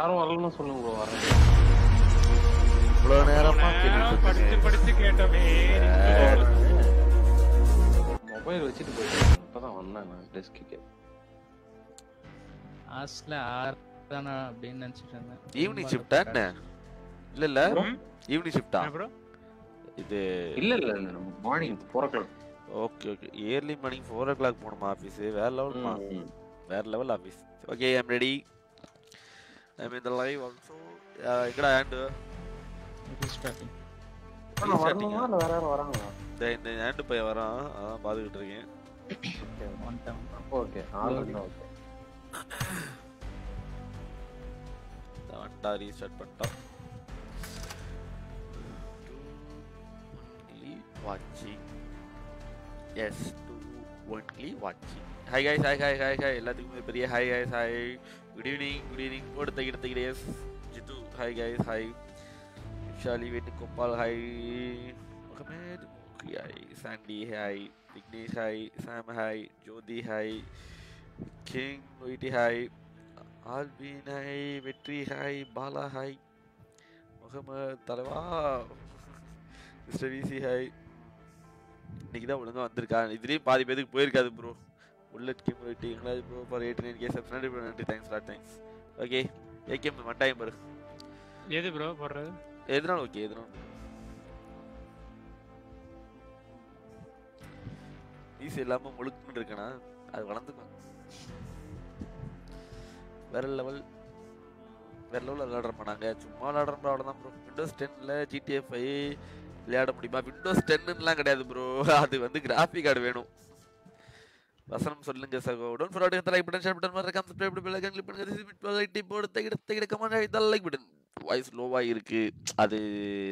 யாரும் வரலன்னு சொல்லுங்க ப்ரோ வரேன். இவ்வளவு நேரமா படிச்சு படிச்சு கேட்டோமே மொபைல் வச்சுட்டு போயிட்டேன் இப்பதான் வந்தேன் நான் டெஸ்க்கு லாஸ்ட்ல ஆறு தானே அப்படின்னு நினைச்சிட்டு இருந்தேன். ஈவினிங் ஷிஃப்டா என்ன? இல்ல இல்ல. ஈவினிங் ஷிஃப்டா ப்ரோ இது இல்ல இல்ல இல்ல morning four o'clock okay okay early morning four o'clock போகணுமா ஆஃபீஸ் வேற லெவல்மா வேற level office okay I'm ready I'm இந்த லைவ் ஆல்சோ எங்கடா ஹேண்டு ஸ்டார்டிங் வரணுமா? இல்ல வேற யாரும் வராங்களா? இந்த இந்த ஹேண்டு பையன் வரான். அதான் பார்த்துக்கிட்டு இருக்கேன். One time okay already okay வண்டா ரீஸ்டார்ட் பண்ணிட்டான். வாட்சிங் எஸ் டூ ஒன்லி வாட்சிங் hi guys. Hi hi hi hi எல்லாத்துக்குமே பெரிய hi guys. Hi good evening good evening போட்டு தகிட S Jitu hi guys. Hi Vishali Venugopal hi Mohammed Mukhi hi Chandy hi Vignesh hi சாம் ஹாய் ஜோதி hi king ஒயிட்டி hi Albin hi வெற்றி hi Bala hi Mohammed தலைவா mister விசி hi இன்னைக்கு தான் ஒழுங்கா வந்திருக்கா. இதுலேயும் பாதி பேருக்கு போயிருக்காது bro bullet game வெயிட்டிங்களா bro for eighty nine K subscribe நன்றி தேங்க்ஸ் லாட் தேங்க்ஸ் ஓகே ஏகேம் மண்டாயம் பாரு எது ப்ரோ போடுறது? எதுனாலும் ஓகே எதுனாலும். ஈஸி இல்லாமல் முழுக்குன்னு இருக்கேனா? அது வளர்ந்துக்கும் வேற லெவல் வேற லெவலில் விளையாடுறோம் நாங்கள் சும்மா விளையாடுறோம் அவ்வளோதான் ப்ரோ விண்டோஸ் டென்னில் ஜிடிஎஃப் ஐ விளையாட முடியுமா? விண்டோஸ் டென்னுலாம் கிடையாது ப்ரோ அது வந்து கிராஃபிக் கார்டு வேணும். வசனம் சொல்லுங்க சகோ. Don't forget to like button share button மாதிரி சப்ஸ்கிரைப் பண்ணி பெல் ஐகான் கிளிக் பண்ணுங்க ரிசீவ் பிட் லைட் போடு தகிட தகிட கமெண்ட் இதெல்லாம் லைக் பட்டன் வாய்ஸ் லோவா இருக்கு. அது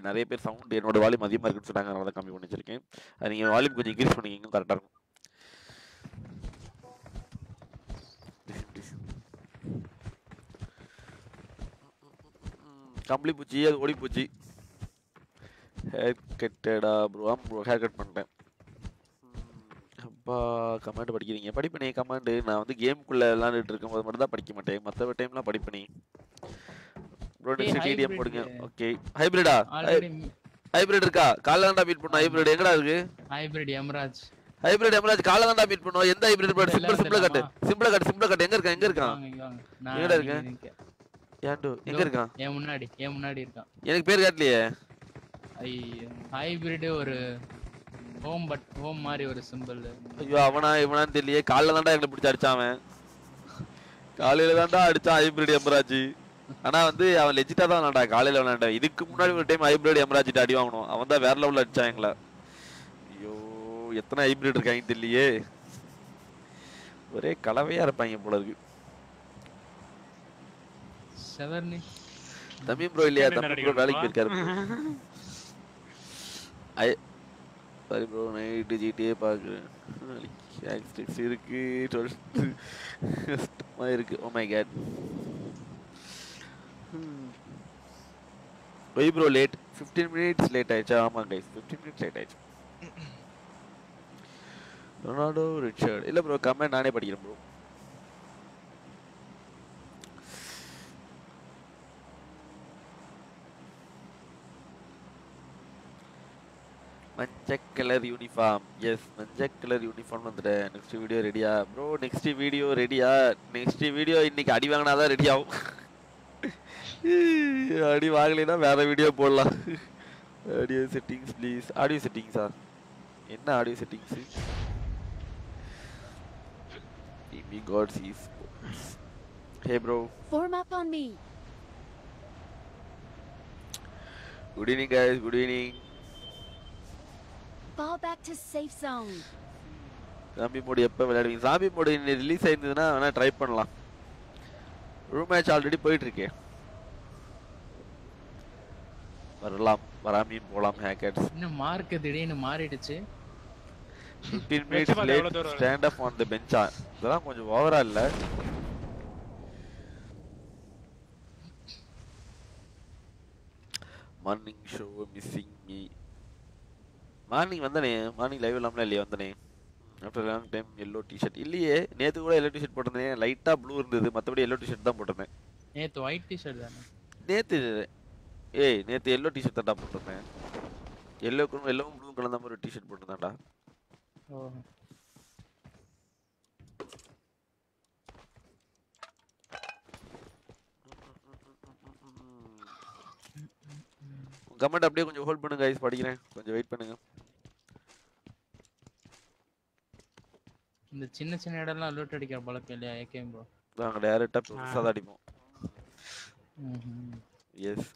நிறைய பேர் சவுண்ட் என்னோட வால்யூம் அதிகமா இருக்குன்னு சொன்னாங்க அதனால தான் கம்மி பண்ணி வச்சிருக்கேன். அது நீங்க வால்யூம் கொஞ்சம் இன்க்ரீஸ் பண்ணிக்கிங்க கரெக்டா இருக்கும். கம்பளி பூச்சி அது ஓடி பூச்சி. ஹேர் கட்டடா ப்ரோ ஆம் ப்ரோ ஹேர் கட் பண்ணிட்டேன். அப்பா கமாண்ட் படிக்கிறீங்க. படிப்பனே கமாண்டு நான் வந்து கேமுக்குள்ள விளாண்டுட்டு இருக்கும்போது மட்டும் தான் படிக்க மாட்டேன். மற்ற டைம்லாம் படிப்பனே ப்ரோ ஏய், நெக்ஸ்ட் டிடிஎம். போடுங்க. ஓகே ஹைபிரிடா ஹைபிரிட் இருக்கா? காலைல தான்டா மீட் பண்ணோம். ஹைபிரிட் எங்கடா இருக்கு? ஹைபிரிட் எம்ராஜ் ஹைபிரிட் எமராஜ் காலைல தான்டா மீட் பண்ணோம். எந்த ஹைபிரிட் போடு சிம்பிள் சிம்பிள் கட்டு? சிம்பிள் கட்டு சிம்பிள் கட்டு. எங்க இருக்கான்? எங்க இருக்கான்? எங்கடா? இருக்கேன். ஏன்டோ எங்க இருக்கான்? என் முன்னாடி என் முன்னாடி இருக்கான். எனக்கு பேர் காட்டலையே. ஐயோ ஹைபிரிட் ஒரு ஹோம் பட் ஹோம் மாதிரி ஒரு சிம்பிள் ஐயோ அவனா இவனான்னு தெரியலையே. காலைல தான்டா எங்களை பிடிச்சி அடிச்சான் அவன். காலையில தான்டா அடிச்சான் ஹைபிரிட் எமராஜ் ஆனா வந்து அவன் லெஜிட்டா தான் விளாண்டா. காலையில விளாண்டான் இதுக்கு முன்னாடி ஒரு டைம் ஹைபிரிட் எமராஜ் அடி வாங்கணும் அவன் தான் வேற லெவல்ல அடிச்சான் எங்களை. ஐயோ எத்தனை ஹைபிரிட் இருக்காங்க தெரியலையே. ஒரே கலவையா இருப்பாங்க போல இருக்கு. தம்பி ப்ரோ இல்லையா? தம்பி ப்ரோ வேலைக்கு? போயிருக்காரு. I sorry bro night GTA பார்க்குறேன் ஆக்ஸ்டிக்ஸ் இருக்கு. டுவெல்த்து கஷ்டமாக இருக்கு. ஓ my god why bro late fifteen minutes late ஆயிடுச்சா? ஆமாம் கைஸ் ஃபிஃப்டீன் மினிட்ஸ் லேட் ஆயிடுச்சு. Ronaldo Richard. இல்லை ப்ரோ கமெண்ட் நானே படிக்கிறேன் ப்ரோ மஞ்சள் கலர் யூனிஃபார்ம் எஸ் மஞ்சள் கலர் யூனிஃபார்ம் வந்துட்டேன். நெக்ஸ்ட் வீடியோ ரெடியா ப்ரோ நெக்ஸ்ட் வீடியோ ரெடியா நெக்ஸ்ட் வீடியோ இன்னைக்கு அடி வாங்கினா தான் ரெடி ஆகும். அடி வாங்கலைன்னா வேற வீடியோ போடலாம். ஆடியோ செட்டிங்ஸ் ப்ளீஸ் ஆடியோ செட்டிங்ஸா என்ன ஆடியோ செட்டிங்ஸ் டிவி காட் cheese hey bro Form up on me. Good evening guys good evening Fall back to safe zone. Zombie mode எப்போ விளையாடுவீங்க? சாம்பி மோடு ரிலீஸ் ஆயிருந்ததுன்னா வேணா ட்ரை பண்ணலாம். Room match already போயிட்டு இருக்கே வரலாம். வராமையும் போலாம். ஹேக்கர்ஸ் இன்னும் மார்க் திடீர்னு மாறிடுச்சு. 15 மினிட்ஸ் நிச்சயமா லேட் எவ்வளவு தூரம் வரும்? ஸ்டாண்ட் அப் ஆன் தி பெஞ்சா இதெல்லாம் கொஞ்சம் ஓவரா இல்ல? மார்னிங் ஷோ மிஸ்ஸிங் மார்னிங் வந்தனே. மார்னிங் லைவ் இல்லாமல இல்லையா வந்தனே? After long time yellow T-shirt இல்லையே நேத்து கூட எல்லோ டிஷர்ட் போட்டிருந்தேன். லைட்டா ப்ளூ இருந்தது. மற்றபடி எல்லோ டிஷர்ட் தான் போட்டிருந்தேன். நேத்து ஒயிட் டிஷர்ட் தானே? நேத்து ஏய் நேத்து எல்லோ டிஷர்ட் தான்டா போட்டிருந்தேன். எல்லோக்கும் எல்லோவும் ப்ளூ கலந்த மாதிரி ஒரு டிஷர்ட் போட்டிருந்தேன்டா. கமெண்ட் அப்படியே கொஞ்சம் ஹோல்ட் பண்ணுங்க guys. படிக்கிறேன். கொஞ்சம் வெயிட் பண்ணுங்க. இந்த சின்ன சின்ன இடம்லாம் லூட் அடிக்கிற பழக்கம் இல்லையா ஏகேம் ப்ரோ நாங்கள் டேரெக்டாக பெருசாக தான் அடிப்போம். எஸ்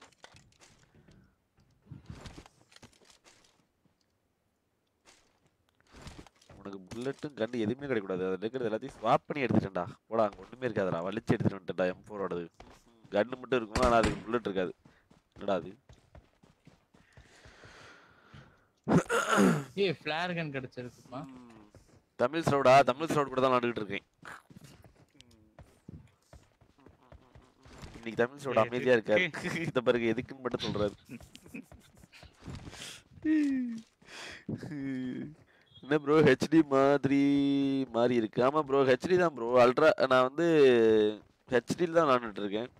உனக்கு புல்லட்டும் கண்டு எதுவுமே கிடைக்கூடாது அதில் இருக்கிறது எல்லாத்தையும் ஸ்வாப் பண்ணி எடுத்துட்டேன்டா. போடா அங்கே ஒன்றுமே இருக்காதுடா. வலிச்சு எடுத்துட்டு வந்துட்டேன்டா எம் ஃபோரோடது கன்று மட்டும் இருக்கும்? ஆனால் அதுக்கு புல்லட் இருக்காது. என்னடா அது? ஏய் ஃபிளேர் கன் கிடைச்சிருக்குப்பா தமிழ் ஸ்ரௌடா தமிழ் ஸ்ரௌட் கூட தான் விளாண்டுக்கிட்டு இருக்கேன். இன்னைக்கு தமிழ் ஸ்ரௌட் அமைதியா இருக்காரு. இந்த பிறகு எதுக்குன்னு மட்டும் சொல்றாரு. என்ன ப்ரோ ஹெச்டி மாதிரி மாதிரி இருக்கு. ஆமா ப்ரோ ஹெச்டி தான் ப்ரோ அல்ட்ரா நான் வந்து ஹெச்டியில் தான் விளாண்டுட்டு இருக்கேன்.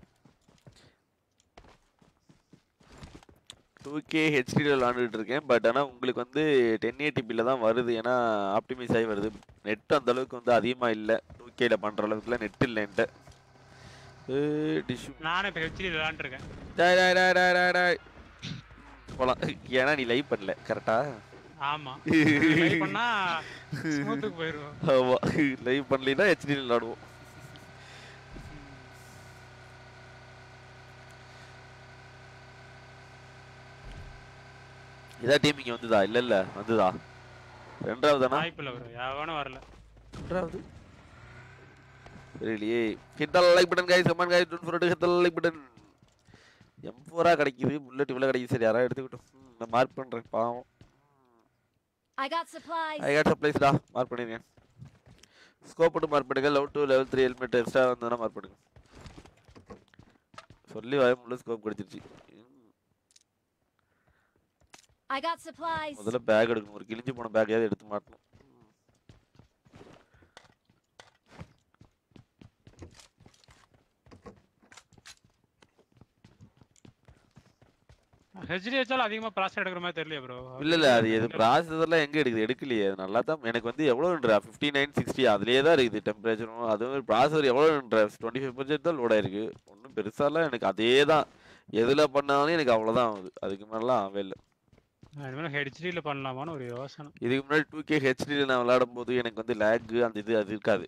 டூ கே ஹெச்டியில் விளாண்டுட்டு இருக்கேன் பட் ஆனால் உங்களுக்கு வந்து டென் ஏடிபியில் தான் வருது. ஏன்னா ஆப்டிமைஸ் ஆகி வருது. நெட் அந்த அளவுக்கு வந்து அதிகமாக இல்லை. டூ கேல பண்ணுற அளவுக்குலாம் நெட் இல்லை என்கிட்ட. நானும் இப்போ ஹெச்டி விளாண்டுருக்கேன். டாய் டாய் டாய் டாய் டாய் டாய். போலாம். ஏன்னா நீ லைவ் பண்ணல. கரெக்டா ஆமா. பண்ணா ஸ்மூத்துக்கு போயிடுவோம் ஆமா. லைவ் பண்ணலைன்னா ஹெச்டி விளாடுவோம். இதா டீம் இங்க வந்துதா இல்ல இல்ல வந்துதா ரெண்டாவது தானா வாய்ப்பு இல்லை ப்ரோ எவனும் வரல ரெண்டாவது தெரியலையே hit the like button guys comment guys don't forget hit the like button M4 ஆ கிடைக்குது புல்லட் இவ்வளவு கிடைக்குது சரி யாராவது எடுத்துக்கிட்டோம் ம், நான் மார்க் பண்றேன் பாவம் I got supplies. I got சப்ளைஸ்டா mark பண்ணிருக்கேன் ஸ்கோப் போட்டு மார்க் பண்ணுங்க level two level three helmet extra வந்ததுன்னா மார்க் பண்ணுங்க சொல்லி வாய முள்ள ஸ்கோப் கிடைச்சிருச்சு ம், I got supplies. முதல்ல பேக் எடுக்கணும். ஒரு கிழிஞ்சு போன பேக்கையாவது எடுத்து மாட்டணும். ஹெச்டி வச்சாலும் அதிகமா ப்ராசஸ் எடுக்கிற மாதிரி தெரியல ப்ரோ இல்ல இல்ல அது எது ப்ராசஸர்லாம் எங்க எடுக்குது? எடுக்கலையே. அது நல்லா தான் எனக்கு வந்து எவ்வளோன்றா ஃபிஃப்டி நைன் சிக்ஸ்டி அதுலேயே தான் இருக்குது டெம்பரேச்சரும் அதுவும் ப்ராசஸர் எவ்வளோன்ற டுவெண்ட்டி ஃபைவ் பர்சன்ட் தான் லோட் ஆயிருக்கு. ஒன்றும் பெருசாலாம் எனக்கு அதே தான் எதில் பண்ணாலும் எனக்கு அவ்வளோதான் ஆகுது. அதுக்கு மேலாம் ஆகவே இல்லை. ஹெச்டியில் பண்ணலாமான்னு ஒரு யோசனை. இதுக்கு முன்னாடி டூ கே ஹெச்டியில் நான் விளையாடும் போது எனக்கு வந்து லேக் அந்த இது அது இருக்காது.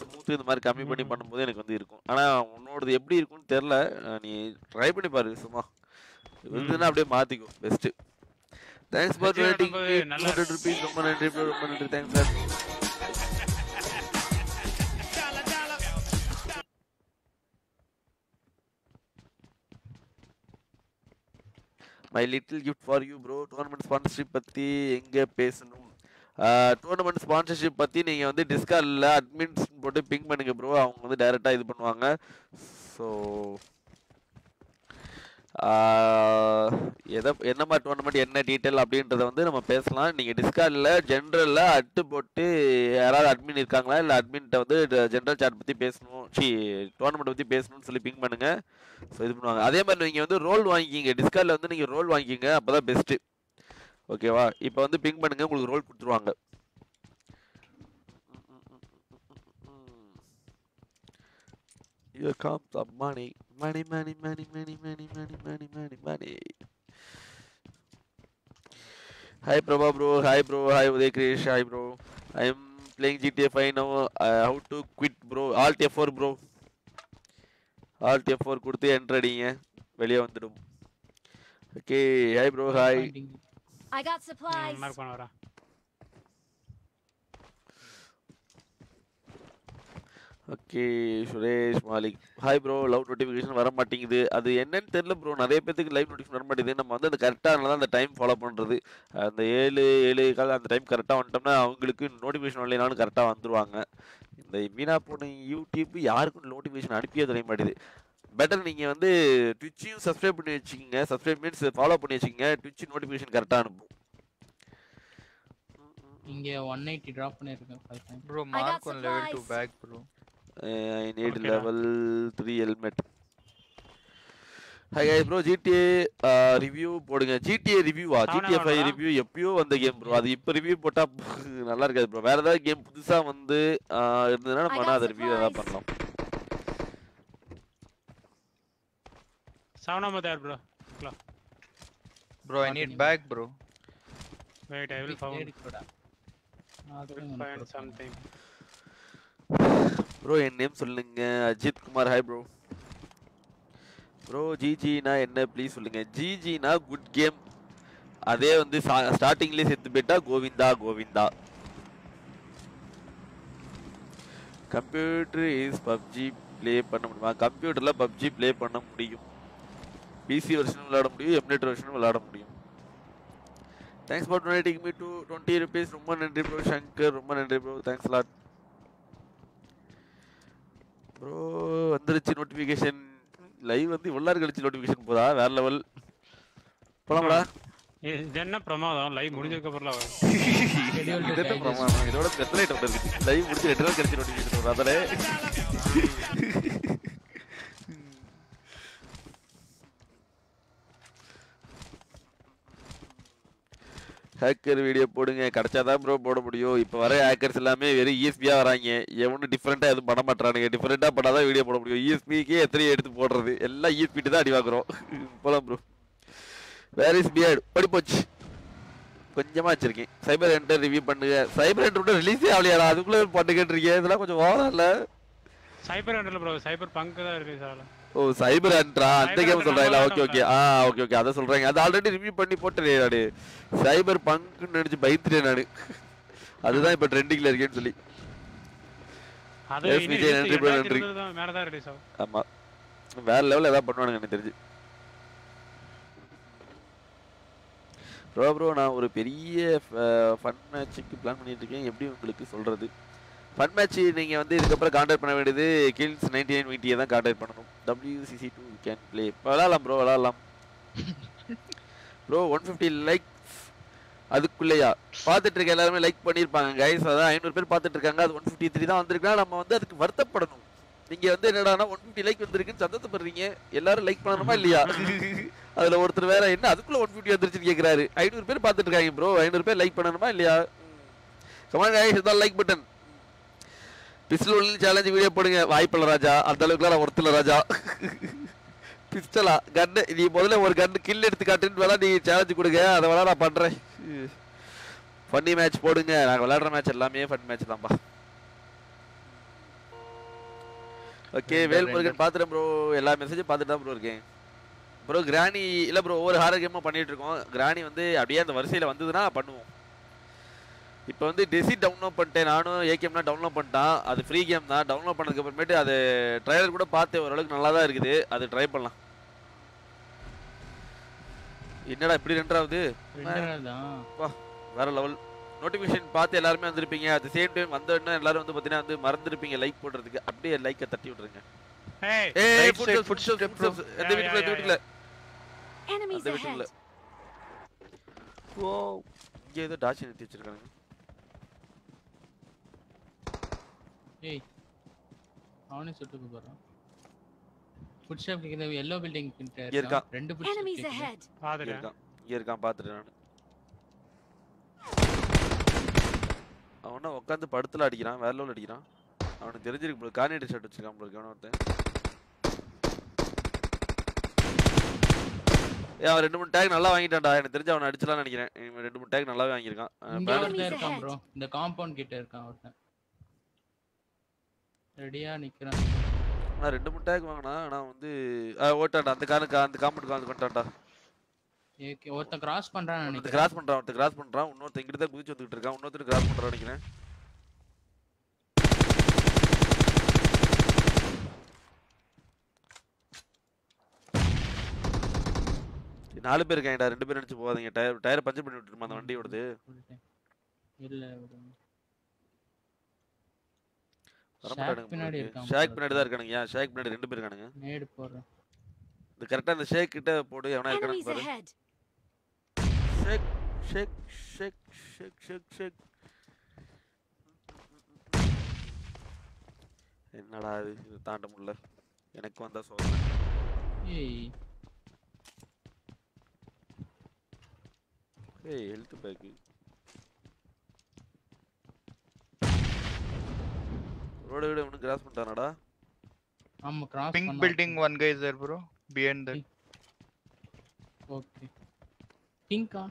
ஸ்மூத் இந்த மாதிரி கம்மி பண்ணி. பண்ணும்போது எனக்கு வந்து இருக்கும். ஆனால் உன்னோடது எப்படி இருக்கும்னு தெரில நீ ட்ரை பண்ணி பாரு சும்மா. இருந்துன்னா அப்படியே மாற்றிக்கோ பெஸ்ட்டு தேங்க்ஸ் ஃபார் வெயிட்டிங் ரொம்ப நன்றி ரொம்ப நன்றி. Thanks sir my little gift for you bro tournament sponsorship பற்றி எங்கே பேசணும்? டோர்னமெண்ட் ஸ்பான்சர்ஷிப் பற்றி நீங்கள் வந்து டிஸ்கார்டில் அட்மின்ஸ் போட்டு பிங் பண்ணுங்க ப்ரோ அவங்க வந்து டைரெக்டாக இது பண்ணுவாங்க. ஸோ எதை என்ன மாதிரி டோர்னமெண்ட் என்ன டீட்டெயில் அப்படின்றத வந்து நம்ம பேசலாம். நீங்கள் டிஸ்கார்டில் ஜென்ரலில் அட்டு போட்டு யாராவது அட்மின் இருக்காங்களா? இல்லை அட்மின்கிட்ட வந்து ஜென்ரல் சாட் பற்றி பேசணும். சி டோர்னமெண்ட் பற்றி பேசணும்னு சொல்லி பிங் பண்ணுங்க. ஸோ இது பண்ணுவாங்க. அதே மாதிரி நீங்கள் வந்து ரோல் வாங்கிக்கிங்க. டிஸ்கார்டில் வந்து நீங்கள் ரோல் வாங்கிக்கிங்க. அப்போ தான் பெஸ்ட்டு ஓகேவா இப்போ வந்து பிங் பண்ணுங்கள் உங்களுக்கு ரோல் கொடுத்துருவாங்க. Here comes the money. Money, money, money, money, money, money, money, money, money. Hi Prabha bro, hi bro, hi Uday Krish, hi bro. I am playing GTA 5 now. Uh, how to quit bro? Alt F4 bro. Alt F4 கொடுத்து enter அடிங்க வெளியே வந்துடும் okay hi bro hi I got supplies. Mark பண்ண வரேன் okay Suresh Malik. Hi bro love notification வர மாட்டேங்குது அது என்னன்னு தெரியல ப்ரோ நிறைய பேத்துக்கு லைவ் நோட்டிஃபிகேஷன் வர மாட்டேங்குது நம்ம வந்து அந்த கரெக்டாக தான் அந்த டைம் ஃபாலோ பண்ணுறது அந்த ஏழு ஏழு கால அந்த டைம் கரெக்டாக வந்துட்டோம்னா அவங்களுக்கு நோட்டிஃபிகேஷன் வரலைனாலும் கரெக்டாக வந்துருவாங்க. இந்த வீணா போன யூடியூப் யாருக்கும் நோட்டிஃபிகேஷன் அனுப்பியே தெரிய மாட்டேது பெட்டர் நீங்கள் வந்து ட்விட்சையும் சப்ஸ்கிரைப் பண்ணி வச்சுக்கோங்க. சப்ஸ்கிரைப் மீன்ஸ் ஃபாலோ பண்ணி வச்சுக்கோங்க. ட்விட்ச் நோட்டிஃபிகேஷன் கரெக்டாக அனுப்பும். இங்க ஒன் எயிட்டி ட்ராப் பண்ணிருக்கேன் got mark on level 2 supplies. back, bro. I need level three helmet hi bro GTA review போடுங்க. ஜிடிஏ ரிவ்யூவா ஜிடிஏ ஃபைவ் ரிவ்யூ எப்பயோ வந்த கேம் ப்ரோ அது இப்போ ரிவ்யூ போட்டால் நல்லா இருக்காது ப்ரோ வேற ஏதாவது கேம் புதுசாக வந்து uh, இருந்ததுனா நம்ம அதை ரிவ்யூ எதாவது பண்ணலாம் சவனா மதார் bro bro I need bag bro wait I will found something bro N name சொல்லுங்க. Ajith Kumar hi bro bro ஜிஜினா என்ன? ப்ளீஸ் சொல்லுங்க. ஜிஜினா குட் கேம் அதே வந்து ஸ்டார்டிங்லேயே செத்து போயிட்டா Govinda Govinda. Computer is PUBG play பண்ண முடியுமா? கம்ப்யூட்டரில் பப்ஜி ப்ளே பண்ண முடியும். பிசி வெர்ஷனும் விளாட முடியும் எம்னெட் வெர்ஷனும் விளையாட முடியும். Thanks for donating me two twenty rupees ரொம்ப நன்றி ப்ரோ சங்கர் ரொம்ப நன்றி ப்ரோ தேங்க்ஸ் லாட் ப்ரோ வந்துருச்சு நோட்டிஃபிகேஷன் லைவ் வந்து இவ்வளோ கழிச்சு நோட்டிஃபிகேஷன் போதா? வேற லெவல் போலாம்டா. இது என்ன பிரமாதம்? லைவ் முடிஞ்சதுக்கு அப்புறம்? இதோட ஐட்டம் இருக்கு லைவ் முடிச்சு ரெண்டு நாள் கழிச்சு நோட்டிஃபிகேஷன் வரும் அதில் ஹேக்கர் வீடியோ போடுங்க. கிடைச்சாதான் ப்ரோ போட முடியும். இப்போ வர ஹேக்கர்ஸ் எல்லாமே வெறும் இஎஸ்பியாக வராங்க. எவனும் டிஃப்ரெண்ட்டாக எதுவும் பண்ண மாட்டானுங்க டிஃப்ரெண்ட்டாக பண்ணால் தான் வீடியோ போட முடியும். இஎஸ்பிக்கே எத்தனை எடுத்து போடுறது. எல்லாம் இஎஸ்பிட்டு தான் அடி வாங்குறோம். போலாம் ப்ரோ வேர் இஸ் பியர்டு படி போச்சு. வச்சுருக்கேன். சைபர் என்டர் ரிவ்யூ பண்ணுங்க. சைபர் என்டர் கூட ரிலீஸே ஆகலையாடா. அதுக்குள்ளே பண்ணிக்கிட்டு இருக்கேன் இதெல்லாம் கொஞ்சம் ஓவரா இல்லை. சைபர் ஹண்ட்ரட்ல ப்ரோ சைபர் பங்க் தான் இருக்குது சார். ஓ சைபர் என்ட்ரா அந்த கேம் சொல்றாங்களா ஓகே ஓகே. ஆ ஓகே ஓகே. அதை சொல்றாங்க. அது ஆல்ரெடி ரிவ்யூ பண்ணி போட்டேன் நானு. சைபர் பங்க்னு நினைச்சு பயந்துட்டேன் நானு. அதுதான் இப்ப ட்ரெண்டிங்ல இருக்கேன்னு சொல்லி. இனி விஜய், நன்றி bro, நன்றி. ஆமா. வேற லெவல்ல ஏதாவது பண்ணுவானுங்க எனக்கு தெரிஞ்சு. ப்ரோ ப்ரோ நான் ஒரு பெரிய ஃபன் மேட்ச்சுக்கு பிளான் பண்ணிட்டு இருக்கேன். எப்படி உங்களுக்கு சொல்றது? ஃபன் மேட்ச் நீங்க வந்து இதுக்கப்புறம் கான்டாக்ட் பண்ண வேண்டியது கில்ஸ் நைன்டி நைன் வீட்டியை தான் கான்டாக்ட் பண்ணணும். WCC டூ கேன் ப்ளே விளாடலாம் ப்ரோ விளாடலாம் ப்ரோ ஒன் ஃபிஃப்டி லைக்ஸ் அதுக்குள்ளேயா? பார்த்துட்டு இருக்க எல்லாருமே லைக் பண்ணியிருப்பாங்க கைஸ் அதான் ஐநூறு பேர் பார்த்துட்டு இருக்காங்க அது ஒன் ஃபிஃப்டி த்ரீ தான் வந்திருக்குன்னா நம்ம வந்து அதுக்கு வருத்தப்படணும். நீங்க வந்து என்னடானா ஒன் ஃபிஃப்டி லைக் வந்திருக்குன்னு சந்தோஷப்படுறீங்க. எல்லாரும் லைக் பண்ணணுமா இல்லையா? அதுல ஒருத்தர் வேற என்ன அதுக்குள்ள ஒன் ஃபிஃப்டி வந்துருச்சுன்னு கேக்குறாரு. ஐநூறு பேர் பார்த்துட்டு இருக்காங்க ப்ரோ ஐநூறு பேர் லைக் பண்ணணுமா இல்லையா? கமான் கைஸ் இதான் like button pistol challenge video போடுங்க. வாய்ப்பில்ல ராஜா. அந்த அளவுக்குலாம் நான் ஒருத்தல ராஜா. பிஸ்டலா கன்னு நீ முதல்ல ஒரு கன்னு கில் எடுத்து காட்டுன்னு வேணா நீ சேலஞ்ச் கொடுங்க. அதை வேணா நான் பண்றேன். ஃபன்னி மேட்ச் போடுங்க. நாங்க விளையாடுற மேட்ச் எல்லாமே ஃபன் மேட்ச் தான்ப்பா. ஓகே வேல்முருகன் பாத்துறேன் ப்ரோ எல்லா மெசேஜும் பார்த்துட்டு தான் ப்ரோ இருக்கேன். ப்ரோ கிராணி இல்ல ப்ரோ ஒவ்வொரு ஹாரர் கேமும் பண்ணிட்டு இருக்கோம். கிராணி வந்து அப்படியே அந்த வரிசையில வந்ததுன்னா பண்ணுவோம். இப்போ வந்து டெசி டவுன்லோட் பண்ணிட்டேன். நானும் ஏகேம்லாம் டவுன்லோட் பண்ணிட்டான். அது ஃப்ரீ கேம் தான். டவுன்லோட் பண்ணதுக்கு அப்புறமேட்டு அது ட்ரைலர் கூட பார்த்து ஓரளவுக்கு நல்லா தான் இருக்குது. அது ட்ரை பண்ணலாம். என்னடா இப்படி ரெண்டாவது? வேற லெவல் நோட்டிஃபிகேஷன் பார்த்து எல்லாருமே வந்திருப்பீங்க. அட் சேம் டைம் வந்த உடனே எல்லாரும் வந்து பார்த்தீங்கன்னா வந்து மறந்துருப்பீங்க. லைக் போடுறதுக்கு. அப்படியே லைக்கை தட்டி விட்டுருங்க. ஏய் ஃபுட் ஃபுட். எந்த Yeah, வீட்டுல yeah, எந்த வீட்டுல Enemies அந்த வீட்டுல ahead. ஓ இங்க ஏதோ டாச்சி நிறுத்தி வச்சிருக்காங்க ஏய் அவனே சுட்டுக்கு போறான் ஃபுட் ஸ்டெப் கேக்குது எல்லோ பில்டிங் கிட்ட இருக்கான். ரெண்டு ஃபுட் ahead. இங்க பாத்துட்டேன். இருக்கான். இங்க இருக்கான் பாத்துட்டேன் நான். அவனா உட்காந்து படுத்துல அடிக்கிறான் வேற லெவல் அடிக்கிறான். அவனுக்கு தெரிஞ்சிருக்கு போல கார்னேட்டர் ஷர்ட் வச்சிருக்கான் போல இருக்கு. ஒருத்தன். அவன் ரெண்டு மூணு டேக் நல்லா வாங்கிட்டான்டா. எனக்கு தெரிஞ்சு அவனை அடிச்சலாம்னு நினைக்கிறேன். ரெண்டு மூணு டேக் நல்லாவே வாங்கியிருக்கான். இந்த காம்பவுண்ட் கிட்ட இருக்கான் ஒருத்தன். ரெடியா நிக்கிறான். ஆனா ரெண்டு மூணு டேக் வாங்கினா ஆனா வந்து அஹ் ஓட்டான்டா அந்த கானுக்கு அந்த காம்பவுண்ட் வந்து கொண்டான்டா ஏகே ஒருத்தன் கிராஸ் ஒருத்தன் நினைக்கிறேன். கிராஸ் பண்றான் ஒருத்தன் கிராஸ் பண்றான் இன்னொருத்தன் இங்கிட்டு தான் குதிச்சு வந்துட்டு இருக்கான் இன்னொருத்தர் கிராஸ் பண்றான்னு நினைக்கிறேன். நாலு பேர் இருக்காங்கடா ரெண்டு பேர் நினைச்சு போகாதீங்க. டயர் டயர் பஞ்சர் பண்ணி விட்டுருமா அந்த வண்டியோடது. இல்ல பின்னாடி ஷேக் பின்னாடி தான் இருக்கானுங்க. ஷேக் பின்னாடி ரெண்டு பேர் இருக்கானுங்க. நேடு போறேன் அந்த ஷேக் கிட்ட போடு எவனா இருக்கானு ஷேக் ஷேக் ஷேக் ஷேக் ஷேக் ஷேக். என்னடா இது? இது தாண்ட முடியல. எனக்கு வந்தா சோதனை ஏய். ஏய் ஹெல்த் பேக்கு ரோட விட இவனு கிராஸ் பண்ணிட்டானடா ஆமா cross building, one guy is there, bro. Behind that. Okay பிங்கா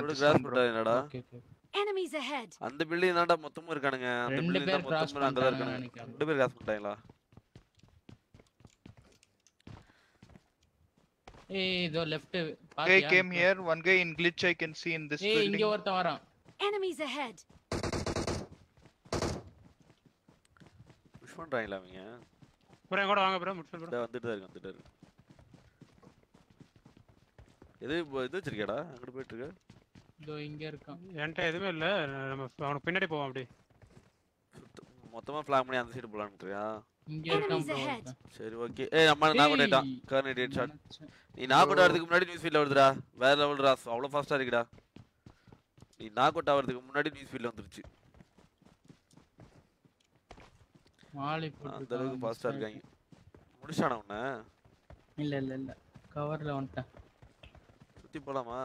ரோட கிராஸ். பண்ணிட்டானடா Enemies ahead! அந்த பில்டிங் தான்டா மொத்தமும் இருக்கானுங்க அந்த பில்டிங் பேர் தான் மொத்தமும் அங்கதான் பண்ணிட்டாங்கன்னு இருக்கானுங்க. ரெண்டு பேர் கிராஸ் பண்ணிட்டாங்களா ஏய் இதோ left Guy came here. One guy in glitch I can see in this ஏய் இங்க building. ஒருத்தன் வரான் Enemies ahead! புஷ் பண்றாங்களா அவங்க ப்ரோ என் கூட வாங்க ப்ரோ முடிச்சு ப்ரோ வந்துட்டு தான் இருக்கு வந்துட்டு இருக்கு. எது இப்போ இது வச்சிருக்கியாடா? அங்கிட்டு போயிட்டு இருக்க. இதோ இங்க இருக்கான். என்கிட்ட எதுவுமே இல்ல. நம்ம அவனுக்கு பின்னாடி போவோம் அப்படி. மொத்தமா பிளான் பண்ணி அந்த சைடு போலான்றியா இங்க இருக்கான். சரி ஓகே ஏய் நம்ம நான் கொண்டாயிட்டான் ஏய், கர்னேட் ஹெட் ஷாட். நீ நாக் அவுட் ஆகிறதுக்கு முன்னாடி நியூஸ் ஃபீல்ட்ல வருதுடா. வேற லெவல் ராஸ் அவ்வளோ ஃபாஸ்டா இருக்குடா. நீ நாக் அவுட் ஆகிறதுக்கு முன்னாடி நியூஸ் ஃபீல்ட்ல வந்துருச்சு. மாலி அந்த அளவுக்கு ஃபாஸ்டா இருக்காங்க. முடிச்சானா உன்ன? இல்ல இல்ல இல்ல. கவர்ல வந்துட்டேன். சுத்தி போலாமா?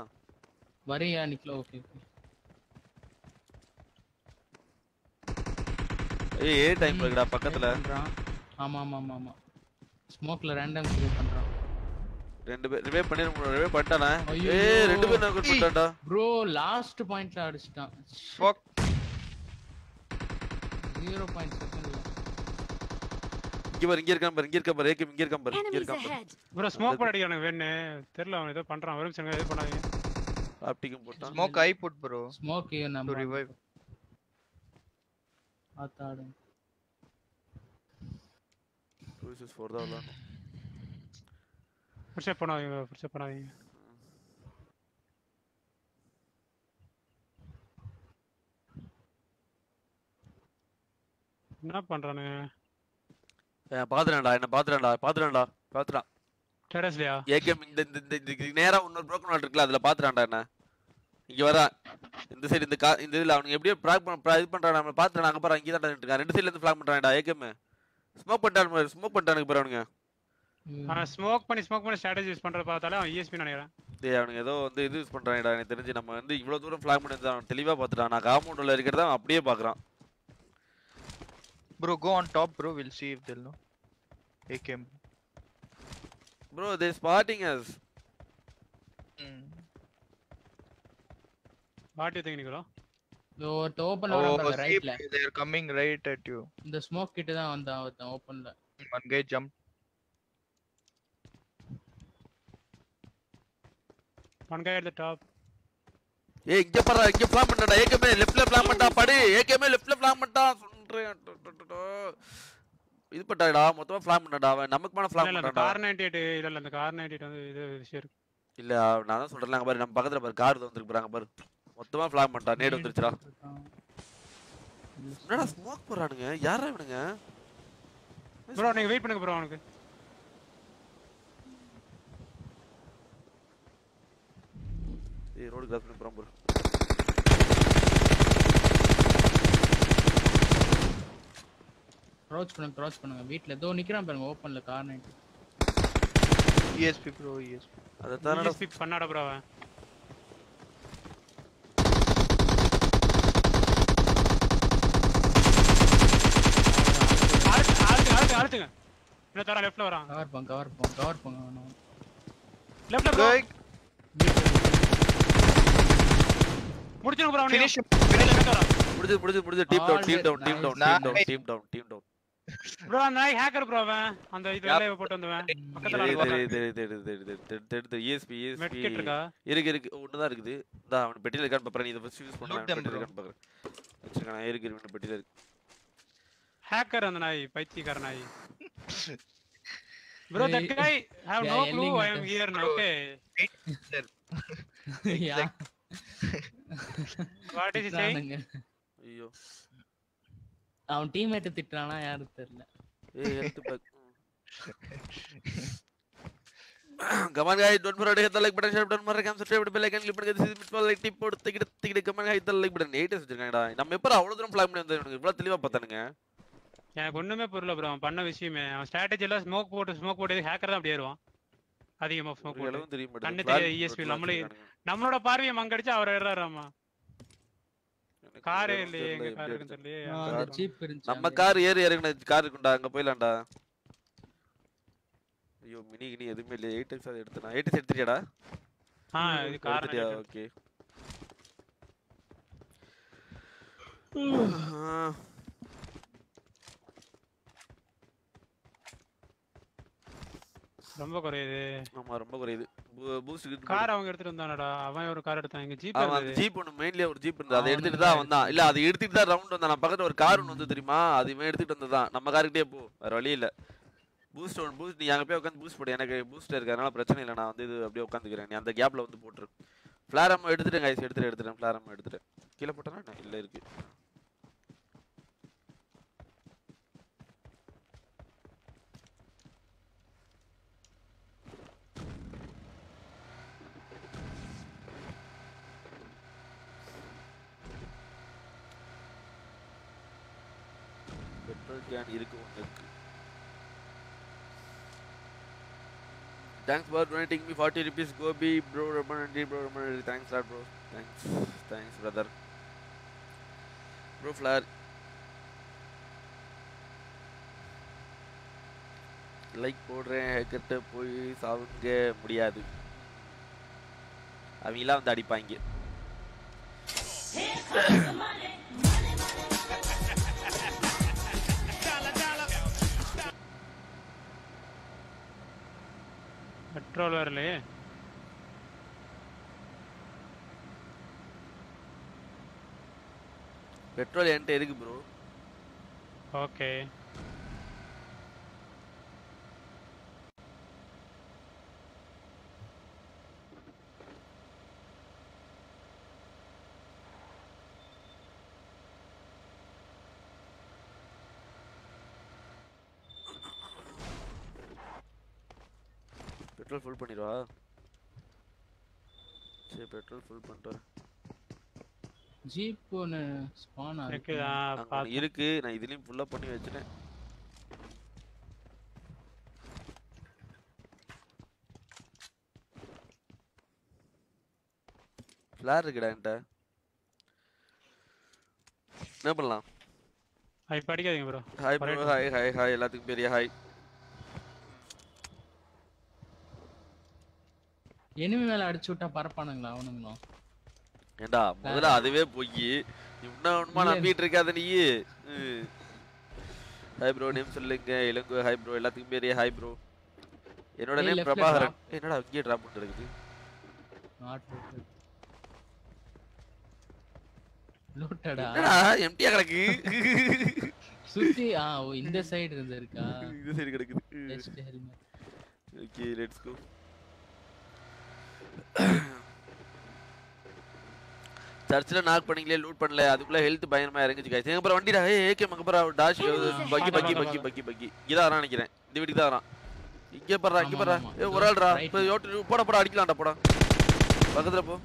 வரியா நிக்கல? ஓகே ஓகே ஏய் ஏ டைம் இருக்குடா பக்கத்துல. ஆமா ஆமா ஆமா ஆமா. ஸ்மோக்ல ரேண்டம் கிரியேட் பண்றான். ரெண்டு பேர் ரிவைவ் பண்ணி ரிவைவ் பண்ணிட்டானே. ஏய் ரெண்டு பேர் நாக் அவுட் பண்ணிட்டான்டா ப்ரோ லாஸ்ட் பாயிண்ட்ல அடிச்சிட்டான். பாயிண்ட் செகண்ட்ல இங்க பாரு இங்க இருக்கான் பாரு இங்க இருக்கான் பாரு ஏகே இங்க இருக்கான் பாரு இங்க இருக்கான் பாரு! ப்ரோ ஸ்மோக் பண்ண அடிக்கிறானுங்க வேணு. தெரியல அவன் ஏதோ பண்றான். ஒரு நிமிஷம் எது பண்ணாதீங்க. ஆப்டிக்கும் போட்டான். Smoke I put, bro. Smoke To நம்ம revive. ஆத்தாடு 2 vs 4 தான் விளையாடணும் புடிச்சே பண்ணாதீங்க புடிச்சே பண்ணாதீங்க. என்ன பண்றானுங்க? பாத்துறேன்டா என்ன பாத்துறேன்டா பாத்துறேன்டா பாத்துறான் டெரஸ்லயா ஏகேம் இந்த இந்த நேரா இன்னொரு broken வால் இருக்குல்ல அதுல பாத்துறான்டா என்ன? இங்க வரான் இந்த சைடு இந்த இந்த இதுல அவனுக்கு எப்படியோ ப்ராக் பண்ண இது பண்றான் நம்ம பாத்துறான் அங்க பாரு அங்க தான் இருக்கான். ரெண்டு சைடுல இருந்து ஃபிளாக் பண்றான்டா ஏகேம். ஸ்மோக் பண்ணிட்டான் ஸ்மோக் பண்ணிட்டானுங்க பாரு அவனுங்க. அவன் ஸ்மோக் பண்ணி ஸ்மோக் பண்ணி ஸ்ட்ராட்டஜி யூஸ் பண்றத பார்த்தாலே அவன் ESP நினைக்கிறேன். டேய் அவனுங்க ஏதோ வந்து இது யூஸ் பண்றாங்கடா எனக்கு தெரிஞ்சு நம்ம வந்து இவ்வளவு தூரம் ஃபிளாக் பண்ணி அவன் தெளிவா பாத்துட்டான். நான் காம்பவுண்ட் உள்ள இருக்கிறத அவன் அப்படியே பாக்குறான். Bro, go on top, bro. We'll see if they'll know. AKM. Bro they spotting us Mm. வாட்டி தங்கி நிக்கிறோம் இதோ ஒருத்த ஓபன்ல Oh, வரான் see, ரைட்ல they're coming right at you. இந்த ஸ்மோக் கிட்ட தான் வந்தான் ஒருத்தன் ஓபன்ல One guy jumped. One guy at the top ஏய் இங்க பாரு இங்க ஃபிளாக் பண்ணடா ஏகமே லெஃப்ட்ல ஃபிளாக் பண்ணிட்டா படு ஏகமே லெஃப்ட்ல ஃபிளாக் பண்ணிட்டான் சொல்றேன் டு, டு, டு, டு. இது பட்டாடா மொத்தமா ஃபிளாக் பண்ணடா அவன் நமக்கு மேல ஃபிளாக் இல்ல இல்ல பண்ணடா கார் நைன்டி எயிட் இல்ல இல்ல இந்த கார் நைன்டி எயிட் வந்து இது விஷயம் இருக்கு. இல்ல நான் தான் சொல்றேன் பாரு நம்ம பக்கத்துல பாரு கார் வந்துருக்கு பாரு அங்க பாரு. மொத்தமா ஃபிளாக் பண்ணிட்டான் நேடு வந்துருச்சுடா. என்னடா ஸ்மோக் போறானுங்க யாரா இவனுங்க? ப்ரோ நீங்க வெயிட் பண்ணுங்க ப்ரோ அவனுக்கு. ஏய் ரோடு கிராஸ் பண்ணி போறான் ப்ரோ க்ரௌச் பண்ணுங்க க்ரௌச் பண்ணுங்க வீட்ல ஏதோ நிக்கிறான் பாருங்க ஓபன்ல car night ESP, bro. ESP. அதை தானடா ESP பண்ணாட ப்ரோ அவன் ஆழ்த்து ஆழ்த்து ஆழ்த்து ஆழ்த்துங்க என்ன தர லெஃப்ட்ல வரான் கவர் போங்க கவர் போங்க கவர் போங்க அவனும். லெஃப்ட்ல ப்ரோ Guy, முடிச்சிருங்க ப்ரோ அவனையும் finish him. லெஃப்ட்ல வரான் முடிஞ்சது முடிஞ்சது முடிஞ்சது team down team down team down team down Nice. Team down team down bro அந்த நாய் ஹேக்கர் ப்ரோ அவன் அந்த இது வேலையை போட்டு வந்தவன் பக்கத்துல ESP ESP இருக்கா இருக்கு இருக்கு ஒண்ணுதான் இருக்குது அவன் பாப்பறேன் இதை ஃபர்ஸ்ட் யூஸ் பாக்குறேன் வச்சிருக்கான் இருக்கு இருக்கு இருக்கு ஹேக்கர் அந்த நாய் பைத்தியக்கார நாய் bro that guy have no clue I am. Here. Okay yeah what is he saying திட்டுறானுங்க. ஐயோ அவன் டீம்மேட் திட்டுறானா யாரும் தெரியல ஏய் guys don't பரோட head like button share to hit the like button, share button, மறக்காம பண்ணுங்க. This is லைக் டிப் போட்டு திக்கிட்டு திக்கிட்டு come காய் guys, hit the like button. வச்சிருக்காங்கடா. நம்ம எப்பற அவ்வளவு தூரம் flag பண்ணி வந்தது இவ்வளவு தெளிவா பார்த்தானுங்க எனக்கு ஒண்ணுமே புரியல ப்ரோ அவன் பண்ண விஷயமே அவன் ஸ்ட்ராட்டஜி எல்லாம் ஸ்மோக் போட்டு ஸ்மோக் போட்டு ஹேக்கர் தான் அப்படி ஏறுவான் அதிகமா ஸ்மோக் போட்டு. இளவும் தெரிய மாட்டேங்குது. கண்ணு flat நம்மளே நம்மளோட பார்வையை மங்கடிச்சு அவர் ஏறாராமா எனக்கு காரே இல்லையே எங்க அந்த. ஜீப் இருந்துச்சு நம்ம. கார் ஏறி இறங்கின கார் இருக்குண்டா அங்க போயிடலாம்டா. ஐயோ மினி கினி எதுவுமே இல்லை எயிட் எக்ஸ் அதை எடுத்து நான் எயிட் எடுத்துட்டியாடா? ஆ இது காரணம் எடுத்துட்டியா. ஓகே. ரொம்ப குறையுது. ஆமா ரொம்ப குறையுது. பூஸ்ட் கார் அவங்க எடுத்துட்டு வந்தானடா. அவன் ஒரு கார் எடுத்தான். எங்க ஜீப் அவன் ஜீப் ஒன்று மெயின்லேயே ஒரு ஜீப் இருந்தது. அதை எடுத்துட்டு தான் தான். வந்தான் இல்ல அதை எடுத்துட்டு தான் ரவுண்ட் வந்தான். நான் பக்கத்துல ஒரு கார் ஒன்று வந்து தெரியுமா? அது இவன் எடுத்துட்டு வந்ததான் நம்ம காருக்கிட்டே போ. வேற வழி இல்ல. பூஸ்ட் நீ அங்கே போய் உட்காந்து பூஸ்ட் போடு. எனக்கு பூஸ்ட் இருக்கு. அதனால பிரச்சனை இல்லை. நான் வந்து இது அப்படியே உட்காந்துக்கிறேன் நீ அந்த கேப்ல வந்து போட்டுரு. ஃபிளார் அம்மா எடுத்துட்டேன் எடுத்துட்டு எடுத்துட்டேன் ஃபிளார் அம்மா எடுத்துட்டேன் கீழே போட்டேன்னா? இல்ல இருக்கு. பெட்ரோல் கேன் இருக்கு ஒன்று இருக்கு thanks for donating me forty rupees Gopi bro ரொம்ப நன்றி ப்ரோ ரொம்ப நன்றி thanks lot bro thanks thanks brother bro flare like போடுறேன் ஹேக்கர்ட்ட போய் சாவுங்க முடியாது. அவங்களாம் வந்து அடிப்பாங்க. பெட்ரோல் வரலையே? பெட்ரோல் என்கிட்ட இருக்கு ப்ரோ ஓகே பெட்ரோல் ஃபுல் பண்ணிடுவா? சரி பெட்ரோல் ஃபுல் பண்ணிட்டு வரேன். ஜீப் ஒன்று ஸ்பான் பார்த்தேன். இருக்கு நான் இதுலயும் ஃபுல்லா பண்ணி வச்சிட்டேன். ஃபிளார் இருக்குடா என்கிட்ட. என்ன பண்ணலாம்? ஆ, இப்ப அடிக்காதீங்க bro hi. Hi hi hi எல்லாத்துக்கும் பெரிய ஹாய் எனிமி மேல அடிச்சு விட்டா பறப்பானுங்களா அவனுங்களும் ஏண்டா முதல்ல அதுவே போய். ஒண்ணுமா இல்ல. நம்பிட்டு இருக்காத நீ. ஹாய் ப்ரோ நேம் சொல்லுங்க. இளங்கோ ஹாய் ப்ரோ எல்லாத்துக்கும் பெரிய ஹாய் ப்ரோ என்னோட நேம் பிரபாகரன். என்னடா இங்கே டிராப் பண்ணிட்டு இருக்குது எம்டியா கிடக்கு? சுத்தி ஆ இந்த சைடு இருந்து இருக்கா இந்த சைடு கிடக்குது. ஓகே லெட்ஸ் கோ சர்ச்சில் நாக் பண்ணீங்களே லூட் பண்ணல அதுக்குள்ள ஹெல்த் பயங்கரமா இறங்குச்சு guys. எங்க அப்புறம் வண்டிடா? ஏகே மங்க அப்புறம் டாஷ் பக்கி பக்கி பக்கி பக்கி பக்கி இதான் வரான் நினைக்கிறேன். இந்த வீட்டுக்கு தான் வரான் இங்க படுறா இங்க படுறா. ஏய் ஒரு ஆள்ரா Right. இப்போ யோட்டு போட போட அடிக்கலாம்டா போடா. பக்கத்துல போ.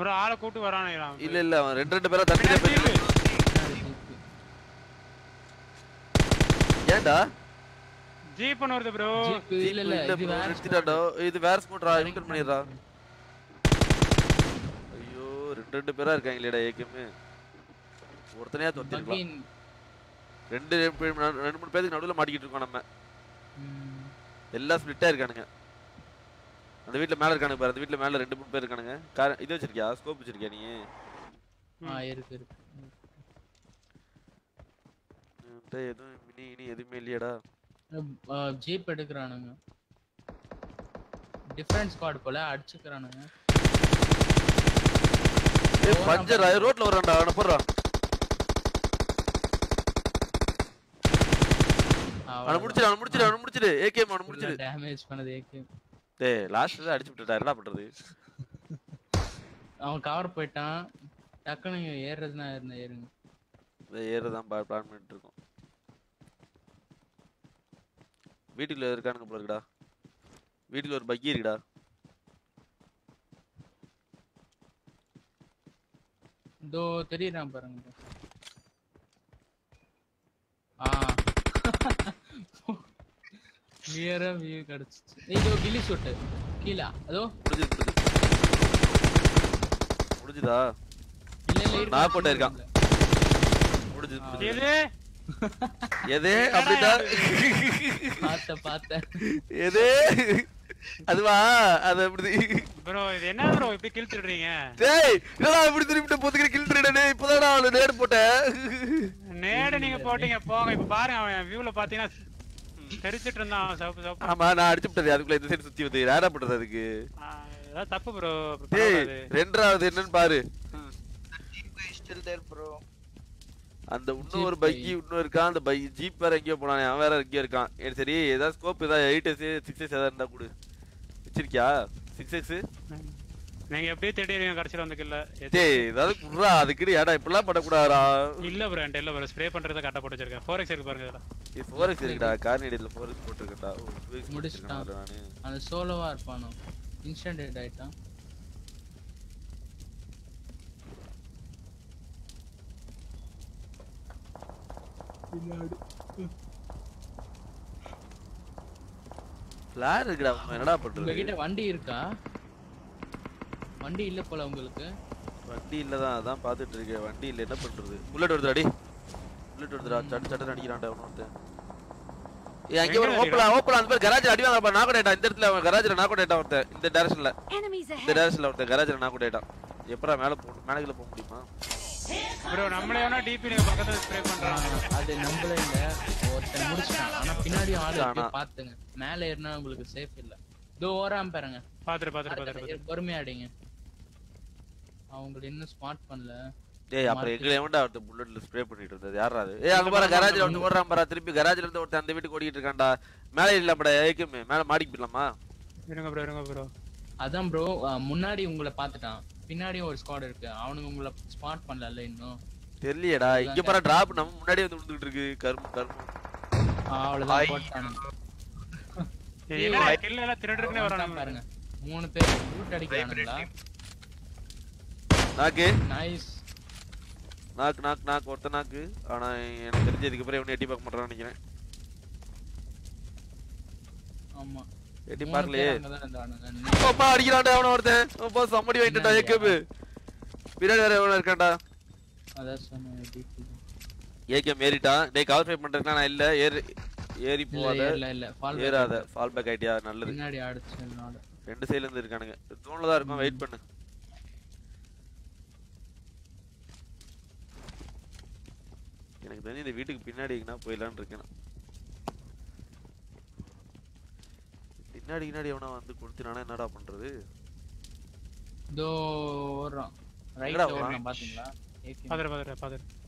ஒரு ஆளை கூட்டு வரானே இல்ல இல்ல அவன் ரெண்டு ரெண்டு பேரா தட்டிலே போய் ஏன்டா? ஜீப் ஒன்று வருது ப்ரோ இல்ல இல்ல இது வேற நிறுத்திட்டாடா இது வேற ஸ்மோட்ரா ரிட்டர்ன் பண்ணிடுறா. ரெண்டு பேரா இருக்காங்களேடா ஏகமே. ஒருத்தனையா தொத்திருக்கலாம். ரெண்டு ரெண்டு மூணு பேருக்கு நடுவுல மாட்டிக்கிட்டு இருக்கோம் நம்ம. எல்லாம் ஸ்ப்ளிட்டா இருக்கானுங்க. அந்த வீட்ல மேல இருக்கானுங்க பாரு அந்த வீட்ல மேல ரெண்டு மூணு பேர் இருக்கானுங்க. கார் இது வச்சிருக்கியா? ஸ்கோப் வச்சிருக்கியா நீ? ஆ இருக்கு இருக்கு. என்கிட்ட எதுவும் மினி இனி எதுவுமே இல்லையாடா. ஜீப் எடுக்கிறானுங்க. டிஃபரன்ஸ் ஸ்குவாட் போல அடிச்சுக்கிறானுங்க. ஏய் பஞ்சர் ரோட்ல வரான்டா அவனை போடுறா. அவனை முடிச்சிடு அவனை முடிச்சிடு அவனை முடிச்சிடு ஏகேம் அவனை முடிச்சிடு டேமேஜ் பண்ணது ஏகே டேய் லாஸ்ட் தான் அடிச்சு விட்டுட்டா என்ன பண்றது? அவன் கவர் போயிட்டான். டக்குனு ஏறுறதுனா ஏறுன ஏறுங்க. ஏறதான் பிளான் பண்ணிட்டு இருக்கோம் வீட்டுக்குள்ள இருக்கானுங்க போல இருக்குடா வீட்டுல ஒரு பக்கி இருக்குடா. இதோ தெரியறான் பாருங்க ஆ. கிளியரா வியூ கிடைச்சிச்சு. இதோ கில்லி ஷூட் கீழே. அதோ. முடிஞ்சது? முடிஞ்சது இல்ல இல்ல. நான் போட்டே இருக்கான். முடிஞ்சது எது? எது? அப்படின்னா பார்த்தேன் பார்த்தேன் எது? அதுவா? அது அப்படி ப்ரோ இது என்ன ப்ரோ இப்படி கிழிச்சிடுறீங்க? டேய் என்னடா இப்படி திருப்பி பொத்துக்கிற கில்ட்ரேடே இப்போதான் அவளை நேர் போட்டேன். நேடு நீங்க போட்டீங்க போங்க. இப்ப பாருங்க அவன் வியூல பாத்தீங்கன்னா தெரிச்சிட்டு இருந்தான் அவன் சிவப்பு சிவப்பு ஆமா நான் அடிச்சு விட்டது அதுக்குள்ள இந்த சைடு சுத்தி வந்து யாரா பண்றது அதுக்கு. தப்பு ப்ரோ டேய் ரெண்டாவது என்னன்னு பாரு. Still there, bro. அந்த இன்னும் ஒரு Jeep பைக்கி இன்னும் இருக்கான். அந்த பை ஜீப் வேற எங்கேயோ போனானே அவன் வேற எங்கேயோ இருக்கான். சரி ஏதாவது ஸ்கோப் ஏதாவது எயிட் எஸ் சிக்ஸ் எஸ் ஏதாவது இருந்தா கொடு. வச்சிருக்கியா சிக்ஸ் எக்ஸ் நீங்க எப்படியே தேடிடுவீங்க கடைசியில வந்து கில்ல டேய் ஏதாவது குடுறா அதுக்கு ஏடா இப்படிலாம் பண்ணக்கூடாதா? இல்ல ப்ரோ இல்ல ப்ரோ ஸ்ப்ரே பண்றத கரெக்டா போட்டு வச்சிருக்கேன் ஃபோர் எக்ஸ் இருக்கு பாருங்க இதுல. இது ஃபோர் எக்ஸ் இருக்குடா கார்னிடியில் ஃபோர் எக்ஸ் போட்டிருக்கேன்டா. ஓ டூ எக்ஸ் முடிச்சிட்டான். அந்த சோலோவா இருப்பானோ? இன்ஸ்டன்ட் டெட் ஆயிட்டான் ஃபிளார் இருக்குடா என்னடா பண்றது? உங்ககிட்ட வண்டி இருக்கா? வண்டி இல்ல போல உங்களுக்கு. வண்டி இல்லதான் அதான் பாத்துட்டு இருக்கேன். வண்டி இல்ல என்ன பண்றது? புல்லட் வருதுடா டேய். புல்லட் வருதுடா சட்டு சட்டு அடிக்கிறான்டா அவன் ஒருத்தன் ஏய் அங்க ஒரு ஓப்பலா ஓப்பலா அந்த பேர் கராஜ் அடி வாங்கப்பா நான் கூட இந்த இடத்துல அவன் கராஜ்ல நான் கூட ஒருத்தன் இந்த டைரக்ஷன்ல இந்த! டைரக்ஷன்ல ஒருத்தன் கராஜ்ல நான் கூட எப்படா மேல போ மேல கீழ போக முடியுமா? ப்ரோ நம்மளே வேணா டிபி பக்கத்துல ஸ்ப்ரே பண்றாங்க. அது நம்மள இல்ல. ஒருத்தன் முடிச்சிட்டான். ஆனா பின்னாடி ஆளு. பாத்துங்க. மேல ஏறினா உங்களுக்கு சேஃப் இல்ல. இதோ ஓராம பாருங்க. பாத்துட்டு பாத்துட்டு பாத்துட்டு பொறுமையா அடிங்க. அவங்களை இன்னும் ஸ்மார்ட் பண்ணல. டேய் அப்புறம் எங்களை எவன்டா ஒருத்தன் புல்லட்ல ஸ்ப்ரே பண்ணிட்டு இருந்தது? யாரா அது? ஏய் அங்க பாரு கராஜ்ல ஒருத்தன் ஓடுறான் பாரு திருப்பி கராஜ்ல இருந்து ஒருத்தன் அந்த வீட்டுக்கு ஓடிட்டு இருக்கான்டா. மேல இல்லப்படா ஏக்குமே மேல மாடிக்கு போயிடலாமா? இருங்க ப்ரோ இருங்க ப்ரோ. அதான் ப்ரோ முன்னாடி உங்களை பாத்துட்டான் பின்னாடியும் ஒரு ஸ்குவாட் இருக்கு. அவனுங்க உங்களை ஸ்மார்ட் பண்ணல இன்னும். தெரியலையேடா. இங்க பாரு டிராப் நம்ம முன்னாடியே வந்து விழுந்துட்டு இருக்கு. கரும்பு கரும்பு அவ்வளவுதான் என்ன எல்லாம் பாருங்க. மூணு பேர் அடிக்கிறானுங்களா? நாக்கு. நைஸ் நாக்கு நாக்கு நாக்கு. ஒருத்த நாக்கு. ஆனா எனக்கு தெரிஞ்ச இதுக்கு அப்புறம் இவனை எட்டி பார்க்க மாட்டான்னு நினைக்கிறேன். ஆமா. எட்டி பார்க்கலையே. அப்பா அடிக்கிறான்டா அவன ஒருத்தன். அப்பா சம்மடி வாங்கிட்டா? ஏகேபு பின்னாடி வேற எவன இருக்கான்டா. அதான் சொன்னேன். ஏகேம் ஏறிட்டான் டேய் கவர் ஃபைட் பண்றதுக்கு நான் இல்ல. ஏறி ஏறி போகாத. இல்ல இல்ல. ஃபால் ஏறாத. ஃபால் பேக் ஐடியா நல்லது. பின்னாடி அடிச்சதுனால ரெண்டு சைடுல இருந்து இருக்கானுங்க. தூண்ல தான் இருக்கும். வெயிட் பண்ணு. எனக்கு தெரிஞ்சு இந்த வீட்டுக்கு பின்னாடி எங்கனா போயிடலான்னு இருக்கேன். பின்னாடி பின்னாடி எவனா வந்து கொடுத்தினானா என்னடா பண்றது? இதோ ஓடுறான். ரைட்ல ஓடுறான்? பாத்தீங்களா. பாத்துட்டு பாத்துட்டு பாத்துட்டு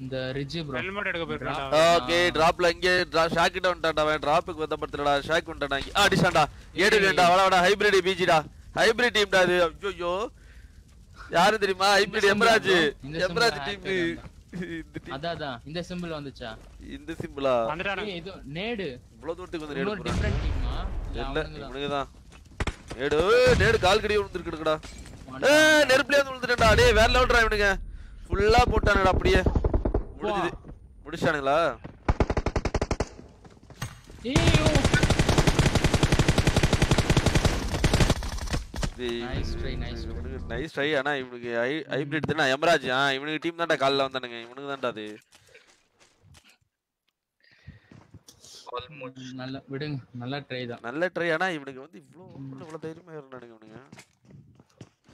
இந்த ரிஜ் ப்ரோ ஹெல்மெட் எடுக்க போயிருக்கா ஓகே டிராப்ல இங்கே ஷாக் கிட்ட வந்துட்டான்டா அவன். டிராப்புக்கு வந்த படுத்துடா ஷாக் வந்துட்டான் இங்க. அடிச்சான்டா. ஏடு வேண்டா அவள அவட ஹைபிரிட் பிஜிடா ஹைபிரிட் டீம்டா அது ஐயோ யாரு தெரியுமா? ஹைபிரிட் எம்ராஜ் எம்ராஜ் டீம் அதான் இந்த சிம்பிள் வந்துச்சா? இந்த சிம்பிளா இது நேடு. இவ்வளவு தூரத்துக்கு வந்து நேடு போறான் டிஃபரெண்ட் டீமா இல்ல இவனுக்கு தான். நேடு நேடு கால் கடி விழுந்துருக்குடா ஏ நெருப்புலயே வந்து விழுந்துட்டா டேய் வேற லெவல்டா இவனுங்க. ஃபுல்லா போட்டானுடா அப்படியே. முடிஞ்சது. முடிச்சானுங்களா? Nice try, nice try. Nice try ஆனா இவனுக்கு ஹைபிரிட் தானே எமராஜ் ஆ இவனுக்கு டீம் தான்டா கால்ல வந்தானுங்க. இவனுக்கு தான்டா அது. நல்ல விடுங்க நல்ல ட்ரை தான். நல்ல ட்ரை ஆனா இவனுக்கு வந்து இவ்ளோ இவ்வளவு தைரியமா இருந்தானுங்க இவனுங்க.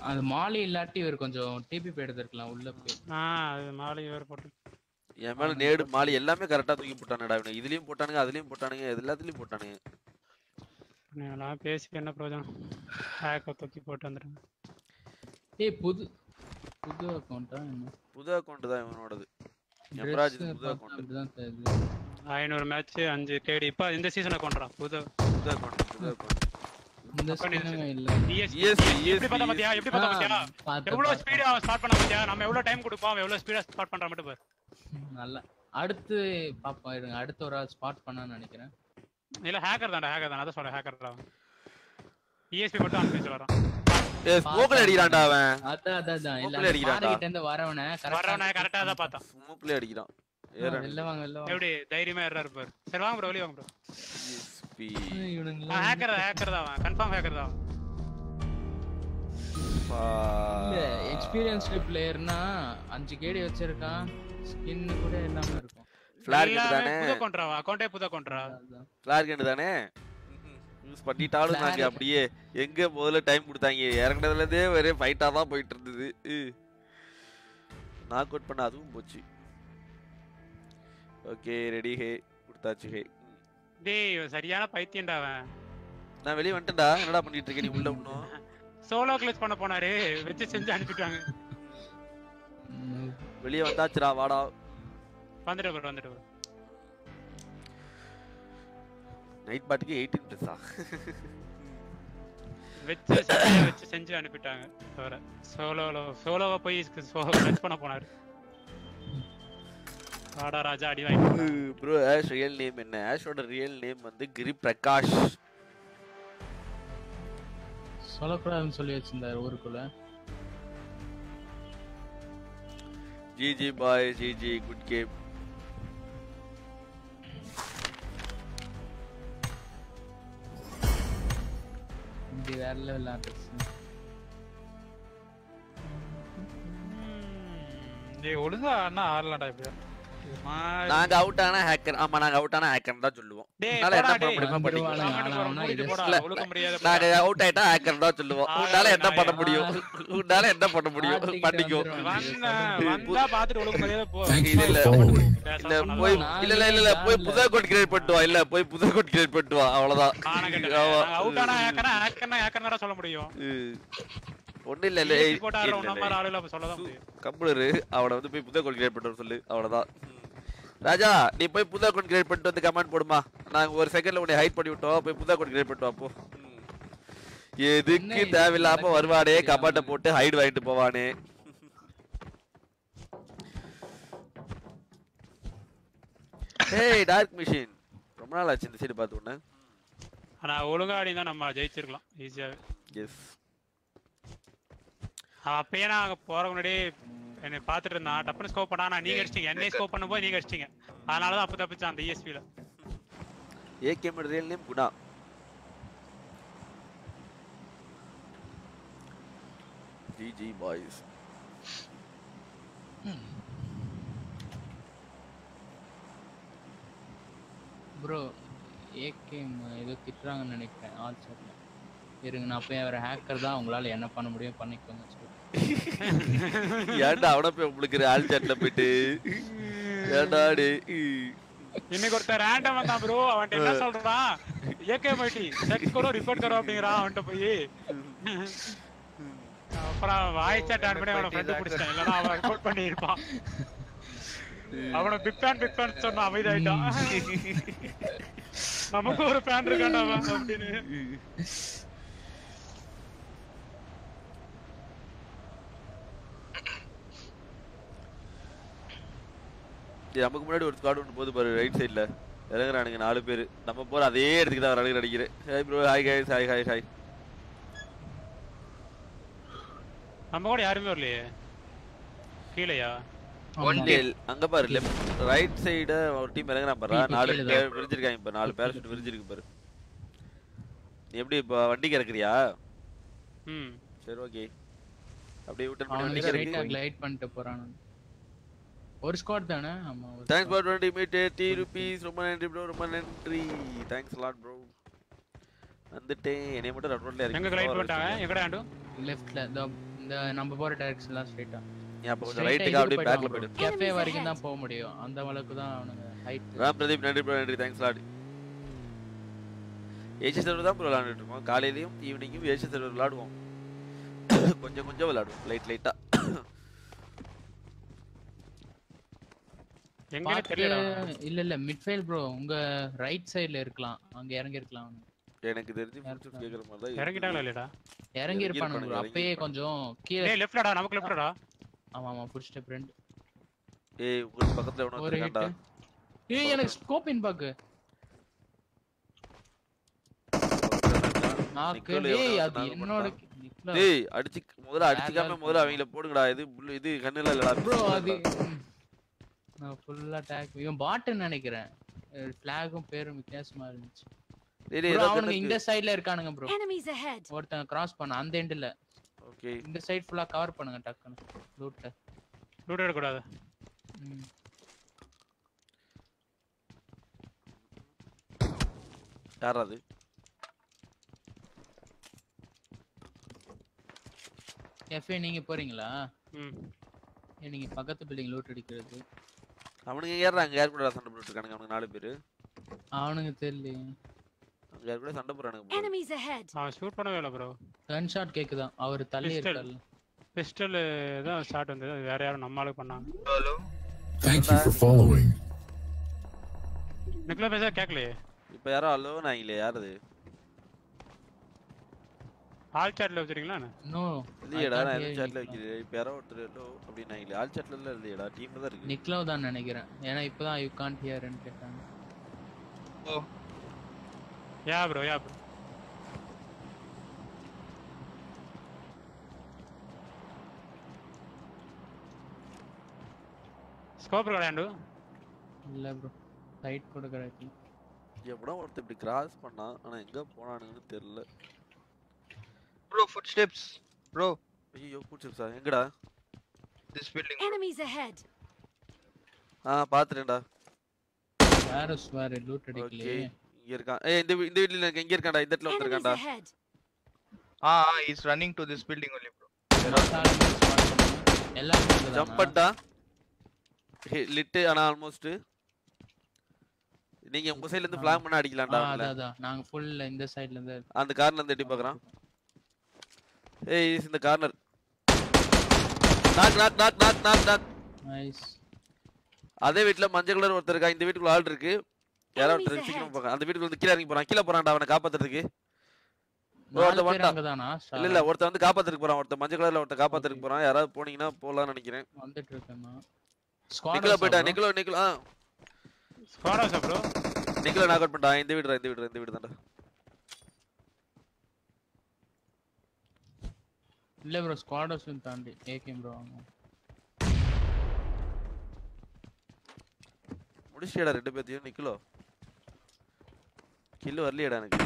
அது மாலி இல்லாட்டி இவர் கொஞ்சம் டிபி எடுத்திருக்கலாம் உள்ள போய். ஆ அது மாலை வேற போட்டு என் மேல நேடு மாலி எல்லாமே கரெக்டா தூக்கி போட்டானுடா இவனுக்கு இதுலயும் போட்டானுங்க அதுலயும் போட்டானுங்க எல்லாத்துலயும் போட்டானுங்க. நான் பேசி என்ன பிரயோஜனம்? ஹேக்க தூக்கி போட்டு வந்துடுங்க ஏய் புது புது அக்கௌண்டா என்ன? புது அக்கௌண்ட் தான் இவனோடது. எம்ராஜ் புது அக்கௌண்ட் அப்படிதான் தெரியுது. ஐநூறு மேட்ச் அஞ்சு கேடி இப்ப இந்த சீசன் அக்கௌண்ட்ரா புது புது அக்கௌண்ட் புது அக்கௌண்ட் இந்த ஸ்கின்னுங்க இல்ல. ESP ESP, எப்படி பார்த்தா பாத்தியா? எப்படி பார்த்தா பாத்தியா? எவ்வளவு ஸ்பீடா ஸ்டார்ட் பண்ண பாத்தியா? நம்ம எவ்வளவு டைம் கொடுப்போம்? அவன் எவ்வளவு ஸ்பீடா ஸ்டார்ட் பண்றான் மட்டும் பாரு. நல்லா. அடுத்து பாப்போம் இருங்க. அடுத்த ஒரு ஆள் ஸ்பாட் பண்ணான்னு நினைக்கிறேன். இல்ல ஹேக்கர் தான்டா ஹேக்கர் தான். அதான் சொல்றேன் ஹேக்கர் தான் இஎஸ்பி மட்டும் ஆன் பேசி வரான் ஏ ஸ்மோக்ல அடிக்கிறான்டா அவன். அதான் அதான் அதான். இல்ல அடிக்கிறான்டா. கிட்ட இருந்து வரவன வர்றவன கரெக்டா தான் பார்த்தான் ஸ்மோக்ல அடிக்கிறான். ஏறன் வெளில வாங்க வெளில வாங்க. எப்படி தைரியமா ஏறா இருப்பாரு சரி வாங்க ப்ரோ வெளிய வாங்க ப்ரோ ESP இவனுங்களா ஹேக்கர் ஹேக்கர் தான் அவன். கன்ஃபார்ம் ஹேக்கர் தான். இல்ல எக்ஸ்பீரியன்ஸ்டு பிளேயர்னா அஞ்சு கேடி வச்சிருக்கான். ஸ்கின் கூட இல்லாம இருக்கும். ஃபிளார் எல்லாமே தானே புது கொண்ட்ரா அக்கௌண்டே புது கொண்ட்ரா அதான். ஃபிளார் கண்டு தானே யூஸ் பண்ணிட்டாலும் நாங்க. அப்படியே எங்க முதல்ல டைம் கொடுத்தாங்க? இறங்குனதுல இருந்தே ஒரே ஃபைட்டா தான் போயிட்டு இருந்தது நாக் அவுட் பண்ண அதுவும் போச்சு. ஓகே ரெடி ஹே கொடுத்தாச்சு ஹே டேய் இவன் சரியான பைத்தியம்டா அவன். நான் வெளியே வந்துட்டேன்டா. என்னடா பண்ணிட்டு இருக்க நீ உள்ள இன்னும் சோலோ கிளச் பண்ண போனாரு. வச்சு செஞ்சு அனுப்பிட்டாங்க வெளியே வந்தாச்சுடா வாடா. வந்துட்டு bro வந்துட்டு bro. நைட் பாட்டுக்கு எயிட்டீன் ப்ளஸ்ஸா வச்சு வச்சு செஞ்சு அனுப்பிட்டாங்க. தவிர சோலோல சோலோவை போய் கிளச் பண்ண போனாரு. வாடா ராஜா அடி வாங்கி ப்ரோ ஆஷ் ரியல் நேம் என்ன? ஆஷோட ரியல் நேம் வந்து கிரி பிரகாஷ். சொல்லக்கூடாதுன்னு சொல்லி வச்சிருந்தாரு ஊருக்குள்ள. GG boy GG good game இப்படி வேற லெவல் ஆர்டிஸ்ட் டேய் ஒழுங்கா அண்ணா ஆடலாம்டா இப்ப நாங்க அவுட் ஆனா ஹேக்கர் ஆமா நாங்க அவுட் ஆனா ஹேக்கர் தான் சொல்லுவோம். உன்னால என்ன பண்ண டேய். முடியுமோ பண்ணிக்கோ நாங்க அவுட் ஆயிட்டா ஹேக்கர் தான் சொல்லுவோம். உன்னால என்ன பண்ண முடியும்? உன்னால என்ன பண்ண முடியும்? பண்ணிக்கோ இல்ல இல்ல. இல்ல போய் இல்ல இல்ல இல்ல போய் புது அக்கௌண்ட் கிரியேட் பண்ணிட்டு வா. இல்ல போய் புது அக்கௌண்ட் கிரியேட் பண்ணிட்டு வா. அவ்வளவுதான். அவுட் ஆனா ஹேக்கர்னா ஹேக்கர்னா ஹேக்கர்னா சொல்ல முடியும். ஒண்ணு இல்ல இல்ல. கம்ப்யூட்டரு அவனை வந்து போய் புது அக்கௌண்ட் கிரியேட் பண்ணிட்டு வர சொல்லு. அவ்வளவுதான். ராஜா நீ போய் புது அக்கௌண்ட் கிரியேட் பண்ணிட்டு வந்து கமெண்ட் போடுமா? நாங்க ஒரு செகண்ட்ல உன்னை ஹைட் பண்ணி விட்டோம். போய் புது அக்கௌண்ட் கிரியேட் பண்ணிட்டு வா போ. எதுக்கு? தேவையில்லாம வருவானே தெரியாம. கமெண்ட போட்டு ஹைட் வாங்கிட்டு போவானே. ஹேய் டார்க் மிஷின் ரொம்ப நாள் ஆச்சு இந்த சைடு பார்த்து உடனே. ஆனா ஒழுங்கா ஆடி தான் நம்ம ஜெயிச்சிருக்கலாம். ஈஸியாவே எஸ் அவன் அப்பயே நான் அங்க போற முன்னாடி என்னை பாத்துட்டு இருந்தான் டப்புனு ஸ்கோப் பண்ணா நான் நீங்க அடிச்சிட்டீங்க. என்னைய ஸ்கோப் பண்ணும்போது நீங்க அடிச்சிட்டீங்க. அதனாலதான் அப்ப தப்பிச்சான் அந்த ESP ல. AKM real name Guna GG boys bro AKM ஏதோ திட்டுறாங்கன்னு நினைக்கிறேன். ஆல் சாட்ல இருங்க நான் போய் அவர் ஹேக்கர் தான் உங்களால என்ன பண்ண முடியும் பண்ணிக்கோங்க ஏன்டா அவன போய் உங்களுக்கு ஆள் சாட்ல போயிட்டு? ஏன்டா டே இன்னைக்கு ஒருத்தர் ரேண்டம் வந்தான் ப்ரோ அவன்கிட்ட என்ன சொல்றான்? ஏகே மைட்டி செக் கரோ ரிப்போர்ட் கரோ அப்படிங்கிறான் அவன்கிட்ட போய். அப்புறம் வாய்ஸ் சாட் ஆன் பண்ணி அவனை ஃப்ரெண்ட் பிடிச்சிட்டான். இல்லனா அவன் ரிப்போர்ட் பண்ணி இருப்பான் அவன பிக் ஃபேன் பிக் ஃபேன் சொன்ன அமைதியாயிட்டான். நமக்கு ஒரு ஃபேன் இருக்கான்டா அவன் அப்படின்னு. நமக்கு முன்னாடி ஒரு ஸ்குவாட் ஒன்று போது பாரு ரைட் சைடுல இறங்குறானுங்க நாலு பேர். நம்ம போற அதே இடத்துக்கு தான் வரானுங்க நினைக்கிறேன் hi bro hi guys hi hi hi நம்ம கூட யாருமே வரலையே. கீழையா? அங்க பாரு லெஃப்ட் ரைட் சைடு ஒரு டீம் இறங்குறான் பாரு. நாலு. பேர் விரிஞ்சிருக்காங்க பாரு நாலு பேர் சுட்டு விரிஞ்சிருக்கு பாரு. நீ எப்படி இப்போ வண்டிக்கு இறக்குறியா? ம். சரி ஓகே அப்படியே விட்டு கிளைட் பண்ணிட்டு போறான். ஒரு ஸ்குவாட் தானே? ஆமா தேங்க்ஸ் ஃபார் டுவெண்ட்டி மீட் டி ருபீஸ் ரொம்ப நன்றி ப்ரோ ரொம்ப நன்றி. தேங்க்ஸ் லாட் ப்ரோ வந்துட்டேன். என்னைய மட்டும் ரெட் ரோட்ல எங்க கிளைட் பண்ணிட்டாங்க எங்கடா ஆண்டு? லெஃப்ட்ல இந்த நம்ம போற டைரக்ஷன்லாம் ஸ்ட்ரைட்டா நீ அப்போ கொஞ்சம் ரைட்டுக்கு அப்படியே பேக்ல போயிடு கேஃபே வரைக்கும். தான் போக முடியும். அந்த அளவுக்கு தான் அவனுங்க ஹைட் ராம் பிரதீப் நன்றி ப்ரோ நன்றி. தேங்க்ஸ் லாட் ஏசி சர்வர் தான் ப்ரோ விளாண்டுட்டு இருக்கோம். காலையிலயும் ஈவினிங்கும் ஏசி சர்வர் விளாடுவோம். கொஞ்சம் கொஞ்சம் விளாடுவோம். லைட் லைட்டா எங்கன்னு தெரியல இல்ல இல்ல மிட்ஃபைல் ப்ரோ உங்க ரைட் சைடுல இருக்கலாம். அங்க இறங்கி இருக்கலாம். எனக்கு தெரிஞ்சு ஃபுல் கேக்குற மாதிரி தான் இறங்கிட்டாங்களா இல்லடா? இறங்கி. இருப்பானுங்க, அப்பயே கொஞ்சம் கீழே டேய் லெஃப்ட்லடா நமக்கு லெஃப்ட்லடா ஆமா ஆமா ஃபுட் ஸ்டெப் ரெண்டு. ஏய் உங்களுக்கு பக்கத்துல எவனோ ஒரு ஹிட் இருக்கான்டா ஏய் எனக்கு ஸ்கோப்பின் பாக்கு. நாக்கு. நிக்கோல ஏய் அது நாக்கு என்னோட டேய் அடிச்சு முதல்ல அடிச்சுக்காம முதல்ல அவங்கள போடுங்கடா. இது இது கண்ணுல இல்லடா ப்ரோ அது. நான் ஃபுல்லா டேக் இவன் பாட்டுன்னு நினைக்கிறேன். ஃபிளாகும் பேரும் வித்தியாசமா இருந்துச்சு. அவனுங்க இந்த சைடுல இருக்கானுங்க ப்ரோ Enemies ahead! ஒருத்தன் கிராஸ் பண்ண அந்த எண்ட்ல ஓகே இந்த சைடு ஃபுல்லா கவர் பண்ணுங்க டக்குன்னு. லூட்டை லூட் எடுக்கக்கூடாது. ம். யார் அது எஃப்ஏ நீங்க போறீங்களா? ம். நீங்க பக்கத்து பில்டிங் லூட் அடிக்கிறது. அவனுங்க ஏறாங்க யார் கூட சண்டை போட்டுட்டு இருக்கானுங்க அவனுங்க நாலு பேரு அவனுங்க தெரியலையே அவங்க யார் கூட சண்டை போறானுங்க. Enemies ahead. அவன் ஷூட் பண்ணவே இல்லை ப்ரோ கன் ஷாட் கேக்குதான் அவர் தள்ளி Pistol. இருக்காரு பிஸ்டல் தான் ஷாட் வந்தது அது வேற யாரும் நம்ம ஆளுக்கு பண்ணாங்க Hello. Thank you for following. நிக்கலா பேச கேட்கலையே இப்ப யாரோ அல்லோ நாங்களே யார் அது ஆல் சாட்ல வச்சிருக்கீங்களா? நோ இல்லையடா நான் சாட்ல வைக்கிறேன் இப்ப யாரோ ஒருத்தர் அல்லோ அப்படின்னாங்களே ஆல் சாட்ல இல்ல இல்லையடா. டீம்ல தான் இருக்கு. நிக்லோ தான் நினைக்கிறேன். ஏன்னா இப்பதான் யூ கான்ட் ஹியர்னு கேட்டாங்க. Yeah bro yeah bro scope கிடையாது இல்ல ப்ரோ சைட் கூட கிடைக்கல. எப்படா ஒருத்தர் இப்படி கிராஸ் பண்ணான். ஆனா எங்க போனானுங்கன்னு தெரியல. Bro, footsteps. Bro, ஐயோ பூச்சி சார் எங்கடா? This building. Enemies ahead. ஆ பாத்துட்டேன்டா. வேற வேற லூட் அடிக்கலையே? இங்க இருக்கான். ஏய் இந்த இந்த வீட்ல இருக்க இங்க இருக்கான்டா இந்த இடத்துல Enemies வந்திருக்கான்டா ahead. Ah, ah, he's running to this building only, bro. எல்லாரும் ஜம்ப் பண்ணிட்டா லிட்டு ஆனா ஆல்மோஸ்ட் நீங்க உங்க சைடுல இருந்து ஃபிளாங் பண்ண அடிக்கலாம்டா. அதான் நாங்க ஃபுல் இந்த சைடுல இருந்து அந்த கார்னர் இருந்து எட்டி பார்க்கறான் ஏய் இஸ் இந்த corner knock knock knock knock knock knock nice அதே வீட்ல மஞ்சள் கலர் ஒருத்தர் இருக்கா? இந்த வீட்டுக்குள்ள ஆள் இருக்கு. யாரோ ஒருத்தர் சீக்கிரம் அந்த வீட்டுக்குள்ள வந்து கீழே இறங்கி போறான். கீழே போறான்டா அவனை காப்பாத்துறதுக்கு. இல்ல இல்ல வந்து காப்பாத்துறதுக்கு போறான். ஒருத்தன் மஞ்சள் கலர்ல ஒருத்தன் காப்பாத்துறதுக்கு போறான். யாராவது போனீங்கன்னா போலாம்னு நினைக்கிறேன். வந்துட்டு இருக்கேன்னா நிக்கலோ போயிட்டா? Nicolo Nicolo. ஆ. ஸ்குவாடாஸா ப்ரோ நிக்கலோ நாக் அவுட் பண்ணிட்டான் இந்த வீடுடா இந்த வீடு இந்த வீடு தான்டா இல்ல ப்ரோ ஸ்குவாடர்ஸும் தாண்டி ஏகேம் ப்ரோ வாங்க முடிச்சியடா ரெண்டு பேர்த்தையும் நிக்கலோ கில்லு வரலையடா எனக்கு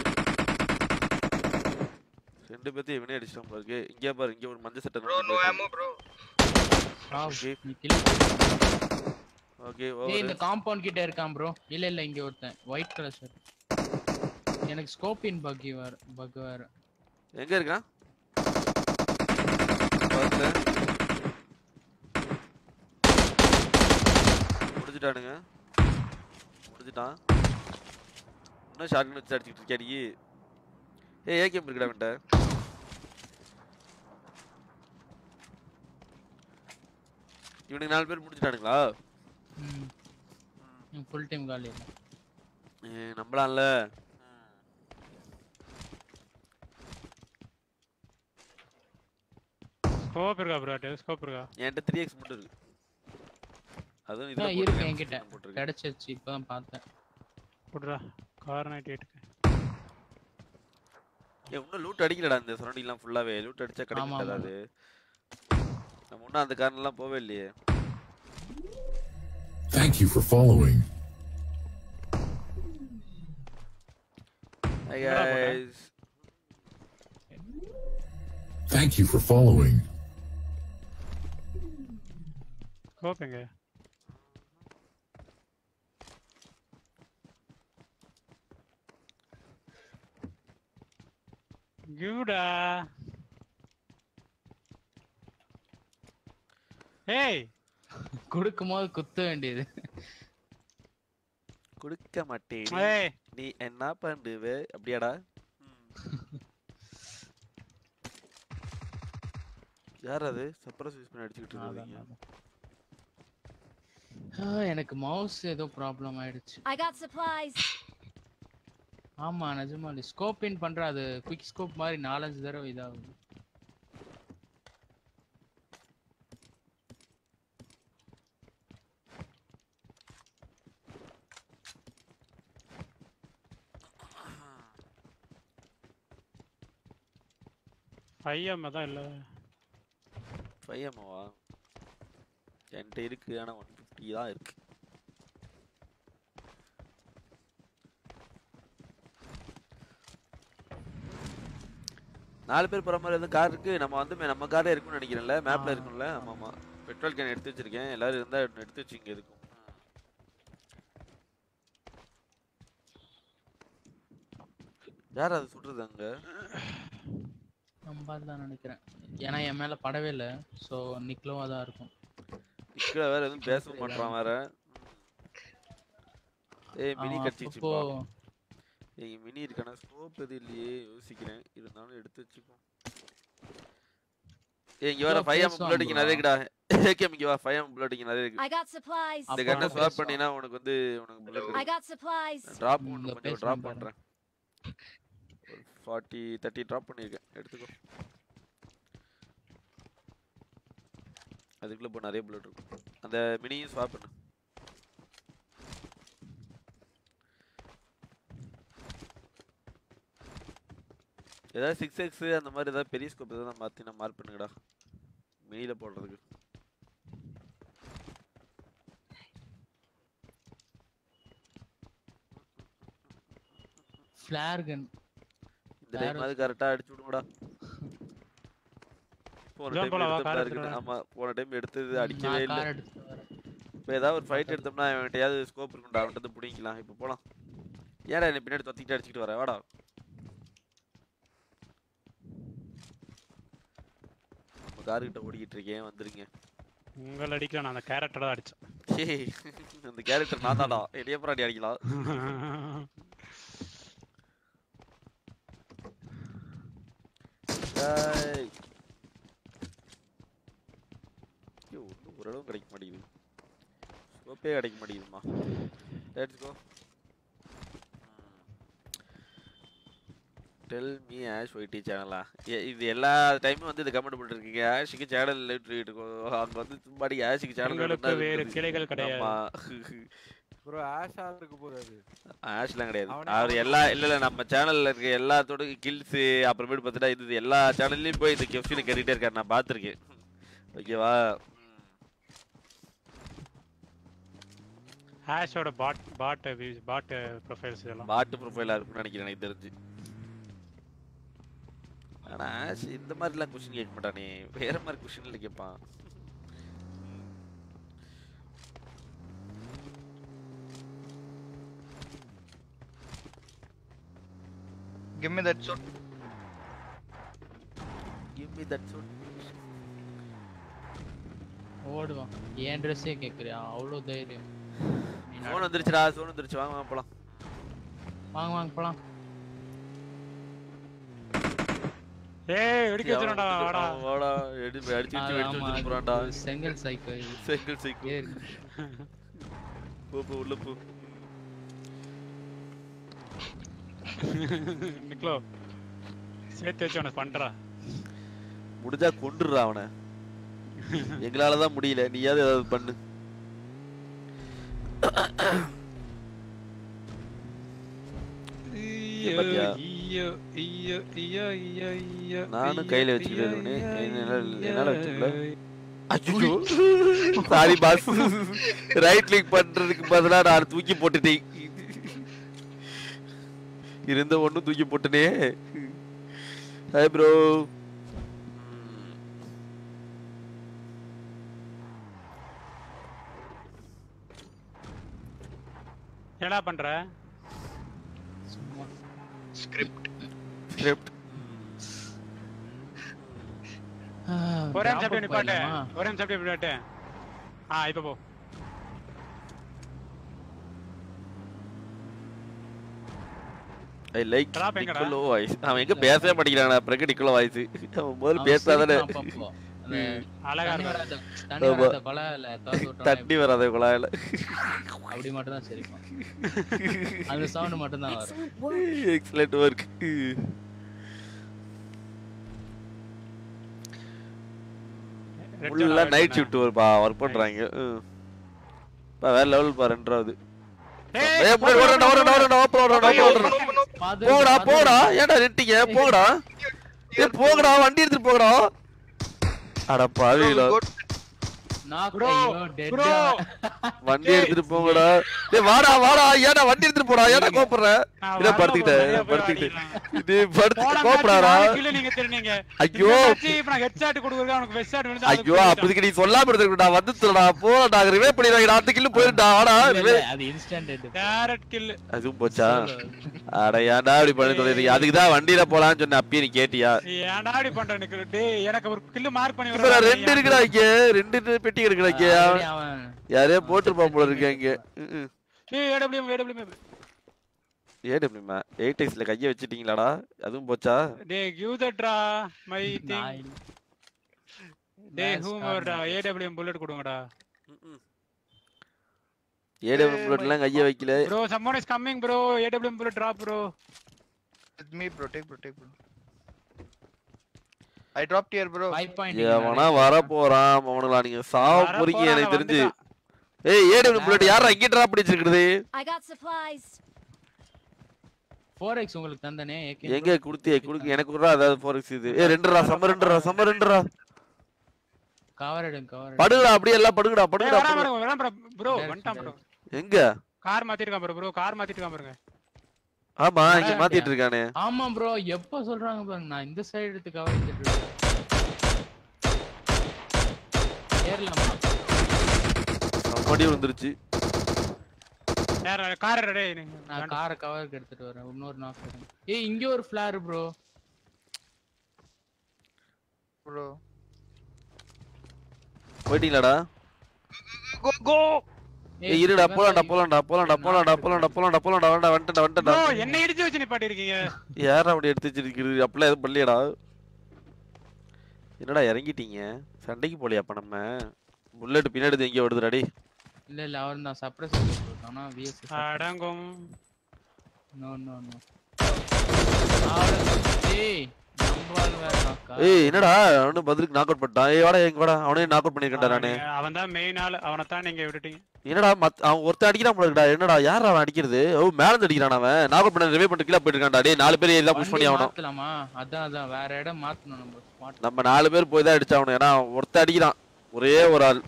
ரெண்டு பேர்த்தையும் இவனே அடிச்சிட்டான் பாருங்க இங்கே பாரு இங்க ஒரு மஞ்சள் சட்டை Bro, no ammo, bro. Okay. நீ கில் ஓகே ஏய் இந்த காம்பவுண்ட் கிட்ட இருக்கான் ப்ரோ இல்ல இல்ல இங்க ஒருத்தன் ஒயிட் கலர் ஷர்ட் எனக்கு ஸ்கோப்பின் பக்கி வேற பக் வேற எங்க இருக்கான் பார்த்தேன் முடிச்சிட்டானுங்க முடிச்சிட்டான் இன்னும் ஷார்ட் வச்சு அடிச்சுட்டு இருக்கியா நீ? ஏய் ஏகேம் இருக்குடா அவன்கிட்ட? இவனுக்கு நாலு பேர் முடிச்சிட்டானுங்களா ம். ஃபுல் டைம் காலி. இல்ல ஏய், நம்பலாம்ல ஸ்கோப் இருக்கா ப்ரோ ஸ்கோப் இருக்கா என்கிட்ட த்ரீ எக்ஸ் மட்டும் இருக்கு அதுவும் ஆ, இதுல இருக்கு போட்டிருக்கேன், என்கிட்ட. போட்டிருக்கேன். கிடைச்சிருச்சு இப்பதான் பார்த்தேன். போடுறா. கார் நைன்டி எயிட்டுக்கு ஏய் இன்னும் லூட் அடிக்கலடா இந்த சரௌண்டிங்லாம் ஃபுல்லாவே லூட் அடிச்சா ஆமா, ஆமா. கிடைக்காது அது. நம்ம இன்னும் அந்த காரணம்லாம் போவே இல்லையே. Thank you for following. Hi என்னடா போட்ட? guys. Thank you for following. எங்க கியூடா ஏய் கொடுக்கும்போது குத்த வேண்டியது. கொடுக்க மாட்டேன் ஏய் நீ என்ன பண்ணுவ அப்படியாடா. யார் அது? சப்ரஸ் யூஸ் பண்ணி அடிச்சுக்கிட்டு இருக்கீங்க. ஆ, எனக்கு மவுஸ் ஏதோ ப்ராப்ளம் ஆயிடுச்சு. I got supplies. ஆமா நிஜமாலி. ஸ்கோப் இன் பண்ற அது குவிக் ஸ்கோப் மாதிரி நாலஞ்சு தடவை இதாகுது. ஐஎம் தான் இல்லை. ஃபைவ் எம்ஓவா என்கிட்ட இருக்கு ஆனா ஒன் ஃபிஃப்டி தான் இருக்கு. நாலு பேர் போற மாதிரி எதுவும் கார் இருக்கு. நம்ம வந்து நம்ம காரே இருக்கும்னு நினைக்கிறேன்ல. மேப்ல இருக்கும்ல. ஆமா ஆமா. பெட்ரோல் கேன் எடுத்து வச்சிருக்கேன். எல்லாரும் இருந்தா எடுத்து வச்சுங்க இருக்கும். யார் அது சுடுறது அங்க? நம்ம தான் நினைக்கிறேன். ஏன்னா என் மேல படவே இல்லை. ஸோ நிக்லோவா தான் இருக்கும். இக்கட வேற எதுவும் பேச மாட்டான் வேற. ஏய் மினி கடிச்சிச்சுப்பா அப்பப்போ ஏய் மினி இருக்கானா? ஸ்கோப் எதுவும் இல்லையே யோசிக்கிறேன். இருந்தாலும் எடுத்து வச்சுப்போம் ஏய் இங்க வேற bro, ஃபைவ் எம் பேசுவான் புல்லட் இங்க bro. நிறைய இருக்குடா ஏகேம் இங்க வா ஃபைவ் எம் புல்லட் இங்க நிறைய இருக்கு. இந்த அவன் ஸ்வாப். பண்ணினா உனக்கு வந்து உனக்கு புல்லட் I கிடைக்கும் got supplies. டிராப் இந்த கொஞ்சம் டிராப். பண்றேன். ஃபார்ட்டி தேர்ட்டி டிராப் பண்ணியிருக்கேன் எடுத்துக்கோ. அதுக்குள்ள இப்போ நிறைய புல்லட் இருக்கும். அந்த மினியும் ஸ்வாப் பண்ணு. ஏதாவது சிக்ஸ் எக்ஸ் அந்த மாதிரி ஏதாவது பெரிய ஸ்கோப் ஏதாவது மாற்றி நான் மார்க் பண்ணுங்கடா. மினியில் போடுறதுக்கு. ஃபிளேர் கன் இந்த டைம் அது கரெக்டாக அடிச்சு விடுங்கடா. போன டைம். ஆமா போன டைம் எடுத்தது அடிக்கவே இல்லை. இப்போ ஏதாவது ஒரு ஃபைட் எடுத்தோம்னா அவன்கிட்டயாவது ஸ்கோப் இருக்கும்டா அவன்கிட்ட பிடிக்கலாம் இப்போ போலாம். ஏன்டா என்னை பின்னாடி தொத்திக்கிட்டு அடிச்சுக்கிட்டு வர? வாடா. நம்ம காரு கிட்ட ஓடிக்கிட்டு இருக்கேன் வந்துருங்க? உங்களை அடிக்கல நான் அந்த கேரக்டர் தான் அடிச்சேன். ஏய் அந்த கேரக்டர் நான் தான்டா. என்னைய அப்புறம் அடிக்கலாம்? டேய். கிடைக்க மாட்டேங்குது. ஸ்கோப்பே கிடைக்க மாட்டேங்குதுமா. Let's go tell me Ash YT சேனலா இது எல்லா டைமும் வந்து இது கமெண்ட் பண்ணிருக்கீங்க ஆஷுக்கு சேனல் இருக்கும். அங்க வந்து சும்மாடி ஆஷுக்கு சேனல் வேறு கிளைகள் கிடையாது. ப்ரோ ஆஷா இருக்கு போறாரு ஆஷ்லாம் கிடையாது. அவர் எல்லா இல்ல இல்ல நம்ம சேனல்ல இருக்க எல்லாத்தோட கில்ஸ் அப்புறமேட்டு பார்த்துட்டா இது எல்லா சேனல்லையும் போய் இந்த கொஸ்டின் கேட்டுட்டே இருக்காரு. நான் பார்த்துருக்கேன். ஓகேவா ஆஷோட பாட் பாட் பாட் ப்ரொஃபைல்ஸ் இதெல்லாம். பாட்டு ப்ரொஃபைலா இருக்கும்னு நினைக்கிறேன் எனக்கு தெரிஞ்சு. ஆனா ஆஷ் இந்த மாதிரிலாம் கொஸ்டின் கேட்க மாட்டானே வேற மாதிரி கொஸ்டின்ல கேட்பான். Give me that sword. Give me that suit ஓடுவான். என் ட்ரெஸ்ஸே கேட்குறியா அவ்வளோ தைரியம். சோன் வந்துருச்சுடா சோன் வந்துருச்சு. வாங்க வாங்க போலாம். வாங்க வாங்க போலாம். ஏய் வெடிக்க வச்சிருடா வாடா. அடிச்சு வெடிச்சு செங்கல் சைக்கோ சைக்கிள் ஏறு. போ போ உள்ள போ. நிக்லோ சேர்த்து வச்சு பண்றா. முடிஞ்சா கொண்டுடுறா அவனை. எங்களால தான் முடியல. நீயாவது ஏதாவது பண்ணு? நானும் கையில வச்சுக்கிட்டு. என்னால- வச்சுக்கல. அச்சோ சாரி பாஸ் ரைட் கிளிக் பண்றதுக்கு பதிலா நான் தூக்கி போட்டுட்டேன். இருந்த ஒண்ணும் தூக்கி போட்டுனே. ஹாய் ப்ரோ என்னடா பண்ற. ஸ்கிரிப்ட் ஆ, ஒரே நிமிஷம் அப்படியே நிப்பாட்டு? ஒரே நிமிஷம் அப்படியே நிப்பாட்டு. ஆ இப்ப போ. I like? நிக்கோலோ வாய்ஸ் அவன் எங்க பேசவே மாட்டேங்கிறான் அப்புறம் நிக்கோலோ வாய்ஸ் முதல்ல பேசாதானே அழகா தண்ணி வராத தண்ணி ஆமா. வராத குழாயில. அப்படி மட்டும் தான் சிரிப்பான் அந்த சவுண்ட் மட்டும் தான் வரும் எக்ஸலண்ட் ஒர்க் ஃபுல்லா நைட். ஷிஃப்ட் வருப்பா ஒர்க் பண்றாங்க. பா வேற லெவல் பா ரெண்டாவது. ஏய், போடா, ஓடுடா, ஓடுடா, ஓடுடா, ஓடுடா, பாது. போங்கடா ஏன்டா நிட்டீங்க போங்கடா ஏய் போங்கடா வண்டி எடுத்துட்டு போங்கடா. அட பாவிகளா வண்டி எடுத்துட்டு போங்கடா. டேய் வாடா வாடா. ஏன்டா வண்டி எடுத்துட்டு போடா? கோபப்படுற வெளிய போய் படுத்துக்கிட்டேன் வாடிக்கலாம். இது படுத்து. ஐயோ. ஐயோ. அப்போதைக்கு நீ சொல்லாம இருந்திருக்கடா வந்து சொல்லடா போடா. ரிவே பண்ணிடுறாங்க அடுத்த கில்லு போயிருடா வாடா. அது இன்ஸ்டன்ட் இது. போச்சா? அட ஏன்டா இப்படி பண்ணி சொல்லிருக்கீங்க அதுக்கு தான் வண்டியில போலான்னு சொன்னேன் அப்பயே நீ கேட்டியா? ஏன்டா இப்படி பண்ற எனக்கு? டேய், எனக்கு ஒரு kill mark பண்ணி ரெண்டு இருக்குடா இங்க. ரெண்டு பெட்டி already அவன் யாரையோ போட்டுருப்பான் போல இருக்கு இங்க AWM, AWM. ஏடபிள்யூமா எயிட் எக்ஸ்ல கைய வச்சிட்டீங்களாடா அதுவும் போச்சா டேய், டா, my thing. நாய். டேய், Last whomever டா, card. AWM bullet கொடுங்கடா. ஏடபிள்யூ புல்லட்லாம் கைய வைக்கல Bro, someone is coming, bro. AWM bullet drop, bro. With me, bro. Take, bro. Take, bro. Here, bro. Five point எவனா வர போறான் அவனுங்களா நீங்க சாவ போறீங்க எனக்கு தெரிஞ்சு. ஏய் ஏடபிள்யூ புல்லட் யாரா இங்க டிராப் பிடிச்சிருக்குது I got supplies. Four X உங்களுக்கு தந்தனே எங்க குடுத்தியே குடுக்கு எனக்கு கூட அதாவது ஃபோர் எக்ஸ் இது ஏ ரெண்டுடா சம்ம ரெண்டுடா சம்ம ரெண்டுடா கவர் எடுங்க கவர் படுங்கடா அப்படியே எல்லாம் படுங்கடா ஏய், படுங்கடா bro. Bro, வந்துட்டான் bro. எங்க கார் மாத்திருக்கான் bro, bro. கார் மாத்திருக்கான் பாருங்க. ஆமா இங்க. மாத்திட்டு இருக்கானே ஆமா ப்ரோ எப்ப சொல்றாங்க பாருங்க. நான் இந்த சைடு எடுத்து கவர் எடுத்துட்டு இருக்கேன் ஏறலாமா சம்மடி விழுந்துருச்சு. யார், கார் டேய். நான் காரை கவருக்கு எடுத்துட்டு வரேன். இன்னொரு நாக் ஏய் இங்க ஒரு ஃபிளார் ப்ரோ Bro. போயிட்டீங்களாடா? Go, go! ஏய் இருடா போலாம்டா போலாம்டா போலாம்டா போலாம்டா போலாம்டா போலாம்டா போலாம்டா வேண்டா வந்துட்டா வந்துட்டா Bro, என்ன இடிச்சு வச்சு நிப்பாட்டி இருக்கீங்க? யாரா அப்படி எடுத்து வச்சிருக்கிறது அப்பெல்லாம் எதுவும் பண்ணலையடா. என்னடா இறங்கிட்டீங்க? சண்டைக்கு போலியா அப்ப நம்ம? புல்லட் பின்னாடி எங்க வருதுடாடி இல்ல இல்ல அவர் தான் சப்ரஸ் ஆனா விஎஸ் அடங்கும். நோ நோ நோ நாக்கா ஏய் என்னடா? அவனு பதிலுக்கு நாக் அவுட் பண்ணிட்டான். ஏய் வாடா எங்க வாடா. அவனே நாக் அவுட் பண்ணிருக்கேன்டா நானு. அவன் தான் மெயின் ஆள். அவனை தான் நீங்க விட்டுட்டீங்க. என்னடா மத் அவன் ஒருத்தன் அடிக்கிறான் போல இருக்குடா. என்னடா யார் அவன் அடிக்கிறது? ஓ மேல இருந்து அடிக்கிறான் அவன். நாக் அவுட் பண்ண ரிவே பண்ணிட்டு கீழே போயிட்டு இருக்கான்டா டேய் நாலு பேர் எல்லாம் புஷ் பண்ணி ஆகணும். மாத்தலாமா? அதான் அதான். வேற இடம் மாத்தணும் நம்ம நம்ம நாலு பேர் போய் தான் அடிச்சாகணும். ஏன்னா அவன் ஒருத்தன் அடிக்கிறான். ஒரே ஒரு ஆள்.